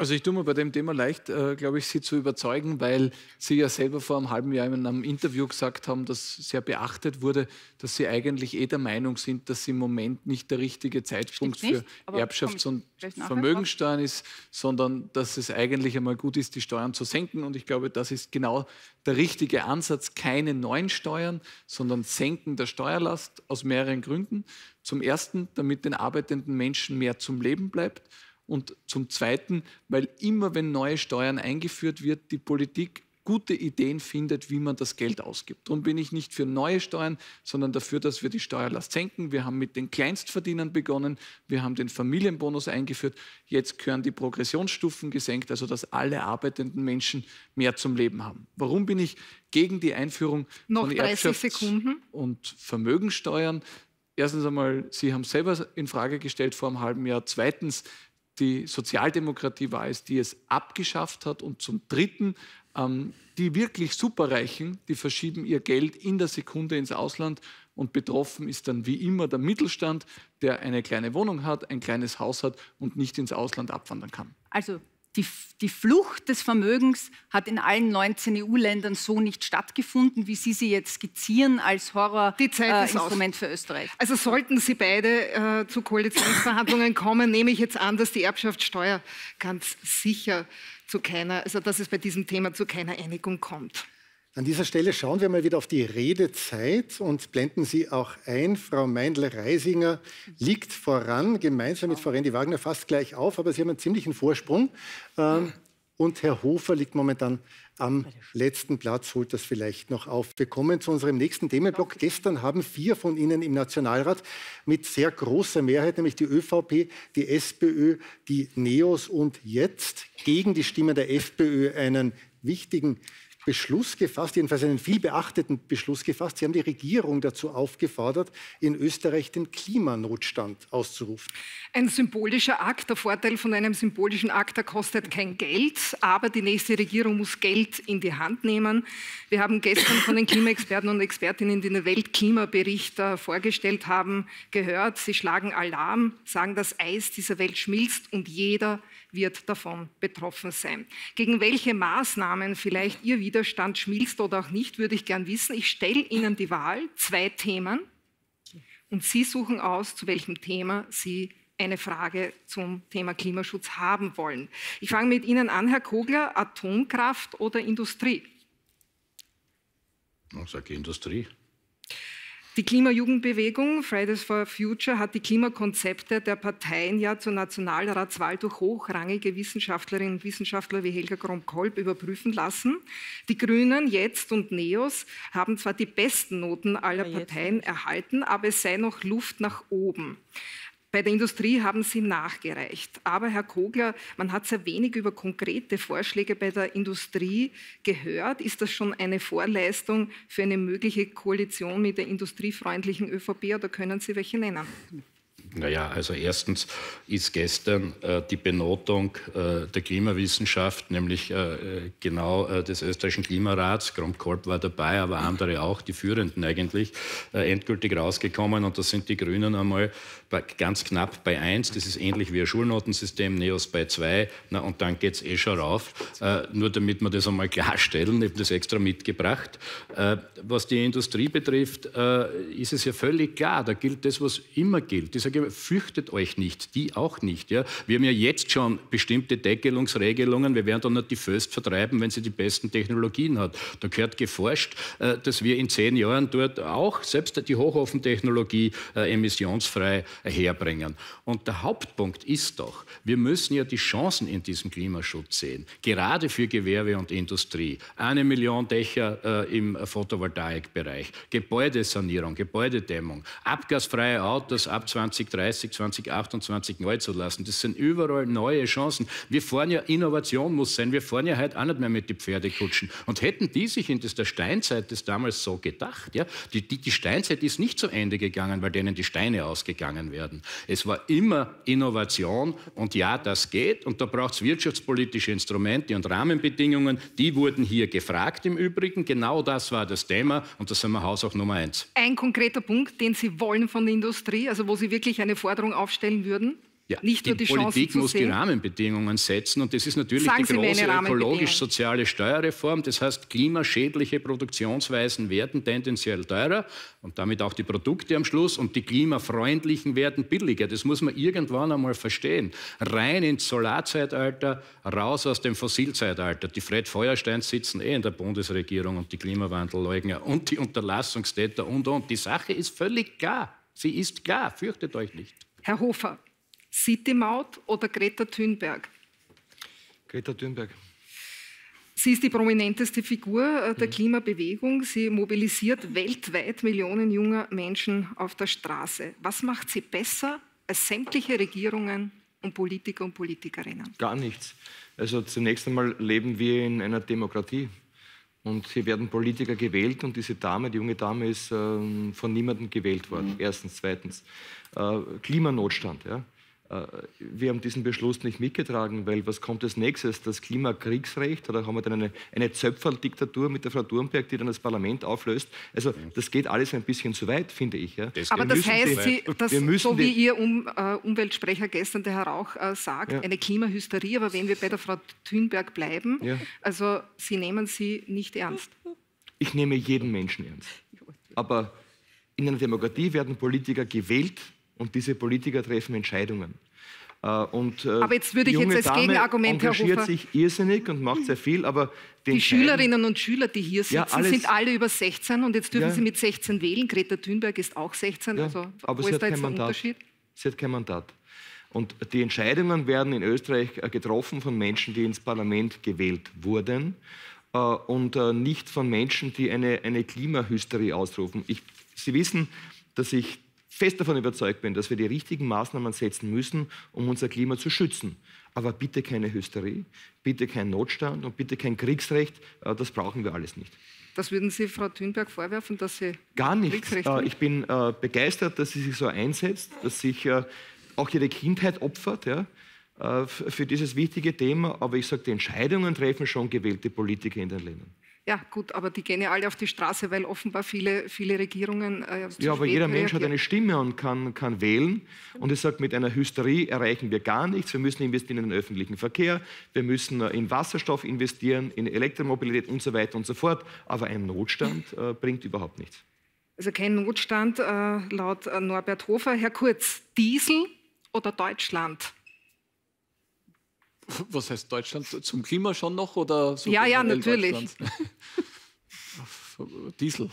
Also ich tue mir bei dem Thema leicht, äh, glaube ich, Sie zu überzeugen, weil Sie ja selber vor einem halben Jahr in einem Interview gesagt haben, dass sehr beachtet wurde, dass Sie eigentlich eh der Meinung sind, dass im Moment nicht der richtige Zeitpunkt nicht, für Erbschafts- und Vermögensteuern ist, sondern dass es eigentlich einmal gut ist, die Steuern zu senken. Und ich glaube, das ist genau der richtige Ansatz. Keine neuen Steuern, sondern Senken der Steuerlast aus mehreren Gründen. Zum Ersten, damit den arbeitenden Menschen mehr zum Leben bleibt und zum Zweiten, weil immer, wenn neue Steuern eingeführt wird, die Politik gute Ideen findet, wie man das Geld ausgibt. Darum bin ich nicht für neue Steuern, sondern dafür, dass wir die Steuerlast senken. Wir haben mit den Kleinstverdienern begonnen, wir haben den Familienbonus eingeführt, jetzt gehören die Progressionsstufen gesenkt, also dass alle arbeitenden Menschen mehr zum Leben haben. Warum bin ich gegen die Einführung Noch von Erbschafts- und Vermögensteuern? Erstens einmal, Sie haben selber in Frage gestellt vor einem halben Jahr. Zweitens, die Sozialdemokratie war es, die es abgeschafft hat. Und zum Dritten, ähm, die wirklich Superreichen, die verschieben ihr Geld in der Sekunde ins Ausland. Und betroffen ist dann wie immer der Mittelstand, der eine kleine Wohnung hat, ein kleines Haus hat und nicht ins Ausland abwandern kann. Also die, die, Flucht des Vermögens hat in allen 19 EU-Ländern so nicht stattgefunden, wie Sie sie jetzt skizzieren als Horrorinstrument äh, für Österreich. Also sollten Sie beide äh, zu Koalitionsverhandlungen kommen, nehme ich jetzt an, dass die Erbschaftssteuer ganz sicher zu keiner, also dass es bei diesem Thema zu keiner Einigung kommt. An dieser Stelle schauen wir mal wieder auf die Redezeit und blenden Sie auch ein. Frau Meindl-Reisinger liegt voran, gemeinsam mit Frau Rendi Wagner fast gleich auf, aber Sie haben einen ziemlichen Vorsprung. Ähm, und Herr Hofer liegt momentan am letzten Platz, holt das vielleicht noch auf. Wir kommen zu unserem nächsten Themenblock. Gestern haben vier von Ihnen im Nationalrat mit sehr großer Mehrheit, nämlich die ÖVP, die SPÖ, die NEOS und jetzt gegen die Stimme der FPÖ einen wichtigen Beschluss gefasst, jedenfalls einen viel beachteten Beschluss gefasst. Sie haben die Regierung dazu aufgefordert, in Österreich den Klimanotstand auszurufen. Ein symbolischer Akt. Der Vorteil von einem symbolischen Akt, der kostet kein Geld, aber die nächste Regierung muss Geld in die Hand nehmen. Wir haben gestern von den Klimaexperten und Expertinnen, die den Weltklimabericht äh, vorgestellt haben, gehört, sie schlagen Alarm, sagen, das Eis dieser Welt schmilzt und jeder wird davon betroffen sein. Gegen welche Maßnahmen vielleicht Ihr Widerstand schmilzt oder auch nicht, würde ich gern wissen. Ich stelle Ihnen die Wahl, zwei Themen, und Sie suchen aus, zu welchem Thema Sie eine Frage zum Thema Klimaschutz haben wollen. Ich fange mit Ihnen an, Herr Kogler, Atomkraft oder Industrie? Ich sage Industrie. Die Klimajugendbewegung Fridays for Future hat die Klimakonzepte der Parteien ja zur Nationalratswahl durch hochrangige Wissenschaftlerinnen und Wissenschaftler wie Helga Krom-Kolb überprüfen lassen. Die Grünen, Jetzt und Neos haben zwar die besten Noten aller Parteien erhalten, aber es sei noch Luft nach oben. Bei der Industrie haben Sie nachgereicht. Aber Herr Kogler, man hat sehr wenig über konkrete Vorschläge bei der Industrie gehört. Ist das schon eine Vorleistung für eine mögliche Koalition mit der industriefreundlichen ÖVP oder können Sie welche nennen? Naja, also erstens ist gestern äh, die Benotung äh, der Klimawissenschaft, nämlich äh, genau äh, des österreichischen Klimarats, Gromkorb war dabei, aber andere auch, die Führenden eigentlich, äh, endgültig rausgekommen. Und das sind die Grünen einmal ganz knapp bei 1. Das ist ähnlich wie ein Schulnotensystem, Neos bei 2. Na, und dann geht es eh schon rauf. Äh, nur damit wir das einmal klarstellen, ich habe das extra mitgebracht. was die Industrie betrifft, ist es ja völlig klar, da gilt das, was immer gilt. Dieser nur fürchtet euch nicht, die auch nicht. Ja? Wir haben ja jetzt schon bestimmte Deckelungsregelungen. Wir werden dann nicht die Föst vertreiben, wenn sie die besten Technologien hat. Da gehört geforscht, äh, dass wir in zehn Jahren dort auch selbst die Hochofentechnologie äh, emissionsfrei herbringen. Und der Hauptpunkt ist doch, wir müssen ja die Chancen in diesem Klimaschutz sehen, gerade für Gewerbe und Industrie. Eine Million Dächer äh, im Photovoltaikbereich, Gebäudesanierung, Gebäudedämmung, abgasfreie Autos ab 2030, 2028 neu zu lassen. Das sind überall neue Chancen. Wir fahren ja, Innovation muss sein, wir fahren ja heute auch nicht mehr mit den Pferdekutschen. Und hätten die sich in der Steinzeit das damals so gedacht, ja, die, die, die Steinzeit ist nicht zu Ende gegangen, weil denen die Steine ausgegangen werden. Es war immer Innovation und ja, das geht und da braucht es wirtschaftspolitische Instrumente und Rahmenbedingungen. Die wurden hier gefragt im Übrigen. Genau das war das Thema und das sind wir Haus auch Nummer eins. Ein konkreter Punkt, den Sie wollen von der Industrie, also wo Sie wirklich eine Forderung aufstellen würden? Ja, nicht die, nur die Politik muss die Rahmenbedingungen setzen und das ist natürlich Sagen die große ökologisch-soziale Steuerreform. Das heißt, klimaschädliche Produktionsweisen werden tendenziell teurer und damit auch die Produkte am Schluss und die klimafreundlichen werden billiger. Das muss man irgendwann einmal verstehen. Rein ins Solarzeitalter, raus aus dem Fossilzeitalter. Die Fred Feuersteins sitzen eh in der Bundesregierung und die Klimawandelleugner und die Unterlassungstäter und und. Die Sache ist völlig klar. Sie ist klar. Fürchtet euch nicht. Herr Hofer, City-Maut oder Greta Thunberg? Greta Thunberg. Sie ist die prominenteste Figur äh, der mhm. Klimabewegung. Sie mobilisiert weltweit Millionen junger Menschen auf der Straße. Was macht sie besser als sämtliche Regierungen und Politiker und Politikerinnen? Gar nichts. Also zunächst einmal leben wir in einer Demokratie. Und hier werden Politiker gewählt und diese Dame, die junge Dame, ist äh, von niemandem gewählt worden. Mhm. Erstens. Zweitens. Äh, Klimanotstand. Ja? Äh, wir haben diesen Beschluss nicht mitgetragen, weil was kommt als nächstes? Das Klimakriegsrecht oder haben wir dann eine, eine Zöpferl-Diktatur mit der Frau Thurnberg, die dann das Parlament auflöst? Also das geht alles ein bisschen zu weit, finde ich. Ja. Das Aber das heißt, Sie, dass, so wie Ihr um, äh, Umweltsprecher gestern, der Herr Rauch, äh, sagt, ja. eine Klimahysterie, aber wenn wir bei der Frau Thünberg bleiben, ja. also Sie nehmen sie nicht ernst. Ich nehme jeden Menschen ernst. Aber in einer Demokratie werden Politiker gewählt und diese Politiker treffen Entscheidungen. Äh, und, äh, aber jetzt würde ich jetzt als Dame Gegenargument, Herr Hofer, sich irrsinnig und macht sehr viel, aber die Schülerinnen und Schüler, die hier sitzen, ja, alles, sind alle über 16 und jetzt dürfen ja. sie mit 16 wählen. Greta Thunberg ist auch 16, ja, also aber wo ist da jetzt der Unterschied? Sie hat kein Mandat. Und die Entscheidungen werden in Österreich äh, getroffen von Menschen, die ins Parlament gewählt wurden und nicht von Menschen, die eine, eine Klimahysterie ausrufen. Ich, sie wissen, dass ich fest davon überzeugt bin, dass wir die richtigen Maßnahmen setzen müssen, um unser Klima zu schützen. Aber bitte keine Hysterie, bitte kein Notstand und bitte kein Kriegsrecht. Äh, das brauchen wir alles nicht. Das würden Sie Frau Thünberg vorwerfen, dass sie gar nicht. Äh, ich bin äh, begeistert, dass sie sich so einsetzt, dass sich auch ihre Kindheit opfert. Ja, für dieses wichtige Thema. Aber ich sage, die Entscheidungen treffen schon gewählte Politiker in den Ländern. Ja, gut, aber die gehen ja alle auf die Straße, weil offenbar viele, viele Regierungen. Äh, ja, aber jeder Mensch hat eine Stimme und kann, kann wählen. Und ich sage, mit einer Hysterie erreichen wir gar nichts. Wir müssen investieren in den öffentlichen Verkehr, wir müssen äh, in Wasserstoff investieren, in Elektromobilität und so weiter und so fort. Aber ein Notstand äh, bringt überhaupt nichts. Also kein Notstand äh, laut äh, Norbert Hofer. Herr Kurz, Diesel oder Deutschland? Was heißt Deutschland? Zum Klima schon noch oder so? Ja, ja, natürlich. Diesel.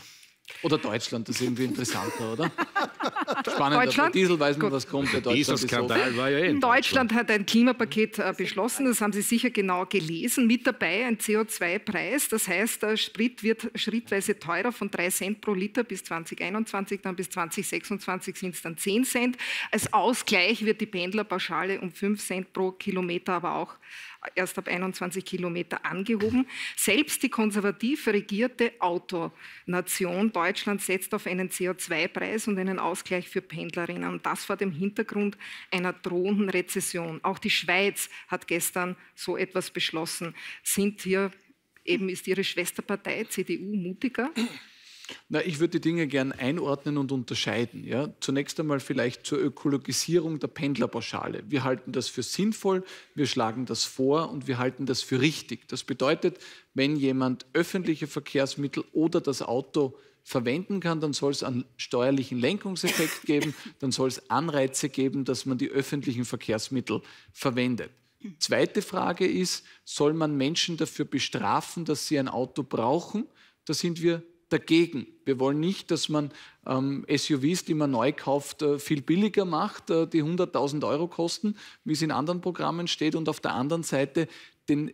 Oder Deutschland, das ist irgendwie interessanter, oder? Spannend, Deutschland? Bei Diesel weiß man, was kommt. Der Dieselskandal war ja eh. Deutschland hat ein Klimapaket äh, beschlossen, das haben Sie sicher genau gelesen. Mit dabei ein CO2-Preis, das heißt, der Sprit wird schrittweise teurer von 3 Cent pro Liter bis 2021, dann bis 2026 sind es dann 10 Cent. Als Ausgleich wird die Pendlerpauschale um 5 Cent pro Kilometer aber auch erst ab 21 Kilometer angehoben. Selbst die konservativ regierte Autonation Deutschland setzt auf einen CO2-Preis und einen Ausgleich für Pendlerinnen. Und das vor dem Hintergrund einer drohenden Rezession. Auch die Schweiz hat gestern so etwas beschlossen. Sind hier eben ist Ihre Schwesterpartei CDU mutiger? Na, ich würde die Dinge gern einordnen und unterscheiden. Ja? Zunächst einmal vielleicht zur Ökologisierung der Pendlerpauschale. Wir halten das für sinnvoll, wir schlagen das vor und wir halten das für richtig. Das bedeutet, wenn jemand öffentliche Verkehrsmittel oder das Auto verwenden kann, dann soll es einen steuerlichen Lenkungseffekt geben, dann soll es Anreize geben, dass man die öffentlichen Verkehrsmittel verwendet. Zweite Frage ist, soll man Menschen dafür bestrafen, dass sie ein Auto brauchen? Da sind wir dagegen. Wir wollen nicht, dass man ähm, SUVs, die man neu kauft, äh, viel billiger macht, äh, die 100.000 Euro kosten, wie es in anderen Programmen steht, und auf der anderen Seite den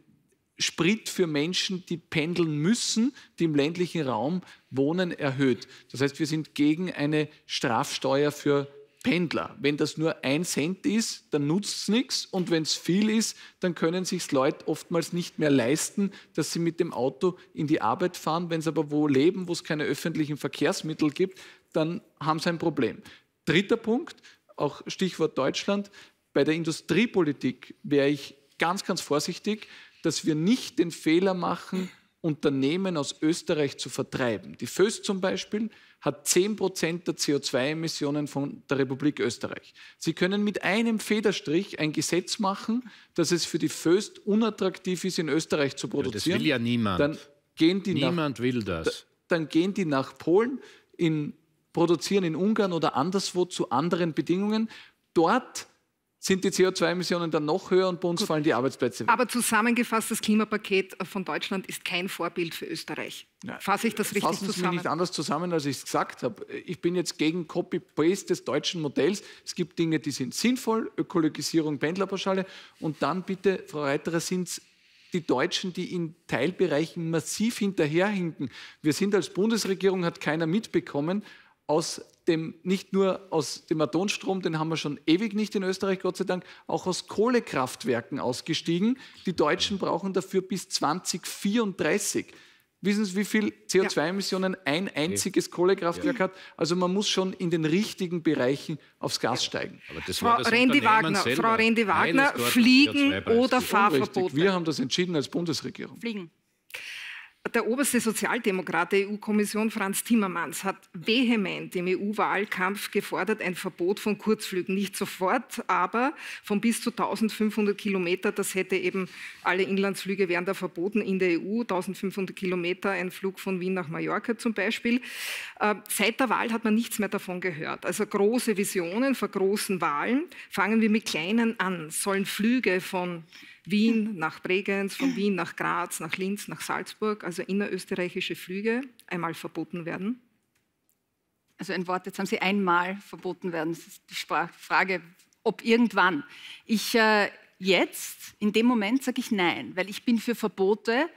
Sprit für Menschen, die pendeln müssen, die im ländlichen Raum wohnen, erhöht. Das heißt, wir sind gegen eine Strafsteuer für Pendler. Wenn das nur ein Cent ist, dann nutzt es nichts. Und wenn es viel ist, dann können sich Leute oftmals nicht mehr leisten, dass sie mit dem Auto in die Arbeit fahren. Wenn sie aber wo leben, wo es keine öffentlichen Verkehrsmittel gibt, dann haben sie ein Problem. Dritter Punkt, auch Stichwort Deutschland. Bei der Industriepolitik wäre ich ganz, ganz vorsichtig, dass wir nicht den Fehler machen, Unternehmen aus Österreich zu vertreiben. Die Föst zum Beispiel hat 10 Prozent der CO2-Emissionen von der Republik Österreich. Sie können mit einem Federstrich ein Gesetz machen, dass es für die Föst unattraktiv ist, in Österreich zu produzieren. Ja, das will ja niemand. Dann gehen die niemand nach, will das. Dann gehen die nach Polen, in, produzieren in Ungarn oder anderswo zu anderen Bedingungen. Dort sind die CO2-Emissionen dann noch höher und bei uns Gut. fallen die Arbeitsplätze weg. Aber zusammengefasst, das Klimapaket von Deutschland ist kein Vorbild für Österreich. Ja, Fasse ich das richtig fassen zusammen? Fassen Sie nicht anders zusammen, als ich es gesagt habe. Ich bin jetzt gegen Copy-Paste des deutschen Modells. Es gibt Dinge, die sind sinnvoll, Ökologisierung, Pendlerpauschale. Und dann bitte, Frau Reiterer, sind es die Deutschen, die in Teilbereichen massiv hinterherhinken. Wir sind als Bundesregierung, hat keiner mitbekommen, aus dem, nicht nur aus dem Atomstrom, den haben wir schon ewig nicht in Österreich, Gott sei Dank, auch aus Kohlekraftwerken ausgestiegen. Die Deutschen brauchen dafür bis 2034. Wissen Sie, wie viel CO2-Emissionen ein einziges Kohlekraftwerk ja. hat? Also man muss schon in den richtigen Bereichen aufs Gas steigen. Frau Rendi Wagner, Frau Rendi Wagner fliegen oder Fahrverbote? Wir haben das entschieden als Bundesregierung. Fliegen. Der oberste Sozialdemokrat der EU-Kommission, Franz Timmermans, hat vehement im EU-Wahlkampf gefordert, ein Verbot von Kurzflügen. Nicht sofort, aber von bis zu 1500 Kilometer. Das hätte eben alle Inlandsflüge wären da verboten in der EU. 1500 Kilometer, ein Flug von Wien nach Mallorca zum Beispiel. Äh, seit der Wahl hat man nichts mehr davon gehört. Also große Visionen vor großen Wahlen. Fangen wir mit kleinen an. Sollen Flüge von Wien nach Bregenz, von Wien nach Graz, nach Linz, nach Salzburg, also innerösterreichische Flüge, einmal verboten werden? Also ein Wort, jetzt haben Sie einmal verboten werden. Das ist die Frage, ob irgendwann. Ich äh, jetzt, in dem Moment, sage ich nein, weil ich bin für Verbote,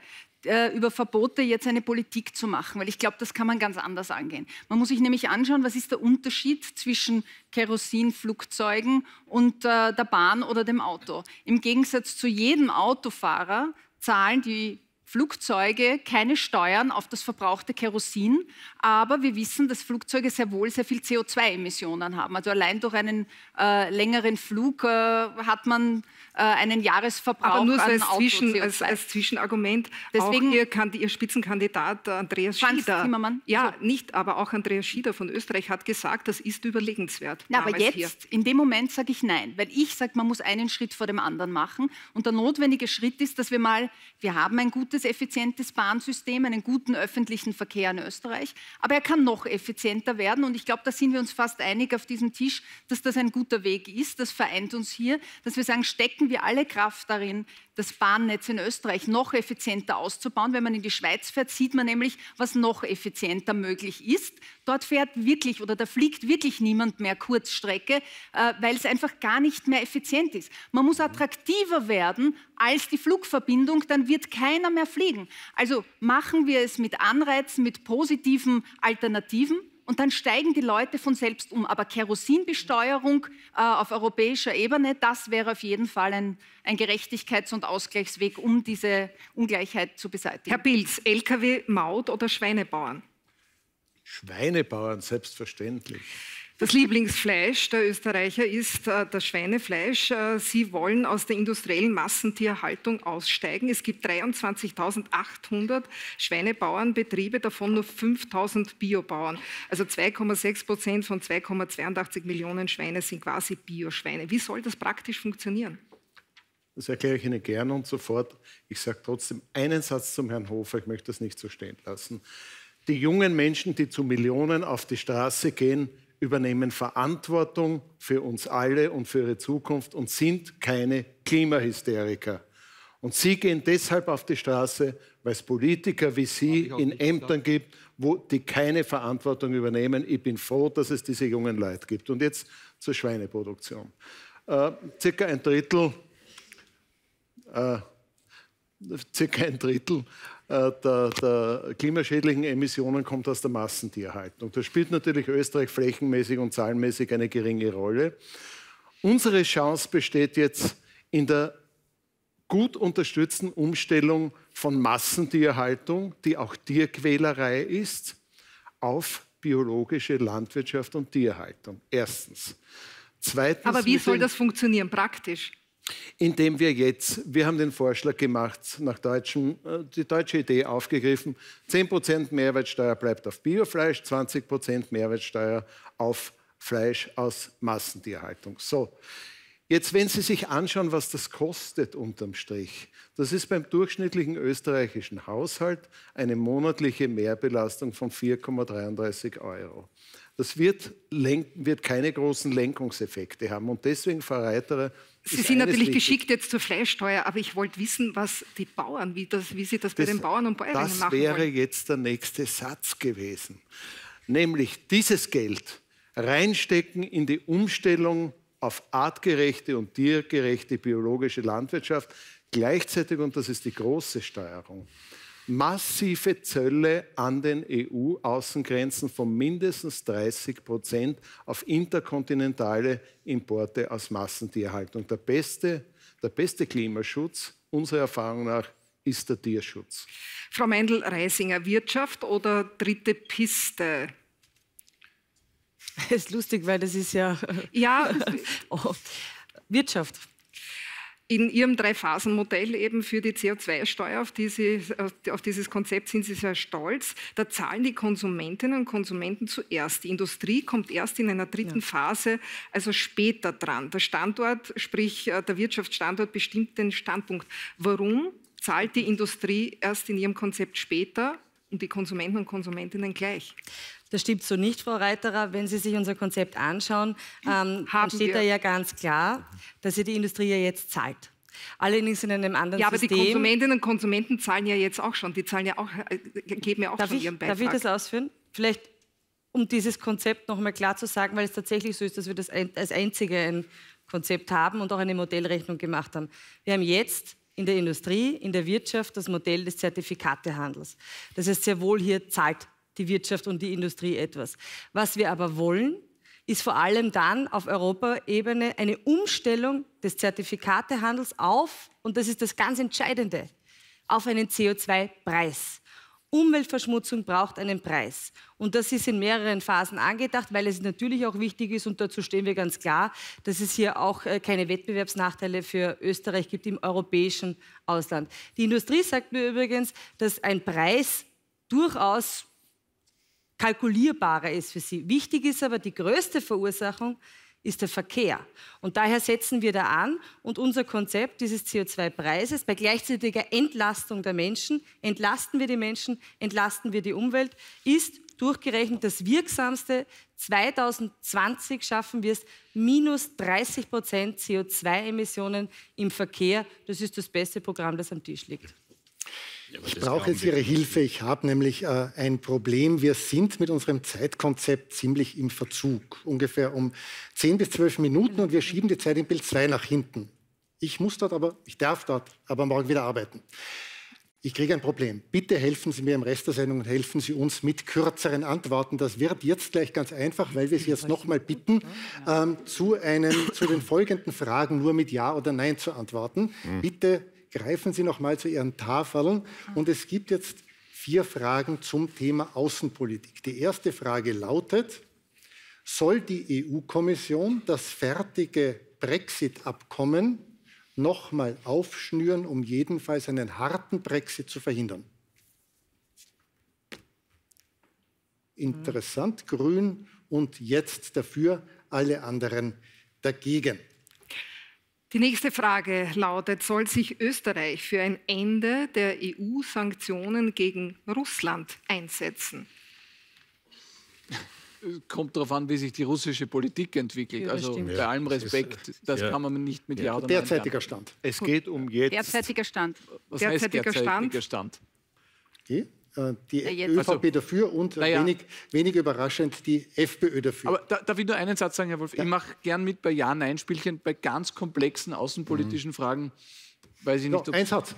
äh, über Verbote jetzt eine Politik zu machen, weil ich glaube, das kann man ganz anders angehen. Man muss sich nämlich anschauen, was ist der Unterschied zwischen Kerosinflugzeugen und äh, der Bahn oder dem Auto. Im Gegensatz zu jedem Autofahrer zahlen die Flugzeuge keine Steuern auf das verbrauchte Kerosin, aber wir wissen, dass Flugzeuge sehr wohl sehr viel CO2-Emissionen haben. Also allein durch einen äh, längeren Flug äh, hat man äh, einen Jahresverbrauch aber nur so als, Zwischen, als, als, Zwischenargument. Deswegen, auch Ihr, Ihr Spitzenkandidat Andreas Franz Schieder, Timmermann. ja, also, nicht, aber auch Andreas Schieder von Österreich hat gesagt, das ist überlegenswert. Na, aber jetzt, hier. in dem Moment sage ich nein, weil ich sage, man muss einen Schritt vor dem anderen machen und der notwendige Schritt ist, dass wir mal, wir haben ein gutes gutes, effizientes Bahnsystem, einen guten öffentlichen Verkehr in Österreich. Aber er kann noch effizienter werden. Und ich glaube, da sind wir uns fast einig auf diesem Tisch, dass das ein guter Weg ist. Das vereint uns hier, dass wir sagen, stecken wir alle Kraft darin, das Bahnnetz in Österreich noch effizienter auszubauen. Wenn man in die Schweiz fährt, sieht man nämlich, was noch effizienter möglich ist. Dort fährt wirklich oder da fliegt wirklich niemand mehr Kurzstrecke, äh, weil es einfach gar nicht mehr effizient ist. Man muss attraktiver werden als die Flugverbindung, dann wird keiner mehr fliegen. Also machen wir es mit Anreizen, mit positiven Alternativen und dann steigen die Leute von selbst um. Aber Kerosinbesteuerung äh, auf europäischer Ebene, das wäre auf jeden Fall ein, ein Gerechtigkeits- und Ausgleichsweg, um diese Ungleichheit zu beseitigen. Herr Pilz, Lkw-Maut oder Schweinebauern? Schweinebauern, selbstverständlich. Das Lieblingsfleisch der Österreicher ist äh, das Schweinefleisch. Äh, sie wollen aus der industriellen Massentierhaltung aussteigen. Es gibt 23.800 Schweinebauernbetriebe, davon nur 5.000 Biobauern. Also 2,6 Prozent von 2,82 Millionen Schweine sind quasi Bioschweine. Wie soll das praktisch funktionieren? Das erkläre ich Ihnen gern und sofort. Ich sage trotzdem einen Satz zum Herrn Hofer, ich möchte das nicht so stehen lassen. Die jungen Menschen, die zu Millionen auf die Straße gehen, übernehmen Verantwortung für uns alle und für ihre Zukunft und sind keine Klimahysteriker. Und sie gehen deshalb auf die Straße, weil es Politiker wie Sie in Ämtern gibt, wo die keine Verantwortung übernehmen. Ich bin froh, dass es diese jungen Leute gibt. Und jetzt zur Schweineproduktion. Äh, circa ein Drittel, äh, circa ein Drittel äh, der, der, klimaschädlichen Emissionen kommt aus der Massentierhaltung. Da spielt natürlich Österreich flächenmäßig und zahlenmäßig eine geringe Rolle. Unsere Chance besteht jetzt in der gut unterstützten Umstellung von Massentierhaltung, die auch Tierquälerei ist, auf biologische Landwirtschaft und Tierhaltung. Erstens. Zweitens Aber wie soll das funktionieren praktisch? Indem wir jetzt, wir haben den Vorschlag gemacht, nach deutschem, äh, die deutsche Idee aufgegriffen, 10% Mehrwertsteuer bleibt auf Biofleisch, 20% Mehrwertsteuer auf Fleisch aus Massentierhaltung. So, jetzt wenn Sie sich anschauen, was das kostet unterm Strich, das ist beim durchschnittlichen österreichischen Haushalt eine monatliche Mehrbelastung von 4,33 Euro. Das wird, wird keine großen Lenkungseffekte haben. Und deswegen, Frau Reiterer, Sie sind natürlich geschickt jetzt zur Fleischsteuer, aber ich wollte wissen, was die Bauern, wie, das, wie Sie das, das bei den Bauern und Bäuerinnen machen wollen. Das wäre jetzt der nächste Satz gewesen. Nämlich dieses Geld reinstecken in die Umstellung auf artgerechte und tiergerechte biologische Landwirtschaft. Gleichzeitig, und das ist die große Steuerung, massive Zölle an den EU-Außengrenzen von mindestens 30 Prozent auf interkontinentale Importe aus Massentierhaltung. Der beste, der beste Klimaschutz, unserer Erfahrung nach, ist der Tierschutz. Frau Meindl-Reisinger, Wirtschaft oder dritte Piste? Das ist lustig, weil das ist ja. Ja. oh. Wirtschaft in Ihrem Drei-Phasen-Modell eben für die CO2-Steuer auf, diese, auf, dieses Konzept sind Sie sehr stolz. Da zahlen die Konsumentinnen und Konsumenten zuerst. Die Industrie kommt erst in einer dritten ja. Phase, also später dran. Der Standort, sprich äh, der Wirtschaftsstandort, bestimmt den Standpunkt. Warum zahlt die Industrie erst in ihrem Konzept später und die Konsumenten und Konsumentinnen gleich? Das stimmt so nicht, Frau Reiterer. Wenn Sie sich unser Konzept anschauen, ähm, dann steht wir. da ja ganz klar, dass sie die Industrie ja jetzt zahlt. Allerdings in einem anderen ja, aber System. die Konsumentinnen und Konsumenten zahlen ja jetzt auch schon. Die zahlen ja auch, äh, geben ja auch darf schon ich, ihren Beitrag. Darf ich das ausführen? Vielleicht, um dieses Konzept noch einmal klar zu sagen, weil es tatsächlich so ist, dass wir das als einzige ein Konzept haben und auch eine Modellrechnung gemacht haben. Wir haben jetzt in der Industrie, in der Wirtschaft das Modell des Zertifikatehandels. Das heißt, sehr wohl hier zahlt die Wirtschaft und die Industrie etwas. Was wir aber wollen, ist vor allem dann auf Europaebene eine Umstellung des Zertifikatehandels auf, und das ist das ganz Entscheidende, auf einen CO2-Preis. Umweltverschmutzung braucht einen Preis. Und das ist in mehreren Phasen angedacht, weil es natürlich auch wichtig ist, und dazu stehen wir ganz klar, dass es hier auch äh, keine Wettbewerbsnachteile für Österreich gibt im europäischen Ausland. Die Industrie sagt mir übrigens, dass ein Preis durchaus kalkulierbarer ist für sie. Wichtig ist aber, die größte Verursachung ist der Verkehr. Und daher setzen wir da an und unser Konzept dieses CO2-Preises bei gleichzeitiger Entlastung der Menschen, entlasten wir die Menschen, entlasten wir die Umwelt, ist durchgerechnet das wirksamste. 2020 schaffen wir es, minus 30 Prozent CO2-Emissionen im Verkehr. Das ist das beste Programm, das am Tisch liegt. Ich brauche jetzt Ihre Hilfe. Ich habe nämlich äh, ein Problem. Wir sind mit unserem Zeitkonzept ziemlich im Verzug. Ungefähr um 10 bis 12 Minuten und wir schieben die Zeit im Bild 2 nach hinten. Ich muss dort aber, ich darf dort aber morgen wieder arbeiten. Ich kriege ein Problem. Bitte helfen Sie mir im Rest der Sendung und helfen Sie uns mit kürzeren Antworten. Das wird jetzt gleich ganz einfach, weil wir Sie jetzt nochmal bitten, ähm, zu, einem, zu den folgenden Fragen nur mit Ja oder Nein zu antworten. Mhm. Bitte greifen Sie noch mal zu Ihren Tafeln. Und es gibt jetzt vier Fragen zum Thema Außenpolitik. Die erste Frage lautet, soll die EU-Kommission das fertige Brexit-Abkommen noch mal aufschnüren, um jedenfalls einen harten Brexit zu verhindern? Interessant, grün und jetzt dafür, alle anderen dagegen. Die nächste Frage lautet, soll sich Österreich für ein Ende der EU-Sanktionen gegen Russland einsetzen? kommt darauf an, wie sich die russische Politik entwickelt. Ja, also stimmt. bei Ja, allem Respekt, das ja. kann man nicht mit Ja, oder Nein Derzeitiger. Stand. Es geht um jetzt. Derzeitiger Stand. Was derzeitiger heißt derzeitiger Stand? Okay. Äh, Die Ja. ÖVP Also, dafür und naja. wenig, wenig überraschend die FPÖ dafür. Aber da, darf ich nur einen Satz sagen, Herr Wolf? Ich mache gern mit bei Ja-Nein-Spielchen, bei ganz komplexen außenpolitischen Fragen. Weiß ich Ja, nicht, ein Satz.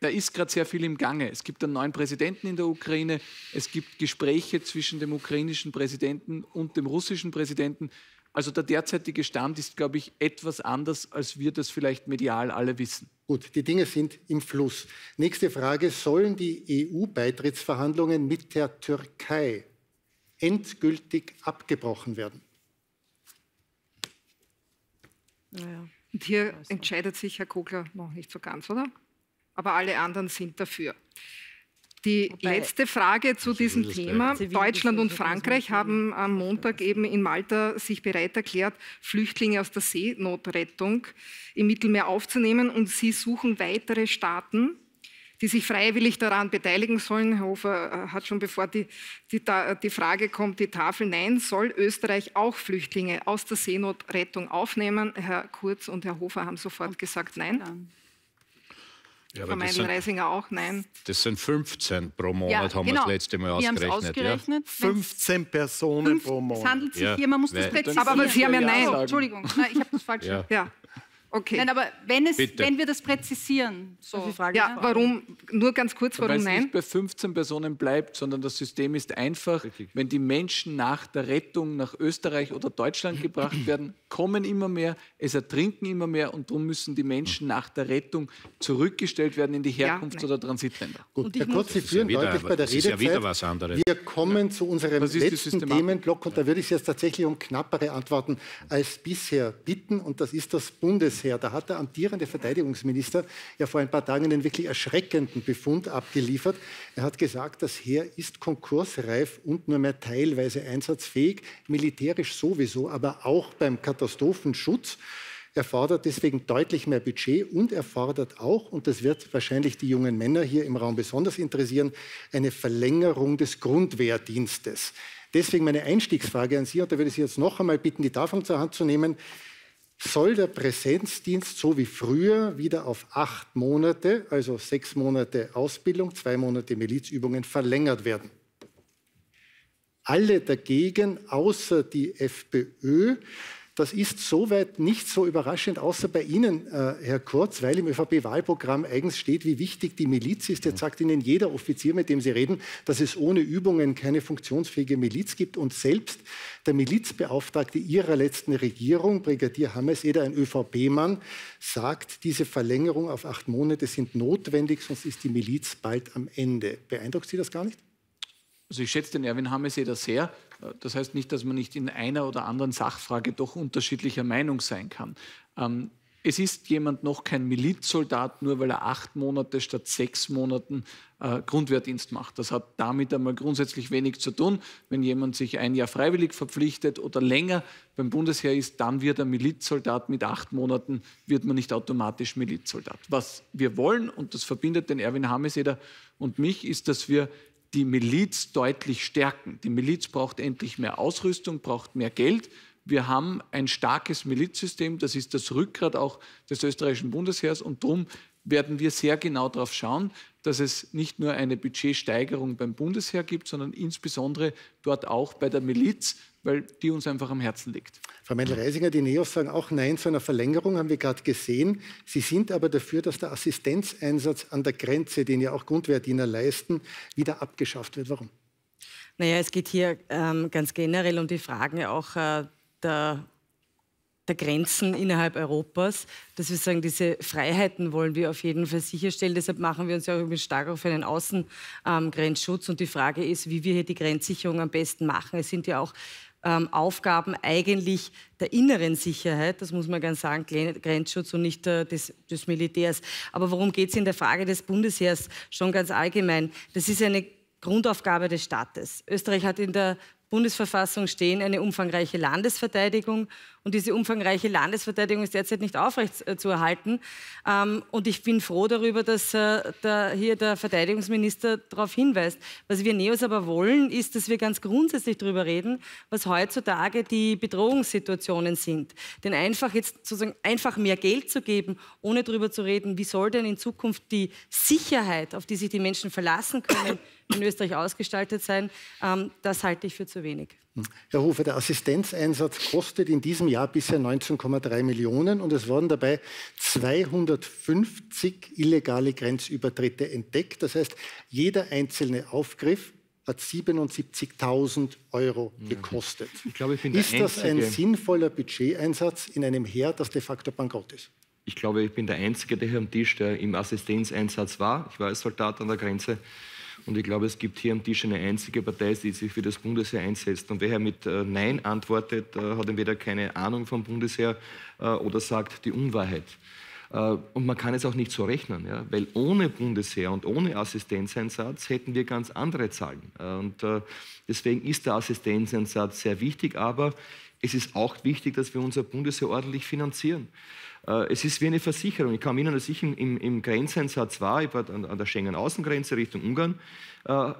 da ist gerade sehr viel im Gange. Es gibt einen neuen Präsidenten in der Ukraine. Es gibt Gespräche zwischen dem ukrainischen Präsidenten und dem russischen Präsidenten. Also der derzeitige Stand ist, glaube ich, etwas anders, als wir das vielleicht medial alle wissen. Gut, die Dinge sind im Fluss. Nächste Frage. Sollen die EU-Beitrittsverhandlungen mit der Türkei endgültig abgebrochen werden? Naja. Und hier entscheidet sich Herr Kogler noch nicht so ganz, oder? Aber alle anderen sind dafür. Die Wobei- letzte Frage zu diesem Thema. Deutschland und Frankreich haben am Montag eben in Malta sich bereit erklärt, Flüchtlinge aus der Seenotrettung im Mittelmeer aufzunehmen und sie suchen weitere Staaten, die sich freiwillig daran beteiligen sollen. Herr Hofer äh, hat schon, bevor die, die, die Frage kommt, die Tafel Nein, soll Österreich auch Flüchtlinge aus der Seenotrettung aufnehmen? Herr Kurz und Herr Hofer haben sofort gesagt Nein. Ja, sind, Meindl-Reisinger auch Nein. das sind 15 pro Monat, haben wir genau. das letzte Mal Wir haben es ausgerechnet. Ja? ausgerechnet. Wenn's 15 Personen fünf- pro Es Monat. handelt sich Ja, hier, man muss das präzisieren. Aber Sie haben ja Nein. Oh, Entschuldigung, Nein, ich habe das falsch Ja. Ja, okay. Nein, aber wenn, es, Bitte. wenn wir das präzisieren, so. Fragen? ja, warum, nur ganz kurz, Weil warum es Nein? nicht bei 15 Personen bleibt, sondern das System ist einfach, wenn die Menschen nach der Rettung nach Österreich oder Deutschland gebracht werden, kommen immer mehr, es ertrinken immer mehr und darum müssen die Menschen nach der Rettung zurückgestellt werden in die Herkunfts- nein. oder Transitländer. Gut, Und ich Herr Kurz, Sie ja führen wieder, deutlich bei der das ist ja wieder Redezeit. was anderes. Wir kommen zu unserem Das ist die letzten. Themenblock und da würde ich Sie jetzt tatsächlich um knappere Antworten als bisher bitten und das ist das Bundesheer. Da hat der amtierende Verteidigungsminister ja vor ein paar Tagen einen wirklich erschreckenden Befund abgeliefert. Er hat gesagt, das Heer ist konkursreif und nur mehr teilweise einsatzfähig, militärisch sowieso, aber auch beim Katastrophenschutz. Er fordert deswegen deutlich mehr Budget und er fordert auch, und das wird wahrscheinlich die jungen Männer hier im Raum besonders interessieren, eine Verlängerung des Grundwehrdienstes. Deswegen meine Einstiegsfrage an Sie, und da würde ich Sie jetzt noch einmal bitten, die Tafel zur Hand zu nehmen. Soll der Präsenzdienst so wie früher wieder auf acht Monate, also sechs Monate Ausbildung, zwei Monate Milizübungen, verlängert werden? alle dagegen, außer die FPÖ. Das ist soweit nicht so überraschend, außer bei Ihnen, äh, Herr Kurz, weil im ÖVP-Wahlprogramm eigens steht, wie wichtig die Miliz ist. Jetzt sagt Ihnen jeder Offizier, mit dem Sie reden, dass es ohne Übungen keine funktionsfähige Miliz gibt. Und selbst der Milizbeauftragte Ihrer letzten Regierung, Brigadier Hammes-Eder, ein ÖVP-Mann, sagt, diese Verlängerung auf acht Monate sind notwendig, sonst ist die Miliz bald am Ende. Beeindruckt Sie das gar nicht? Also ich schätze den Erwin Hameseder sehr. Das heißt nicht, dass man nicht in einer oder anderen Sachfrage doch unterschiedlicher Meinung sein kann. Ähm, es ist jemand noch kein Milizsoldat, nur weil er acht Monate statt sechs Monaten äh, Grundwehrdienst macht. Das hat damit einmal grundsätzlich wenig zu tun. Wenn jemand sich ein Jahr freiwillig verpflichtet oder länger beim Bundesheer ist, dann wird er Milizsoldat. Mit acht Monaten wird man nicht automatisch Milizsoldat. Was wir wollen, und das verbindet den Erwin Hameseder und mich, ist, dass wir die Miliz deutlich stärken. Die Miliz braucht endlich mehr Ausrüstung, braucht mehr Geld. Wir haben ein starkes Milizsystem, das ist das Rückgrat auch des österreichischen Bundesheers und darum werden wir sehr genau darauf schauen, dass es nicht nur eine Budgetsteigerung beim Bundesheer gibt, sondern insbesondere dort auch bei der Miliz, weil die uns einfach am Herzen liegt. Frau Mendel-Reisinger, die Neos sagen auch Nein zu einer Verlängerung, haben wir gerade gesehen. Sie sind aber dafür, dass der Assistenzeinsatz an der Grenze, den ja auch Grundwehrdiener leisten, wieder abgeschafft wird. Warum? Naja, es geht hier ähm, ganz generell um die Fragen auch äh, der, der Grenzen innerhalb Europas, dass wir sagen, diese Freiheiten wollen wir auf jeden Fall sicherstellen. Deshalb machen wir uns ja auch stark auf einen Außengrenzschutz. Und die Frage ist, wie wir hier die Grenzsicherung am besten machen. Es sind ja auch ähm, Aufgaben eigentlich der inneren Sicherheit, das muss man ganz sagen, Grenzschutz und nicht äh, des, des Militärs. Aber worum geht es in der Frage des Bundesheers schon ganz allgemein? Das ist eine Grundaufgabe des Staates. Österreich hat in der Bundesverfassung stehen, eine umfangreiche Landesverteidigung. Und diese umfangreiche Landesverteidigung ist derzeit nicht aufrecht äh, zu erhalten. Ähm, und ich bin froh darüber, dass äh, hier der Verteidigungsminister darauf hinweist. Was wir Neos aber wollen, ist, dass wir ganz grundsätzlich darüber reden, was heutzutage die Bedrohungssituationen sind. Denn einfach jetzt sozusagen einfach mehr Geld zu geben, ohne darüber zu reden, wie soll denn in Zukunft die Sicherheit, auf die sich die Menschen verlassen können, in Österreich ausgestaltet sein, ähm, das halte ich für zu wenig. Herr Hofer, der Assistenzeinsatz kostet in diesem Jahr bisher 19,3 Millionen und es wurden dabei 250 illegale Grenzübertritte entdeckt. Das heißt, jeder einzelne Aufgriff hat 77.000 Euro gekostet. Ich glaube, ich bin ist das ein sinnvoller Budgeteinsatz in einem Heer, das de facto bankrott ist? Ich glaube, ich bin der Einzige der hier am Tisch, der im Assistenzeinsatz war. Ich war als Soldat an der Grenze. Und ich glaube, es gibt hier am Tisch eine einzige Partei, die sich für das Bundesheer einsetzt. Und wer mit äh, Nein antwortet, äh, hat entweder keine Ahnung vom Bundesheer äh, oder sagt die Unwahrheit. Und man kann es auch nicht so rechnen, ja? weil ohne Bundesheer und ohne Assistenzeinsatz hätten wir ganz andere Zahlen. Und deswegen ist der Assistenzeinsatz sehr wichtig, aber es ist auch wichtig, dass wir unser Bundesheer ordentlich finanzieren. Äh, es ist wie eine Versicherung. Ich kann mich erinnern, dass ich im, im Grenzeinsatz war, ich war an, an der Schengen-Außengrenze Richtung Ungarn, äh,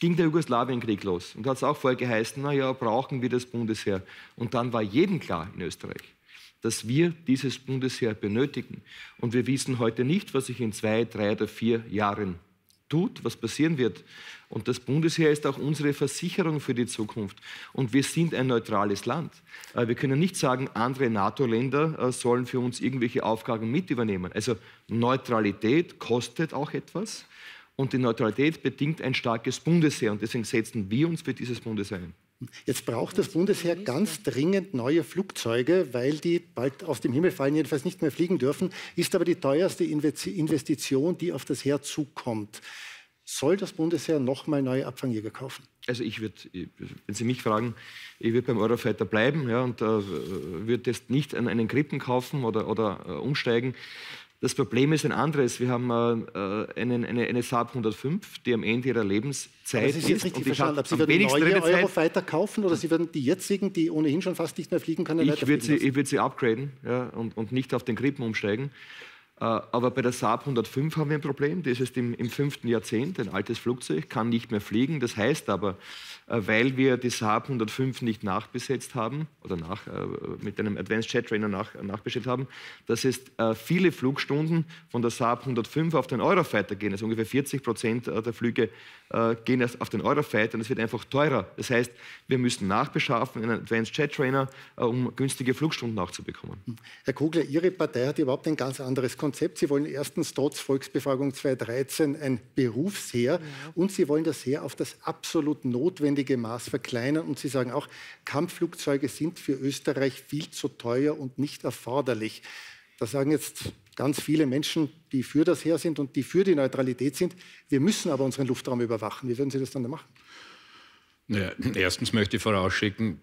ging der Jugoslawienkrieg los. Und da hat es auch vorher geheißen, naja, brauchen wir das Bundesheer. Und dann war jedem klar in Österreich, dass wir dieses Bundesheer benötigen. Und wir wissen heute nicht, was sich in zwei, drei oder vier Jahren tut, was passieren wird. Und das Bundesheer ist auch unsere Versicherung für die Zukunft. Und wir sind ein neutrales Land. Äh, wir können nicht sagen, andere NATO-Länder äh, sollen für uns irgendwelche Aufgaben mit übernehmen. Also Neutralität kostet auch etwas. Und die Neutralität bedingt ein starkes Bundesheer. Und deswegen setzen wir uns für dieses Bundesheer ein. Jetzt braucht das Bundesheer ganz dringend neue Flugzeuge, weil die bald aus dem Himmel fallen, jedenfalls nicht mehr fliegen dürfen. Ist aber die teuerste Investition, die auf das Heer zukommt. Soll das Bundesheer nochmal neue Abfangjäger kaufen? Also ich würde, wenn Sie mich fragen, ich würde beim Eurofighter bleiben ja, und äh, würde jetzt nicht einen Krippen kaufen oder, oder äh, umsteigen. Das Problem ist ein anderes. Wir haben äh, einen, eine, eine Saab 105, die am Ende ihrer Lebenszeit Aber Sie ist. richtig verstanden. Sie würden neue Eurofighter kaufen oder Sie würden die jetzigen, die ohnehin schon fast nicht mehr fliegen können, Ich würde sie, würd sie upgraden ja, und, und nicht auf den Krippen umsteigen. Äh, aber bei der Saab 105 haben wir ein Problem. Das ist im, im fünften Jahrzehnt ein altes Flugzeug, kann nicht mehr fliegen. Das heißt aber, äh, weil wir die Saab 105 nicht nachbesetzt haben oder nach, äh, mit einem Advanced Jet Trainer nach, nachbestellt haben, dass es viele Flugstunden von der Saab 105 auf den Eurofighter gehen. Also ungefähr 40 Prozent der Flüge gehen auf den Eurofighter und es wird einfach teurer. Das heißt, wir müssen nachbeschaffen, einen Advanced Jet Trainer, um günstige Flugstunden nachzubekommen. Herr Kugler, Ihre Partei hat überhaupt ein ganz anderes Konzept. Sie wollen erstens trotz Volksbefragung 2013 ein Berufsheer ja. und Sie wollen das Heer auf das absolut notwendige Maß verkleinern. Und Sie sagen auch, Kampfflugzeuge sind für Österreich viel zu teuer und nicht erforderlich. Da sagen jetzt ganz viele Menschen, die für das Heer sind und die für die Neutralität sind, wir müssen aber unseren Luftraum überwachen. Wie würden Sie das dann machen? Naja, erstens möchte ich vorausschicken,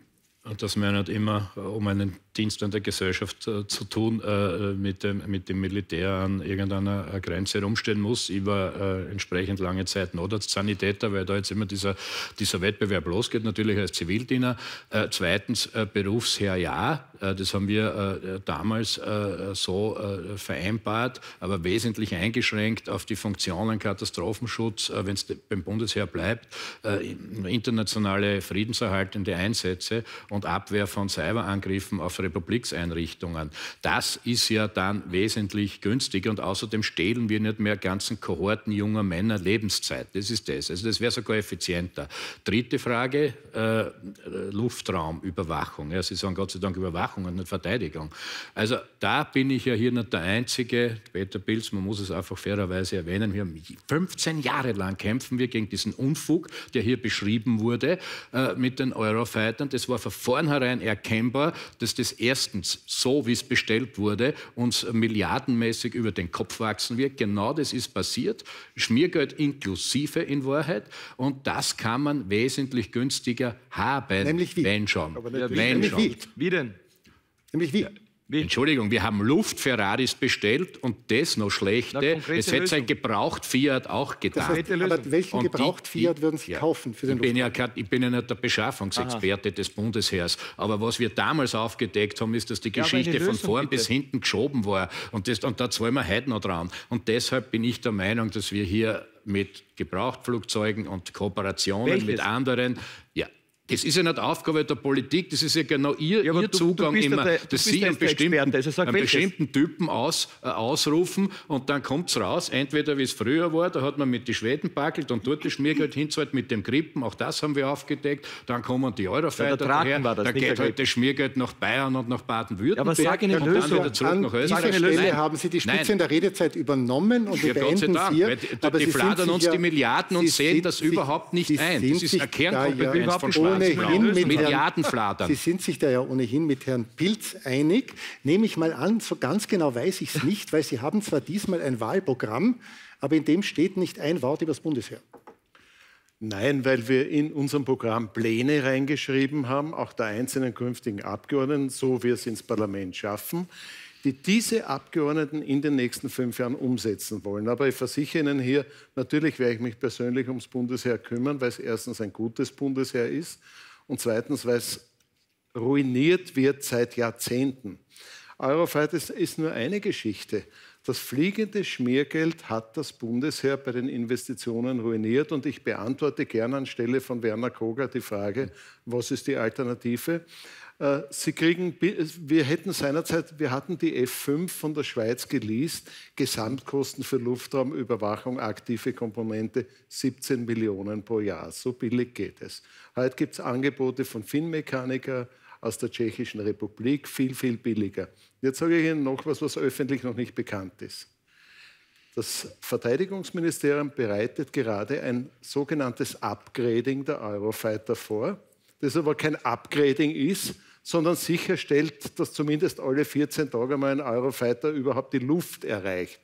dass wir nicht immer, um einen Dienst an der Gesellschaft äh, zu tun, äh, mit, dem, mit dem Militär an irgendeiner äh, Grenze rumstehen muss. Ich war äh, entsprechend lange Zeit Notarztsanitäter, weil da jetzt immer dieser, dieser Wettbewerb losgeht, natürlich als Zivildiener. Äh, zweitens äh, Berufsherr ja, das haben wir damals so vereinbart, aber wesentlich eingeschränkt auf die Funktionen Katastrophenschutz, wenn es beim Bundesheer bleibt, internationale friedenserhaltende Einsätze Abwehr von Cyberangriffen auf Republikseinrichtungen. Das ist ja dann wesentlich günstiger und außerdem stehlen wir nicht mehr ganzen Kohorten junger Männer Lebenszeit. Das ist das. Also das wäre sogar effizienter. Dritte Frage, äh, Luftraumüberwachung. Ja, Sie sagen Gott sei Dank Überwachung und nicht Verteidigung. Also da bin ich ja hier nicht der Einzige. Peter Pilz, man muss es einfach fairerweise erwähnen, wir haben 15 Jahre lang kämpfen wir gegen diesen Unfug, der hier beschrieben wurde, äh, mit den Eurofightern. Das war von vornherein erkennbar, dass das erstens, so wie es bestellt wurde, uns milliardenmäßig über den Kopf wachsen wird. Genau das ist passiert. Schmiergeld inklusive in Wahrheit. Und das kann man wesentlich günstiger haben. Nämlich wie? Wenn schon. Aber wenn wie? Schon. Wie? wie denn? Nämlich wie? Ja. Wie? Entschuldigung, wir haben Luft-Ferraris bestellt und das noch schlechte. Es hätte ein gebraucht Fiat auch getan. Das heißt, aber welchen und gebraucht die, Fiat würden Sie ja, kaufen für den ich bin, ja, ich bin ja nicht der Beschaffungsexperte Aha. des Bundesheers. Aber was wir damals aufgedeckt haben, ist, dass die Geschichte ja, von vorn bis hinten geschoben war. Und, das, und da zahlen wir heute noch dran. Und deshalb bin ich der Meinung, dass wir hier mit Gebrauchtflugzeugen und Kooperationen Welches? mit anderen ja, das ist ja nicht Aufgabe der Politik, das ist ja genau Ihr, ja, ihr Zugang du immer, der, dass Sie einen bestimmten, also einen bestimmten Typen aus, äh, ausrufen und dann kommt es raus, entweder wie es früher war, da hat man mit den Schweden packelt und dort das Schmiergeld hinzahlt mit dem Krippen, auch das haben wir aufgedeckt, dann kommen die Eurofighter ja, daher, dann geht halt das Schmiergeld nach Bayern und nach Baden-Württemberg ja, aber sag eine und Lösung. dann wieder zurück An nach Österreich. Diese Stelle Nein. haben Sie die Spitze Nein. in der Redezeit übernommen und ja, beenden Dank, hier. Die, aber die fladern uns die Milliarden und sehen das überhaupt nicht ein. Das ist eine Kernkompetenz von Schwarz Milliardenfladern. Sie sind sich da ja ohnehin mit Herrn Pilz einig. Nehme ich mal an, so ganz genau weiß ich es nicht, weil Sie haben zwar diesmal ein Wahlprogramm, aber in dem steht nicht ein Wort über das Bundesheer. Nein, weil wir in unserem Programm Pläne reingeschrieben haben, auch der einzelnen künftigen Abgeordneten, so wir es ins Parlament schaffen, die diese Abgeordneten in den nächsten fünf Jahren umsetzen wollen. Aber ich versichere Ihnen hier, natürlich werde ich mich persönlich ums Bundesheer kümmern, weil es erstens ein gutes Bundesheer ist und zweitens, weil es ruiniert wird seit Jahrzehnten. Eurofighter ist, nur eine Geschichte. Das fliegende Schmiergeld hat das Bundesheer bei den Investitionen ruiniert und ich beantworte gerne anstelle von Werner Koger die Frage, was ist die Alternative? Äh, Sie kriegen, wir hätten seinerzeit, wir hatten die F5 von der Schweiz geleast, Gesamtkosten für Luftraumüberwachung, aktive Komponente 17 Millionen pro Jahr. So billig geht es. Heute gibt es Angebote von Finnmechaniker aus der Tschechischen Republik, viel, viel billiger. Jetzt sage ich Ihnen noch was, was öffentlich noch nicht bekannt ist. Das Verteidigungsministerium bereitet gerade ein sogenanntes Upgrading der Eurofighter vor, das aber kein Upgrading ist, sondern sicherstellt, dass zumindest alle 14 Tage mal ein Eurofighter überhaupt die Luft erreicht.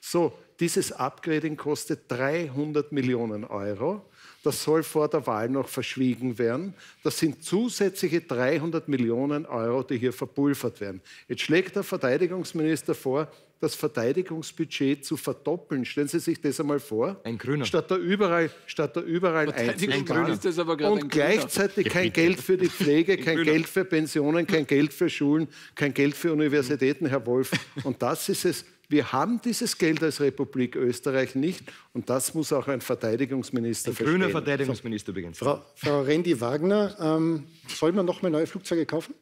So, dieses Upgrading kostet 300 Millionen Euro. Das soll vor der Wahl noch verschwiegen werden. Das sind zusätzliche 300 Millionen Euro, die hier verpulvert werden. Jetzt schlägt der Verteidigungsminister vor, das Verteidigungsbudget zu verdoppeln. Stellen Sie sich das einmal vor. Ein Grüner. Statt da überall, statt da überall ein Grüner. Ist das aber Und gleichzeitig kein Geld für die Pflege, kein Geld für Pensionen, kein Geld für Schulen, kein Geld für Universitäten, Herr Wolf. Und das ist es. Wir haben dieses Geld als Republik Österreich nicht und das muss auch ein Verteidigungsminister ein verstehen. grüner Verteidigungsminister übrigens. Frau, Frau Rendi-Wagner, ähm, soll man noch mal neue Flugzeuge kaufen?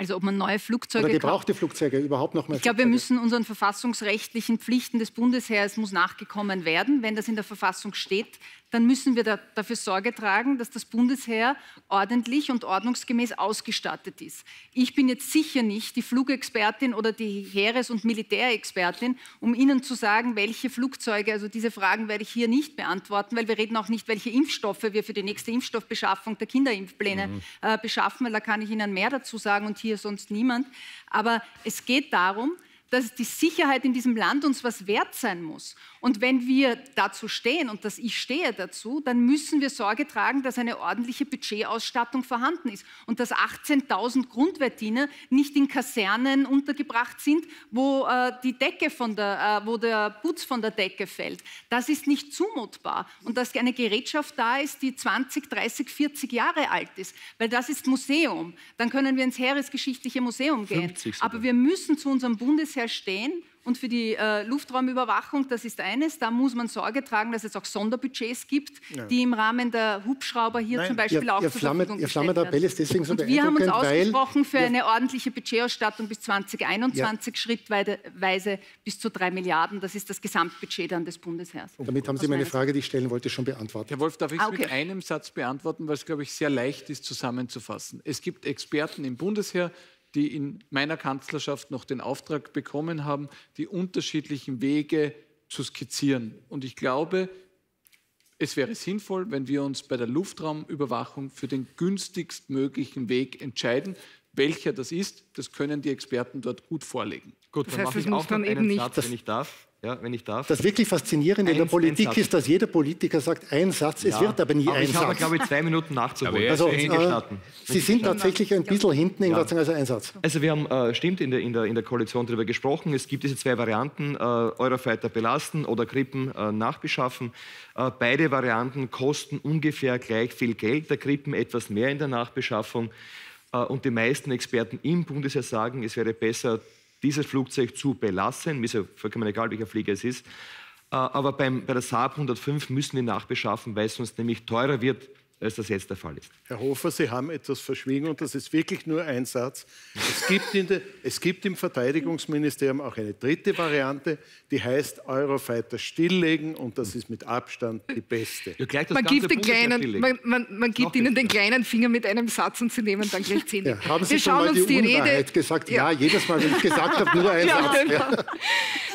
Also ob man neue Flugzeuge Oder gebrauchte Flugzeuge überhaupt noch mal. Ich glaube, wir müssen unseren verfassungsrechtlichen Pflichten des Bundesheers muss nachgekommen werden. Wenn das in der Verfassung steht, dann müssen wir da, dafür Sorge tragen, dass das Bundesheer ordentlich und ordnungsgemäß ausgestattet ist. Ich bin jetzt sicher nicht die Flugexpertin oder die Heeres- und Militärexpertin, um Ihnen zu sagen, welche Flugzeuge, also diese Fragen werde ich hier nicht beantworten, weil wir reden auch nicht, welche Impfstoffe wir für die nächste Impfstoffbeschaffung der Kinderimpfpläne mhm. äh, beschaffen, weil da kann ich Ihnen mehr dazu sagen und hier sonst niemand. Aber es geht darum, dass die Sicherheit in diesem Land uns was wert sein muss. Und wenn wir dazu stehen und dass ich stehe dazu, dann müssen wir Sorge tragen, dass eine ordentliche Budgetausstattung vorhanden ist und dass 18.000 Grundwehrdiener nicht in Kasernen untergebracht sind, wo äh, die Decke von der, äh, wo der Putz von der Decke fällt. Das ist nicht zumutbar und dass eine Gerätschaft da ist, die 20, 30, 40 Jahre alt ist, weil das ist Museum. Dann können wir ins Heeresgeschichtliche Museum gehen. Aber wir müssen zu unserem Bundesheer stehen und für die äh, Luftraumüberwachung, das ist eines, da muss man Sorge tragen, dass es auch Sonderbudgets gibt, ja. die im Rahmen der Hubschrauber hier Nein, zum Beispiel ihr, auch ihr zur Flamme, Verfügung gestellt werden. Ist deswegen so und wir haben uns ausgesprochen für eine ordentliche Budgetausstattung bis 2021, ja. schrittweise bis zu drei Milliarden. Das ist das Gesamtbudget dann des Bundesheers. Und damit haben Sie meine Frage, die ich stellen wollte, schon beantwortet. Herr Wolf, darf ich es ah, okay. mit einem Satz beantworten, weil es, glaube ich, sehr leicht ist zusammenzufassen. Es gibt Experten im Bundesheer, die in meiner Kanzlerschaft noch den Auftrag bekommen haben, die unterschiedlichen Wege zu skizzieren. Und ich glaube, es wäre sinnvoll, wenn wir uns bei der Luftraumüberwachung für den günstigstmöglichen Weg entscheiden. Welcher das ist, das können die Experten dort gut vorlegen. Gut, das heißt, es muss dann eben nicht, Satz, wenn ich darf. Ja, wenn ich darf. Das wirklich Faszinierende in der Politik ist, dass jeder Politiker sagt, ein Satz, es Ja, wird aber nie aber ein ich habe, Satz. glaube ich, zwei Minuten nachzuholen. Also, äh. Sie sind tatsächlich ein bisschen hinten in Ja. Gott also ein Satz. Also wir haben, äh, stimmt, in der, in, der, in der Koalition darüber gesprochen. Es gibt diese zwei Varianten, äh, Eurofighter belasten oder Krippen äh, nachbeschaffen. Äh, beide Varianten kosten ungefähr gleich viel Geld, der Krippen etwas mehr in der Nachbeschaffung. Äh, und die meisten Experten im Bundesheer sagen, es wäre besser, dieses Flugzeug zu belassen. Mir ist ja vollkommen egal, welcher Flieger es ist. Äh, aber beim, bei der Saab 105 müssen wir nachbeschaffen, weil es sonst nämlich teurer wird, als das jetzt der Fall ist. Herr Hofer, Sie haben etwas verschwiegen und das ist wirklich nur ein Satz. Es gibt, in der, es gibt im Verteidigungsministerium auch eine dritte Variante, die heißt Eurofighter stilllegen und das ist mit Abstand die beste. Ja, gleich das Man ganze gibt, kleinen, man, man, man gibt Noch ihnen den kleinen Finger mit einem Satz und sie nehmen dann gleich zehn. Ja, haben Sie Wir schon schauen mal die uns die Rede. gesagt? Ja. jedes Mal, wenn ich gesagt habe, nur ein Ja, Satz. genau.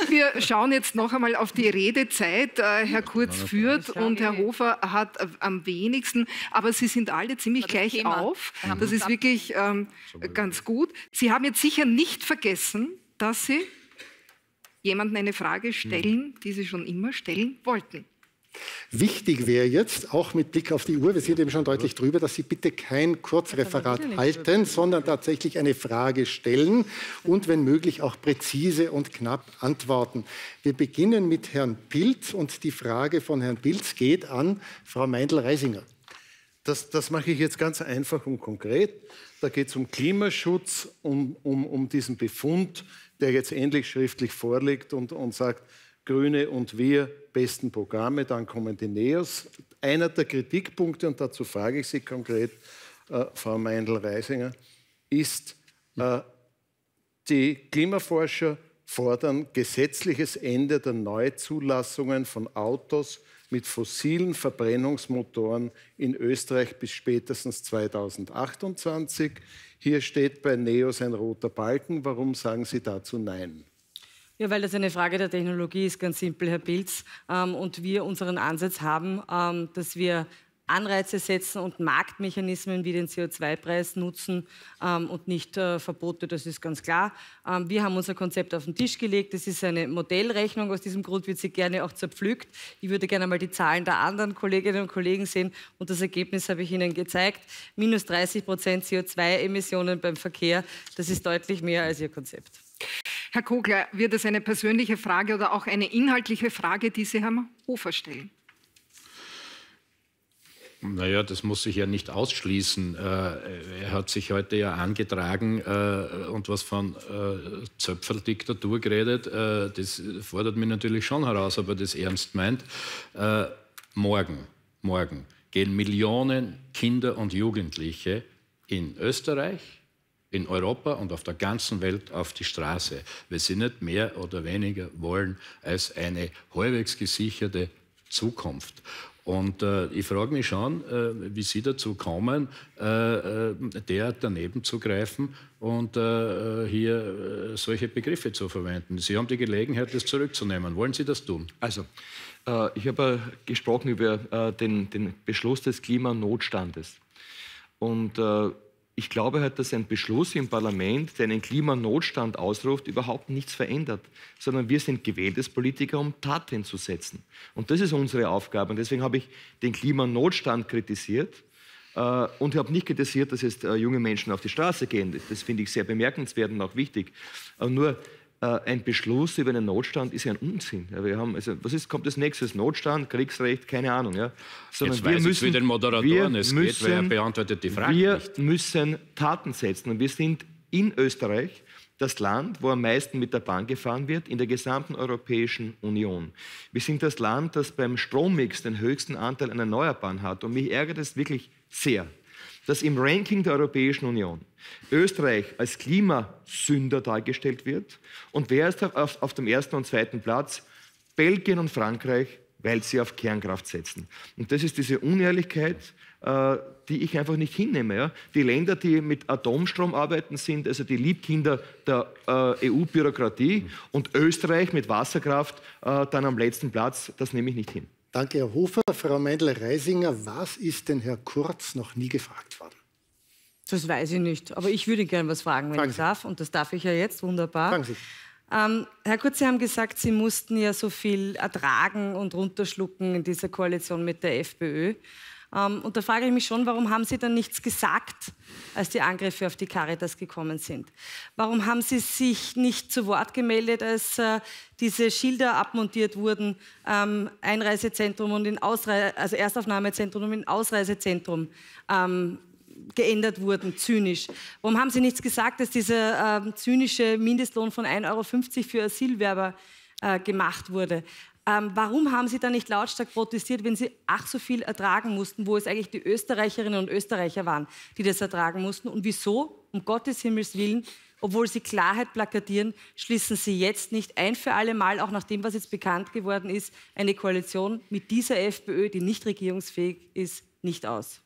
Wir schauen jetzt noch einmal auf die Redezeit. Äh, Herr Kurz führt und Herr Hofer hat äh, am wenigsten, aber Sie sind alle ziemlich gleich Thema. auf. Das ist wirklich ähm, ganz gut. Sie haben jetzt sicher nicht vergessen, dass Sie jemandem eine Frage stellen, die Sie schon immer stellen wollten. Wichtig wäre jetzt, auch mit Blick auf die Uhr, wir sind eben schon deutlich drüber, dass Sie bitte kein Kurzreferat halten, sondern tatsächlich eine Frage stellen und wenn möglich auch präzise und knapp antworten. Wir beginnen mit Herrn Pilz und die Frage von Herrn Pilz geht an Frau Meindl-Reisinger. Das, das mache ich jetzt ganz einfach und konkret. Da geht es um Klimaschutz, um, um, um diesen Befund, der jetzt endlich schriftlich vorliegt und, und sagt, Grüne und wir besten Programme, dann kommen die Neos. Einer der Kritikpunkte, und dazu frage ich Sie konkret, äh, Frau Meindl-Reisinger, ist, äh, die Klimaforscher fordern gesetzliches Ende der Neuzulassungen von Autos mit fossilen Verbrennungsmotoren in Österreich bis spätestens 2028. Hier steht bei Neos ein roter Balken. Warum sagen Sie dazu Nein? Ja, weil das eine Frage der Technologie ist, ganz simpel, Herr Pilz. Ähm, und wir unseren Ansatz haben, ähm, dass wir Anreize setzen und Marktmechanismen wie den CO2-Preis nutzen ähm, und nicht äh, Verbote, das ist ganz klar. Ähm, wir haben unser Konzept auf den Tisch gelegt. Das ist eine Modellrechnung. Aus diesem Grund wird sie gerne auch zerpflückt. Ich würde gerne mal die Zahlen der anderen Kolleginnen und Kollegen sehen. Und das Ergebnis habe ich Ihnen gezeigt. Minus 30 Prozent CO2-Emissionen beim Verkehr. Das ist deutlich mehr als Ihr Konzept. Herr Kogler, wird es eine persönliche Frage oder auch eine inhaltliche Frage, die Sie Herrn Hofer stellen? Naja, das muss sich ja nicht ausschließen. Äh, er hat sich heute ja angetragen äh, und was von äh, Zöpferldiktatur geredet. Äh, das fordert mich natürlich schon heraus, ob er das ernst meint. Morgen, morgen gehen Millionen Kinder und Jugendliche in Österreich, in Europa und auf der ganzen Welt auf die Straße, weil sie nicht mehr oder weniger wollen als eine halbwegs gesicherte Zukunft. Und äh, ich frage mich schon, äh, wie Sie dazu kommen, äh, äh, der daneben zu greifen und äh, hier äh, solche Begriffe zu verwenden. Sie haben die Gelegenheit, das zurückzunehmen. Wollen Sie das tun? Also, ich habe gesprochen über den, den Beschluss des Klimanotstandes. Und ich glaube halt, dass ein Beschluss im Parlament, der einen Klimanotstand ausruft, überhaupt nichts verändert, sondern wir sind gewähltes Politiker, um Taten zu setzen. Und das ist unsere Aufgabe. Und deswegen habe ich den Klimanotstand kritisiert. Äh, und habe nicht kritisiert, dass jetzt äh, junge Menschen auf die Straße gehen. Das, das finde ich sehr bemerkenswert und auch wichtig. Aber nur äh, ein Beschluss über einen Notstand ist ja ein Unsinn. Ja, wir haben, also, was ist, kommt als nächstes? Notstand, Kriegsrecht, keine Ahnung. Ja. Sondern Jetzt weiß ich, wie den Moderatoren wir es geht, weil er müssen- beantwortet die Frage Wir nicht. müssen Taten setzen. Und wir sind in Österreich das Land, wo am meisten mit der Bahn gefahren wird, in der gesamten Europäischen Union. Wir sind das Land, das beim Strommix den höchsten Anteil an Erneuerbaren hat. Und mich ärgert es wirklich sehr, dass im Ranking der Europäischen Union Österreich als Klimasünder dargestellt wird. Und wer ist auf, auf dem ersten und zweiten Platz? Belgien und Frankreich, weil sie auf Kernkraft setzen. Und das ist diese Unehrlichkeit, äh, die ich einfach nicht hinnehme. Ja? Die Länder, die mit Atomstrom arbeiten, sind also die Liebkinder der äh, EU-Bürokratie und Österreich mit Wasserkraft äh, dann am letzten Platz, das nehme ich nicht hin. Danke, Herr Hofer. Frau Meindl-Reisinger, was ist denn Herr Kurz noch nie gefragt worden? Das weiß ich nicht. Aber ich würde gerne was fragen, wenn Fragen ich Sie. darf. Und das darf ich ja jetzt. Wunderbar. Fragen Sie. Ähm, Herr Kurz, Sie haben gesagt, Sie mussten ja so viel ertragen und runterschlucken in dieser Koalition mit der FPÖ. Ähm, und da frage ich mich schon, warum haben Sie dann nichts gesagt, als die Angriffe auf die Caritas gekommen sind? Warum haben Sie sich nicht zu Wort gemeldet, als äh, diese Schilder abmontiert wurden, ähm, Einreisezentrum und in Ausre also Erstaufnahmezentrum und in Ausreisezentrum ähm, geändert wurden, zynisch. Warum haben Sie nichts gesagt, dass dieser zynische Mindestlohn von 1,50 Euro für Asylwerber äh, gemacht wurde? Ähm, warum haben Sie da nicht lautstark protestiert, wenn Sie ach so viel ertragen mussten, wo es eigentlich die Österreicherinnen und Österreicher waren, die das ertragen mussten? Und wieso, um Gottes Himmels Willen, obwohl Sie Klarheit plakatieren, schließen Sie jetzt nicht ein für alle Mal, auch nach dem, was jetzt bekannt geworden ist, eine Koalition mit dieser FPÖ, die nicht regierungsfähig ist, nicht aus?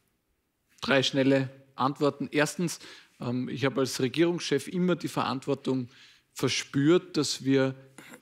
Drei schnelle Antworten. Erstens, ähm, ich habe als Regierungschef immer die Verantwortung verspürt, dass wir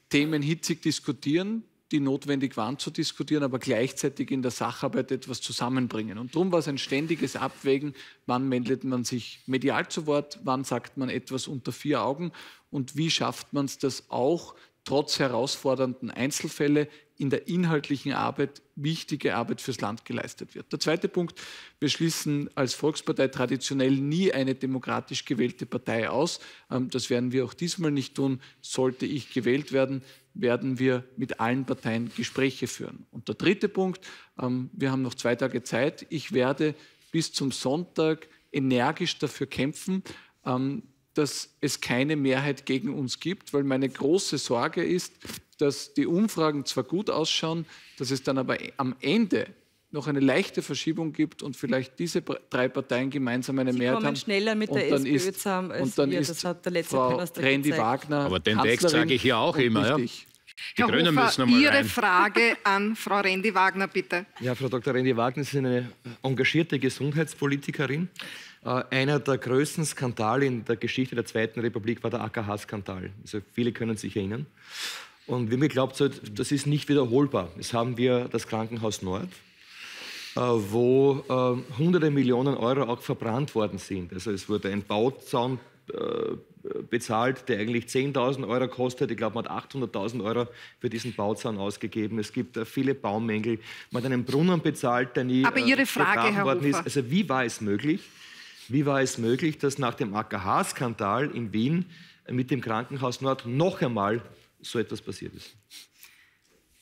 Themen hitzig diskutieren, die notwendig waren zu diskutieren, aber gleichzeitig in der Sacharbeit etwas zusammenbringen. Und darum war es ein ständiges Abwägen, wann meldet man sich medial zu Wort, wann sagt man etwas unter vier Augen und wie schafft man es, dass auch trotz herausfordernden Einzelfälle in der inhaltlichen Arbeit wichtige Arbeit fürs Land geleistet wird. Der zweite Punkt, wir schließen als Volkspartei traditionell nie eine demokratisch gewählte Partei aus. Ähm, das werden wir auch diesmal nicht tun. Sollte ich gewählt werden, werden wir mit allen Parteien Gespräche führen. Und der dritte Punkt, ähm, wir haben noch zwei Tage Zeit. Ich werde bis zum Sonntag energisch dafür kämpfen, ähm, dass es keine Mehrheit gegen uns gibt, weil meine große Sorge ist, dass die Umfragen zwar gut ausschauen, dass es dann aber am Ende noch eine leichte Verschiebung gibt und vielleicht diese drei Parteien gemeinsam eine Sie Mehrheit kommen haben. schneller mit der und SPÖ zusammen als und dann wir. Ist Das hat der letzte Frau. Wagner, Aber den Text Kanzlerin sage ich hier auch immer, ja. Ich. Die Herr Grünen Hofer, müssen einmal Ihre rein. Frage an Frau Rendi Wagner, bitte. Ja, Frau Dr. Rendi Wagner ist eine engagierte Gesundheitspolitikerin. Äh, Einer der größten Skandale in der Geschichte der Zweiten Republik war der AKH-Skandal. Also viele können sich erinnern. Und wie mir glaubt, das ist nicht wiederholbar. Jetzt haben wir das Krankenhaus Nord, äh, wo äh, hunderte Millionen Euro auch verbrannt worden sind. Also es wurde ein Bauzaun bezahlt, der eigentlich 10.000 Euro kostet. Ich glaube, man hat 800.000 Euro für diesen Bauzaun ausgegeben. Es gibt äh, viele Baumängel. Man hat einen Brunnen bezahlt, der nie Aber Ihre äh, Frage, Herr worden ist. Also wie war es möglich? Wie war es möglich, dass nach dem AKH-Skandal in Wien mit dem Krankenhaus Nord noch einmal so etwas passiert ist?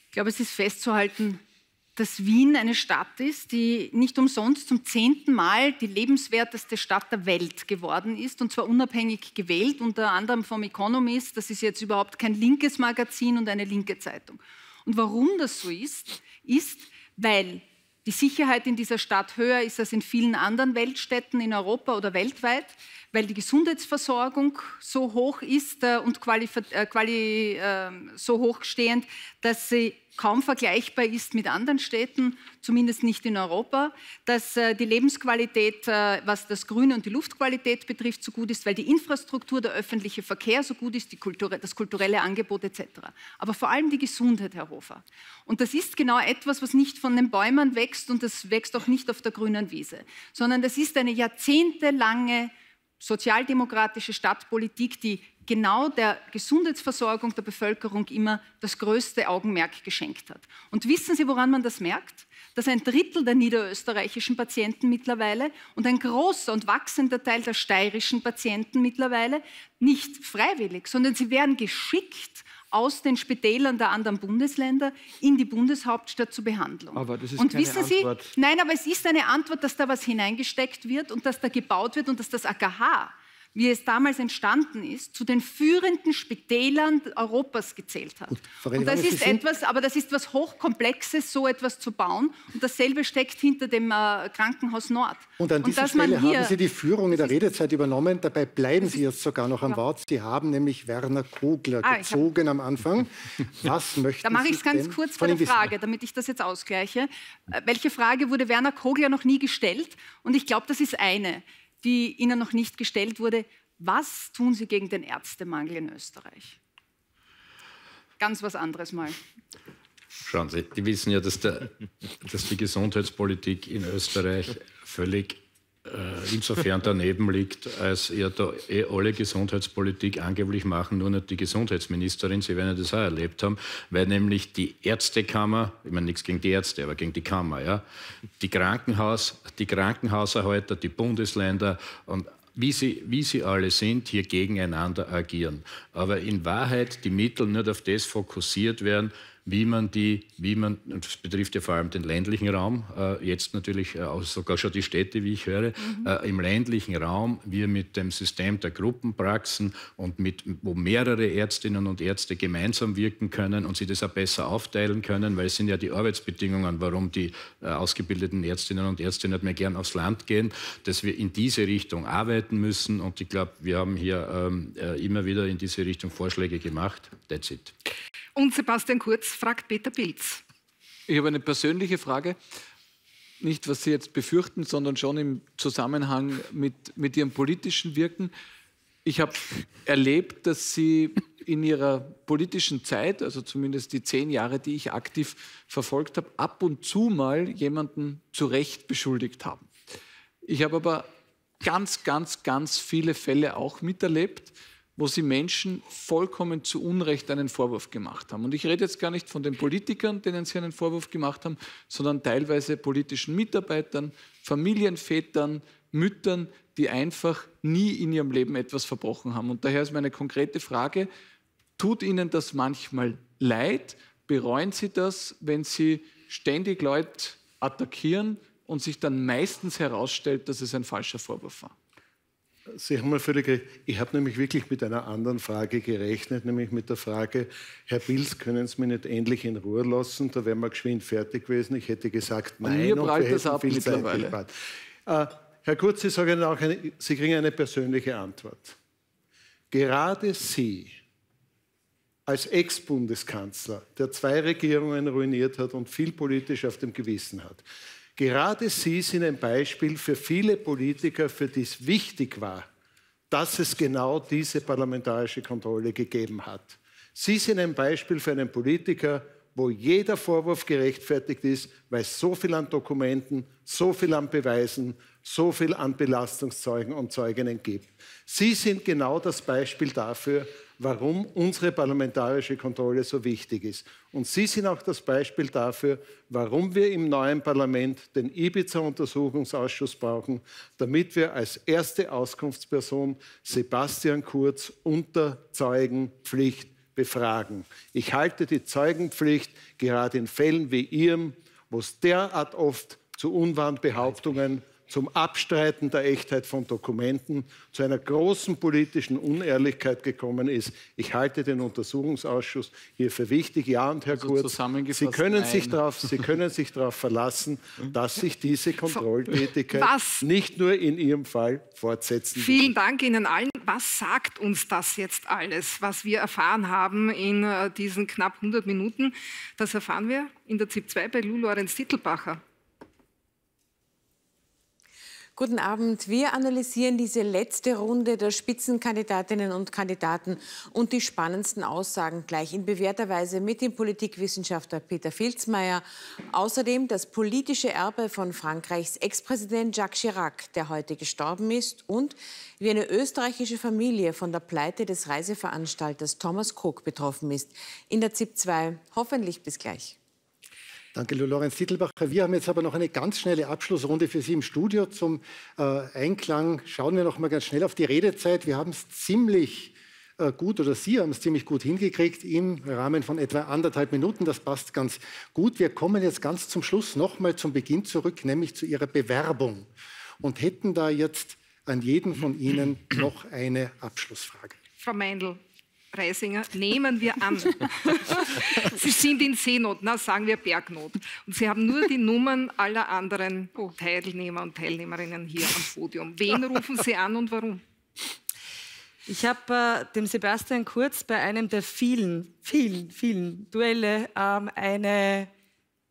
Ich glaube, es ist festzuhalten, dass Wien eine Stadt ist, die nicht umsonst zum zehnten Mal die lebenswerteste Stadt der Welt geworden ist, und zwar unabhängig gewählt, unter anderem vom Economist. Das ist jetzt überhaupt kein linkes Magazin und eine linke Zeitung. Und warum das so ist, ist, weil die Sicherheit in dieser Stadt höher ist als in vielen anderen Weltstädten in Europa oder weltweit, weil die Gesundheitsversorgung so hoch ist äh, und quali, äh, quali, äh, so hochstehend, dass sie kaum vergleichbar ist mit anderen Städten, zumindest nicht in Europa, dass äh, die Lebensqualität, was das Grüne und die Luftqualität betrifft, so gut ist, weil die Infrastruktur, der öffentliche Verkehr so gut ist, Kultur, das kulturelle Angebot etc. Aber vor allem die Gesundheit, Herr Hofer. Und das ist genau etwas, was nicht von den Bäumen wächst und das wächst auch nicht auf der grünen Wiese, sondern das ist eine jahrzehntelange sozialdemokratische Stadtpolitik, die genau der Gesundheitsversorgung der Bevölkerung immer das größte Augenmerk geschenkt hat. Und wissen Sie, woran man das merkt? Dass ein Drittel der niederösterreichischen Patienten mittlerweile und ein großer und wachsender Teil der steirischen Patienten mittlerweile nicht freiwillig, sondern sie werden geschickt aus den Spitälern der anderen Bundesländer in die Bundeshauptstadt zur Behandlung. Aber das ist und keine wissen Sie, Antwort. nein, aber es ist eine Antwort, dass da was hineingesteckt wird und dass da gebaut wird und dass das AKH, wie es damals entstanden ist, zu den führenden Spitälern Europas gezählt hat. Frau und das Sie ist etwas, aber das ist was Hochkomplexes, so etwas zu bauen. Und dasselbe steckt hinter dem äh, Krankenhaus Nord. Und an dieser man Stelle haben Sie die Führung in der Redezeit übernommen. Dabei bleiben Sie jetzt sogar noch am Wort. Sie haben nämlich Werner Kogler Ah, gezogen am Anfang. Was möchten Da mache Sie ich es ganz kurz bei der wissen? Frage, damit ich das jetzt ausgleiche. Äh, Welche Frage wurde Werner Kogler noch nie gestellt? Und ich glaube, das ist eine, die Ihnen noch nicht gestellt wurde. Was tun Sie gegen den Ärztemangel in Österreich? Ganz was anderes mal. Schauen Sie, die wissen ja, dass, der, dass die Gesundheitspolitik in Österreich völlig insofern daneben liegt, als ja da eh alle Gesundheitspolitik angeblich machen, nur nicht die Gesundheitsministerin, Sie werden ja das auch erlebt haben, weil nämlich die Ärztekammer, ich meine nichts gegen die Ärzte, aber gegen die Kammer, ja, die Krankenhaus, die Krankenhauserhalter, die Bundesländer und wie sie, wie sie alle sind, hier gegeneinander agieren. Aber in Wahrheit die Mittel nicht auf das fokussiert werden, wie man die, wie man, und das betrifft ja vor allem den ländlichen Raum, äh, jetzt natürlich äh, auch sogar schon die Städte, wie ich höre, mhm. äh, im ländlichen Raum wir mit dem System der Gruppenpraxen und mit, wo mehrere Ärztinnen und Ärzte gemeinsam wirken können und sie das auch besser aufteilen können, weil es sind ja die Arbeitsbedingungen, warum die äh, ausgebildeten Ärztinnen und Ärzte nicht mehr gern aufs Land gehen, dass wir in diese Richtung arbeiten müssen und ich glaube, wir haben hier ähm, äh, immer wieder in diese Richtung Vorschläge gemacht. That's it. Und Sebastian Kurz fragt Peter Pilz. Ich habe eine persönliche Frage. Nicht, was Sie jetzt befürchten, sondern schon im Zusammenhang mit, mit Ihrem politischen Wirken. Ich habe erlebt, dass Sie in Ihrer politischen Zeit, also zumindest die zehn Jahre, die ich aktiv verfolgt habe, ab und zu mal jemanden zu Recht beschuldigt haben. Ich habe aber ganz, ganz, ganz viele Fälle auch miterlebt, wo sie Menschen vollkommen zu Unrecht einen Vorwurf gemacht haben. Und ich rede jetzt gar nicht von den Politikern, denen sie einen Vorwurf gemacht haben, sondern teilweise politischen Mitarbeitern, Familienvätern, Müttern, die einfach nie in ihrem Leben etwas verbrochen haben. Und daher ist meine konkrete Frage, tut Ihnen das manchmal leid? Bereuen Sie das, wenn Sie ständig Leute attackieren und sich dann meistens herausstellt, dass es ein falscher Vorwurf war? Sie haben mal völlig recht. Ich habe nämlich wirklich mit einer anderen Frage gerechnet, nämlich mit der Frage, Herr Bilz, können Sie mich nicht endlich in Ruhe lassen? Da wären wir geschwind fertig gewesen. Ich hätte gesagt, nein, und, mir und wir das ab viel. Zeit äh, Herr Kurz, Sie, sagen auch eine, Sie kriegen eine persönliche Antwort. Gerade Sie als Ex-Bundeskanzler, der zwei Regierungen ruiniert hat und viel politisch auf dem Gewissen hat, Gerade Sie sind ein Beispiel für viele Politiker, für die es wichtig war, dass es genau diese parlamentarische Kontrolle gegeben hat. Sie sind ein Beispiel für einen Politiker, wo jeder Vorwurf gerechtfertigt ist, weil so viel an Dokumenten, so viel an Beweisen, so viel an Belastungszeugen und Zeuginnen gibt. Sie sind genau das Beispiel dafür, warum unsere parlamentarische Kontrolle so wichtig ist. Und Sie sind auch das Beispiel dafür, warum wir im neuen Parlament den Ibiza-Untersuchungsausschuss brauchen, damit wir als erste Auskunftsperson Sebastian Kurz unter Zeugenpflicht befragen. Ich halte die Zeugenpflicht gerade in Fällen wie Ihrem, wo es derart oft zu unwahren Behauptungen zum Abstreiten der Echtheit von Dokumenten, zu einer großen politischen Unehrlichkeit gekommen ist. Ich halte den Untersuchungsausschuss hier für wichtig. Ja, und Herr also Kurz, Sie können, sich darauf, Sie können sich darauf verlassen, dass sich diese Kontrolltätigkeit Was? nicht nur in Ihrem Fall fortsetzen wird. Vielen Dank Ihnen allen. Was sagt uns das jetzt alles, was wir erfahren haben in äh, diesen knapp 100 Minuten? Das erfahren wir in der ZIP 2 bei Lou Lorenz Tittelbacher. Guten Abend. Wir analysieren diese letzte Runde der Spitzenkandidatinnen und Kandidaten und die spannendsten Aussagen gleich in bewährter Weise mit dem Politikwissenschaftler Peter Filzmeier. Außerdem das politische Erbe von Frankreichs Ex-Präsident Jacques Chirac, der heute gestorben ist, und wie eine österreichische Familie von der Pleite des Reiseveranstalters Thomas Cook betroffen ist. In der ZIP 2. Hoffentlich bis gleich. Danke, Lorenz Titelbacher. Wir haben jetzt aber noch eine ganz schnelle Abschlussrunde für Sie im Studio. Zum äh, Einklang schauen wir noch mal ganz schnell auf die Redezeit. Wir haben es ziemlich äh, gut oder Sie haben es ziemlich gut hingekriegt im Rahmen von etwa anderthalb Minuten. Das passt ganz gut. Wir kommen jetzt ganz zum Schluss noch mal zum Beginn zurück, nämlich zu Ihrer Bewerbung und hätten da jetzt an jeden von Ihnen noch eine Abschlussfrage. Frau Meindl, Reisinger, nehmen wir an. Sie sind in Seenot, na sagen wir Bergnot. Und Sie haben nur die Nummern aller anderen Teilnehmer und Teilnehmerinnen hier am Podium. Wen rufen Sie an und warum? Ich habe äh, dem Sebastian Kurz bei einem der vielen, vielen, vielen Duelle ähm, eine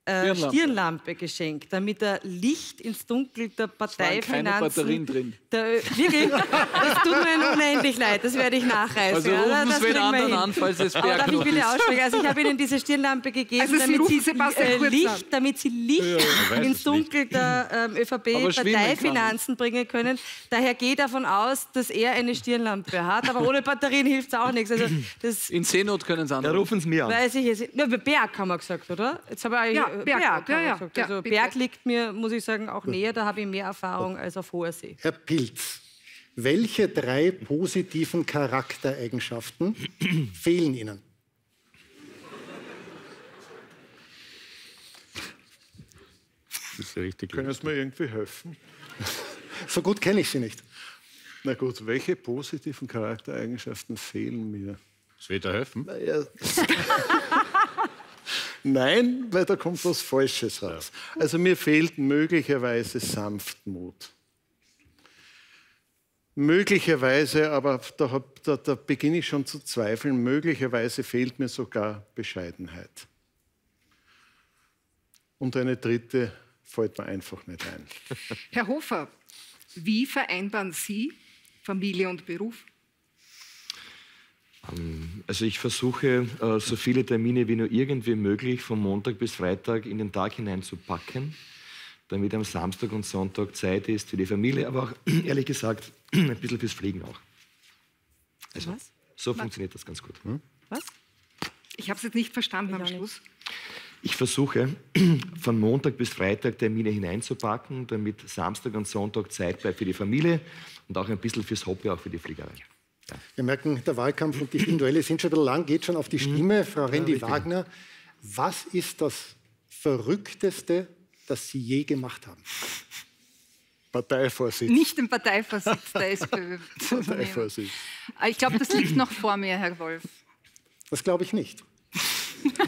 äh, Stirnlampe. geschenkt, damit er Licht ins Dunkel der Parteifinanzen... keine Batterien drin. Der, wirklich, das tut mir unendlich leid, das werde ich nachreißen. Also rufen Sie wen anderen an, falls es Aber darf ich bitte aussprechen? Also ich habe Ihnen diese Stirnlampe gegeben, also Sie damit, sie, äh, Licht, damit Sie Licht ja, ins Dunkel der ähm, ÖVP-Parteifinanzen bringen können. Daher gehe ich davon aus, dass er eine Stirnlampe hat, aber ohne Batterien hilft es auch nichts. Also das In Seenot können Sie anrufen. Ja, rufen Sie mir an. Weiß ich jetzt. Ja, Berg haben wir gesagt, oder? Jetzt habe ich, ja, Berg, Berg, ja, ja, ja, also Berg liegt mir, muss ich sagen, auch näher. Da habe ich mehr Erfahrung als auf hoher See. Herr Pilz, welche drei positiven Charaktereigenschaften fehlen Ihnen? Das ist richtig. Können Sie mir irgendwie helfen? so gut kenne ich Sie nicht. Na gut, welche positiven Charaktereigenschaften fehlen mir? Das wird helfen. Naja, Nein, weil da kommt was Falsches raus. Also mir fehlt möglicherweise Sanftmut. Möglicherweise, aber da, da, da beginne ich schon zu zweifeln, möglicherweise fehlt mir sogar Bescheidenheit. Und eine dritte fällt mir einfach nicht ein. Herr Hofer, wie vereinbaren Sie Familie und Beruf? Ähm, also ich versuche, äh, so viele Termine wie nur irgendwie möglich von Montag bis Freitag in den Tag hineinzupacken, damit am Samstag und Sonntag Zeit ist für die Familie, aber auch ehrlich gesagt ein bisschen fürs Fliegen auch. Also Was? so Was? funktioniert das ganz gut. Hm? Was? Ich habe es jetzt nicht verstanden am Schluss. Ich versuche, von Montag bis Freitag Termine hineinzupacken, damit Samstag und Sonntag Zeit bleibt für die Familie und auch ein bisschen fürs Hobby, auch für die Fliegerei. Wir merken, der Wahlkampf und die Stimmduelle sind schon ein bisschen lang, geht schon auf die mhm. Stimme. Frau Rendi-Wagner, was ist das Verrückteste, das Sie je gemacht haben? Parteivorsitz. Nicht den Parteivorsitz der SPÖ. Parteivorsitz. Ah, ich glaube, das liegt noch vor mir, Herr Wolf. Das glaube ich nicht.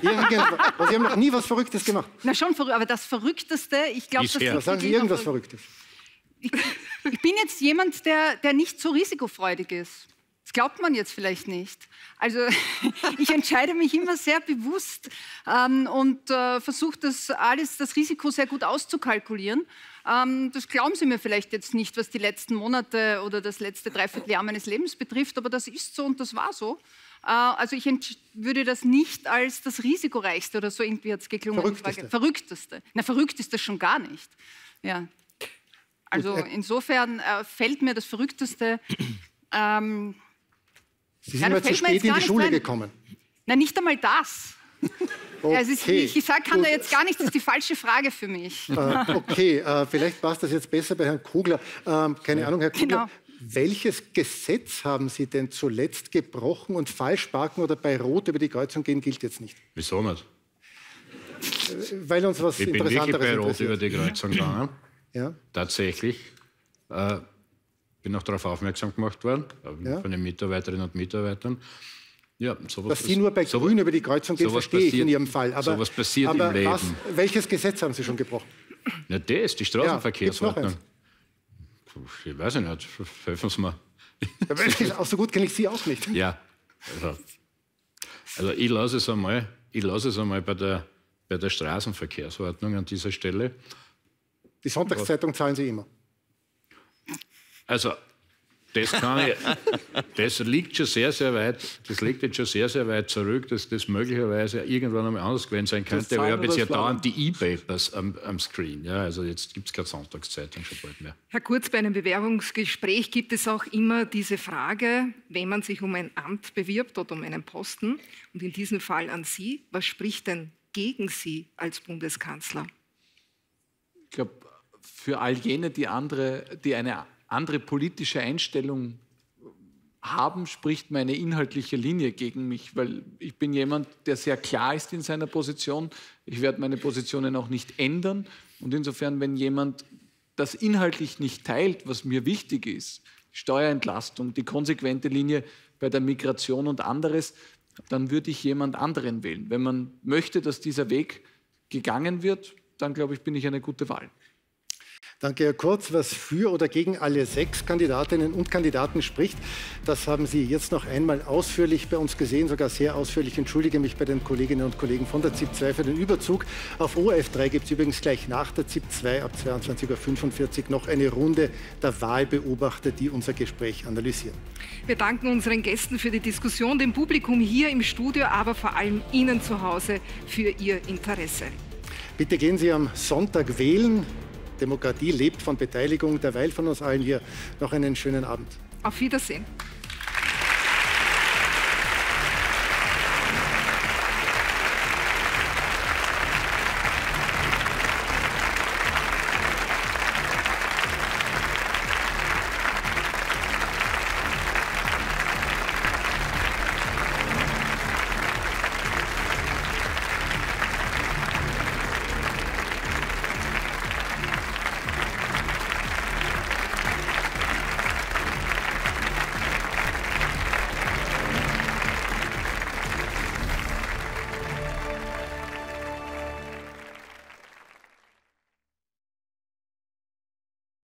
Irgendwas, Sie haben noch nie was Verrücktes gemacht. Na schon verrückt, aber das Verrückteste, ich glaube, das liegt Sagen Sie irgendwas Verrücktes. Ich, ich, bin jetzt jemand, der, der nicht so risikofreudig ist. Glaubt man jetzt vielleicht nicht. Also ich entscheide mich immer sehr bewusst ähm, und äh, versuche das alles, das Risiko sehr gut auszukalkulieren. Ähm, das glauben Sie mir vielleicht jetzt nicht, was die letzten Monate oder das letzte Dreivierteljahr meines Lebens betrifft, aber das ist so und das war so. Äh, also ich würde das nicht als das risikoreichste oder so irgendwie hat es geklungen. Verrückteste. Verrückteste. Na, verrückt ist das schon gar nicht. Ja. Also äh insofern äh, fällt mir das Verrückteste ähm, Sie sind ja, mal zu spät in die Schule rein. gekommen. Nein, nicht einmal das. Okay, also ich, ich sage, kann gut. da jetzt gar nichts, das ist die falsche Frage für mich. Äh, okay, äh, vielleicht passt das jetzt besser bei Herrn Kugler. Ähm, keine Ahnung, Herr Kugler. Genau. Welches Gesetz haben Sie denn zuletzt gebrochen und falsch parken oder bei Rot über die Kreuzung gehen gilt jetzt nicht? Wieso nicht? Äh, weil uns was ich Interessanteres bin wirklich bei Rot über die Kreuzung gegangen. ja? Tatsächlich. Äh, bin auch darauf aufmerksam gemacht worden, äh, ja. von den Mitarbeiterinnen und Mitarbeitern. Ja, sowas Dass Sie nur bei so, Grün über die Kreuzung gehen, verstehe passiert, ich in Ihrem Fall. Aber, sowas passiert aber im Leben. Was, welches Gesetz haben Sie schon gebrochen? Na, das, die Straßenverkehrsordnung. Ja, ich weiß nicht, helfen Sie mir. Auch so gut kenne ich Sie auch nicht. Ja, also, also ich lasse es einmal, ich lasse es einmal bei der, bei der Straßenverkehrsordnung an dieser Stelle. Die Sonntagszeitung zahlen Sie immer. Also, das, kann ich, das liegt schon sehr, sehr weit, das liegt jetzt schon sehr, sehr weit zurück, dass das möglicherweise irgendwann einmal anders gewesen sein könnte. Aber ich habe jetzt ja dauernd die E-Papers am, am, Screen. Ja, also jetzt gibt es keine Sonntagszeitung schon bald mehr. Herr Kurz, bei einem Bewerbungsgespräch gibt es auch immer diese Frage, wenn man sich um ein Amt bewirbt oder um einen Posten, und in diesem Fall an Sie, was spricht denn gegen Sie als Bundeskanzler? Ich glaube, für all jene, die, andere, die eine andere politische Einstellung haben, spricht meine inhaltliche Linie gegen mich, weil ich bin jemand, der sehr klar ist in seiner Position. Ich werde meine Positionen auch nicht ändern. Und insofern, wenn jemand das inhaltlich nicht teilt, was mir wichtig ist, Steuerentlastung, die konsequente Linie bei der Migration und anderes, dann würde ich jemand anderen wählen. Wenn man möchte, dass dieser Weg gegangen wird, dann glaube ich, bin ich eine gute Wahl. Danke, Herr Kurz. Was für oder gegen alle sechs Kandidatinnen und Kandidaten spricht, das haben Sie jetzt noch einmal ausführlich bei uns gesehen, sogar sehr ausführlich. Ich entschuldige mich bei den Kolleginnen und Kollegen von der ZIP 2 für den Überzug. Auf ORF 3 gibt es übrigens gleich nach der ZIP 2 ab 22.45 Uhr noch eine Runde der Wahlbeobachter, die unser Gespräch analysieren. Wir danken unseren Gästen für die Diskussion, dem Publikum hier im Studio, aber vor allem Ihnen zu Hause für Ihr Interesse. Bitte gehen Sie am Sonntag wählen. Demokratie lebt von Beteiligung. Derweil von uns allen hier noch einen schönen Abend. Auf Wiedersehen.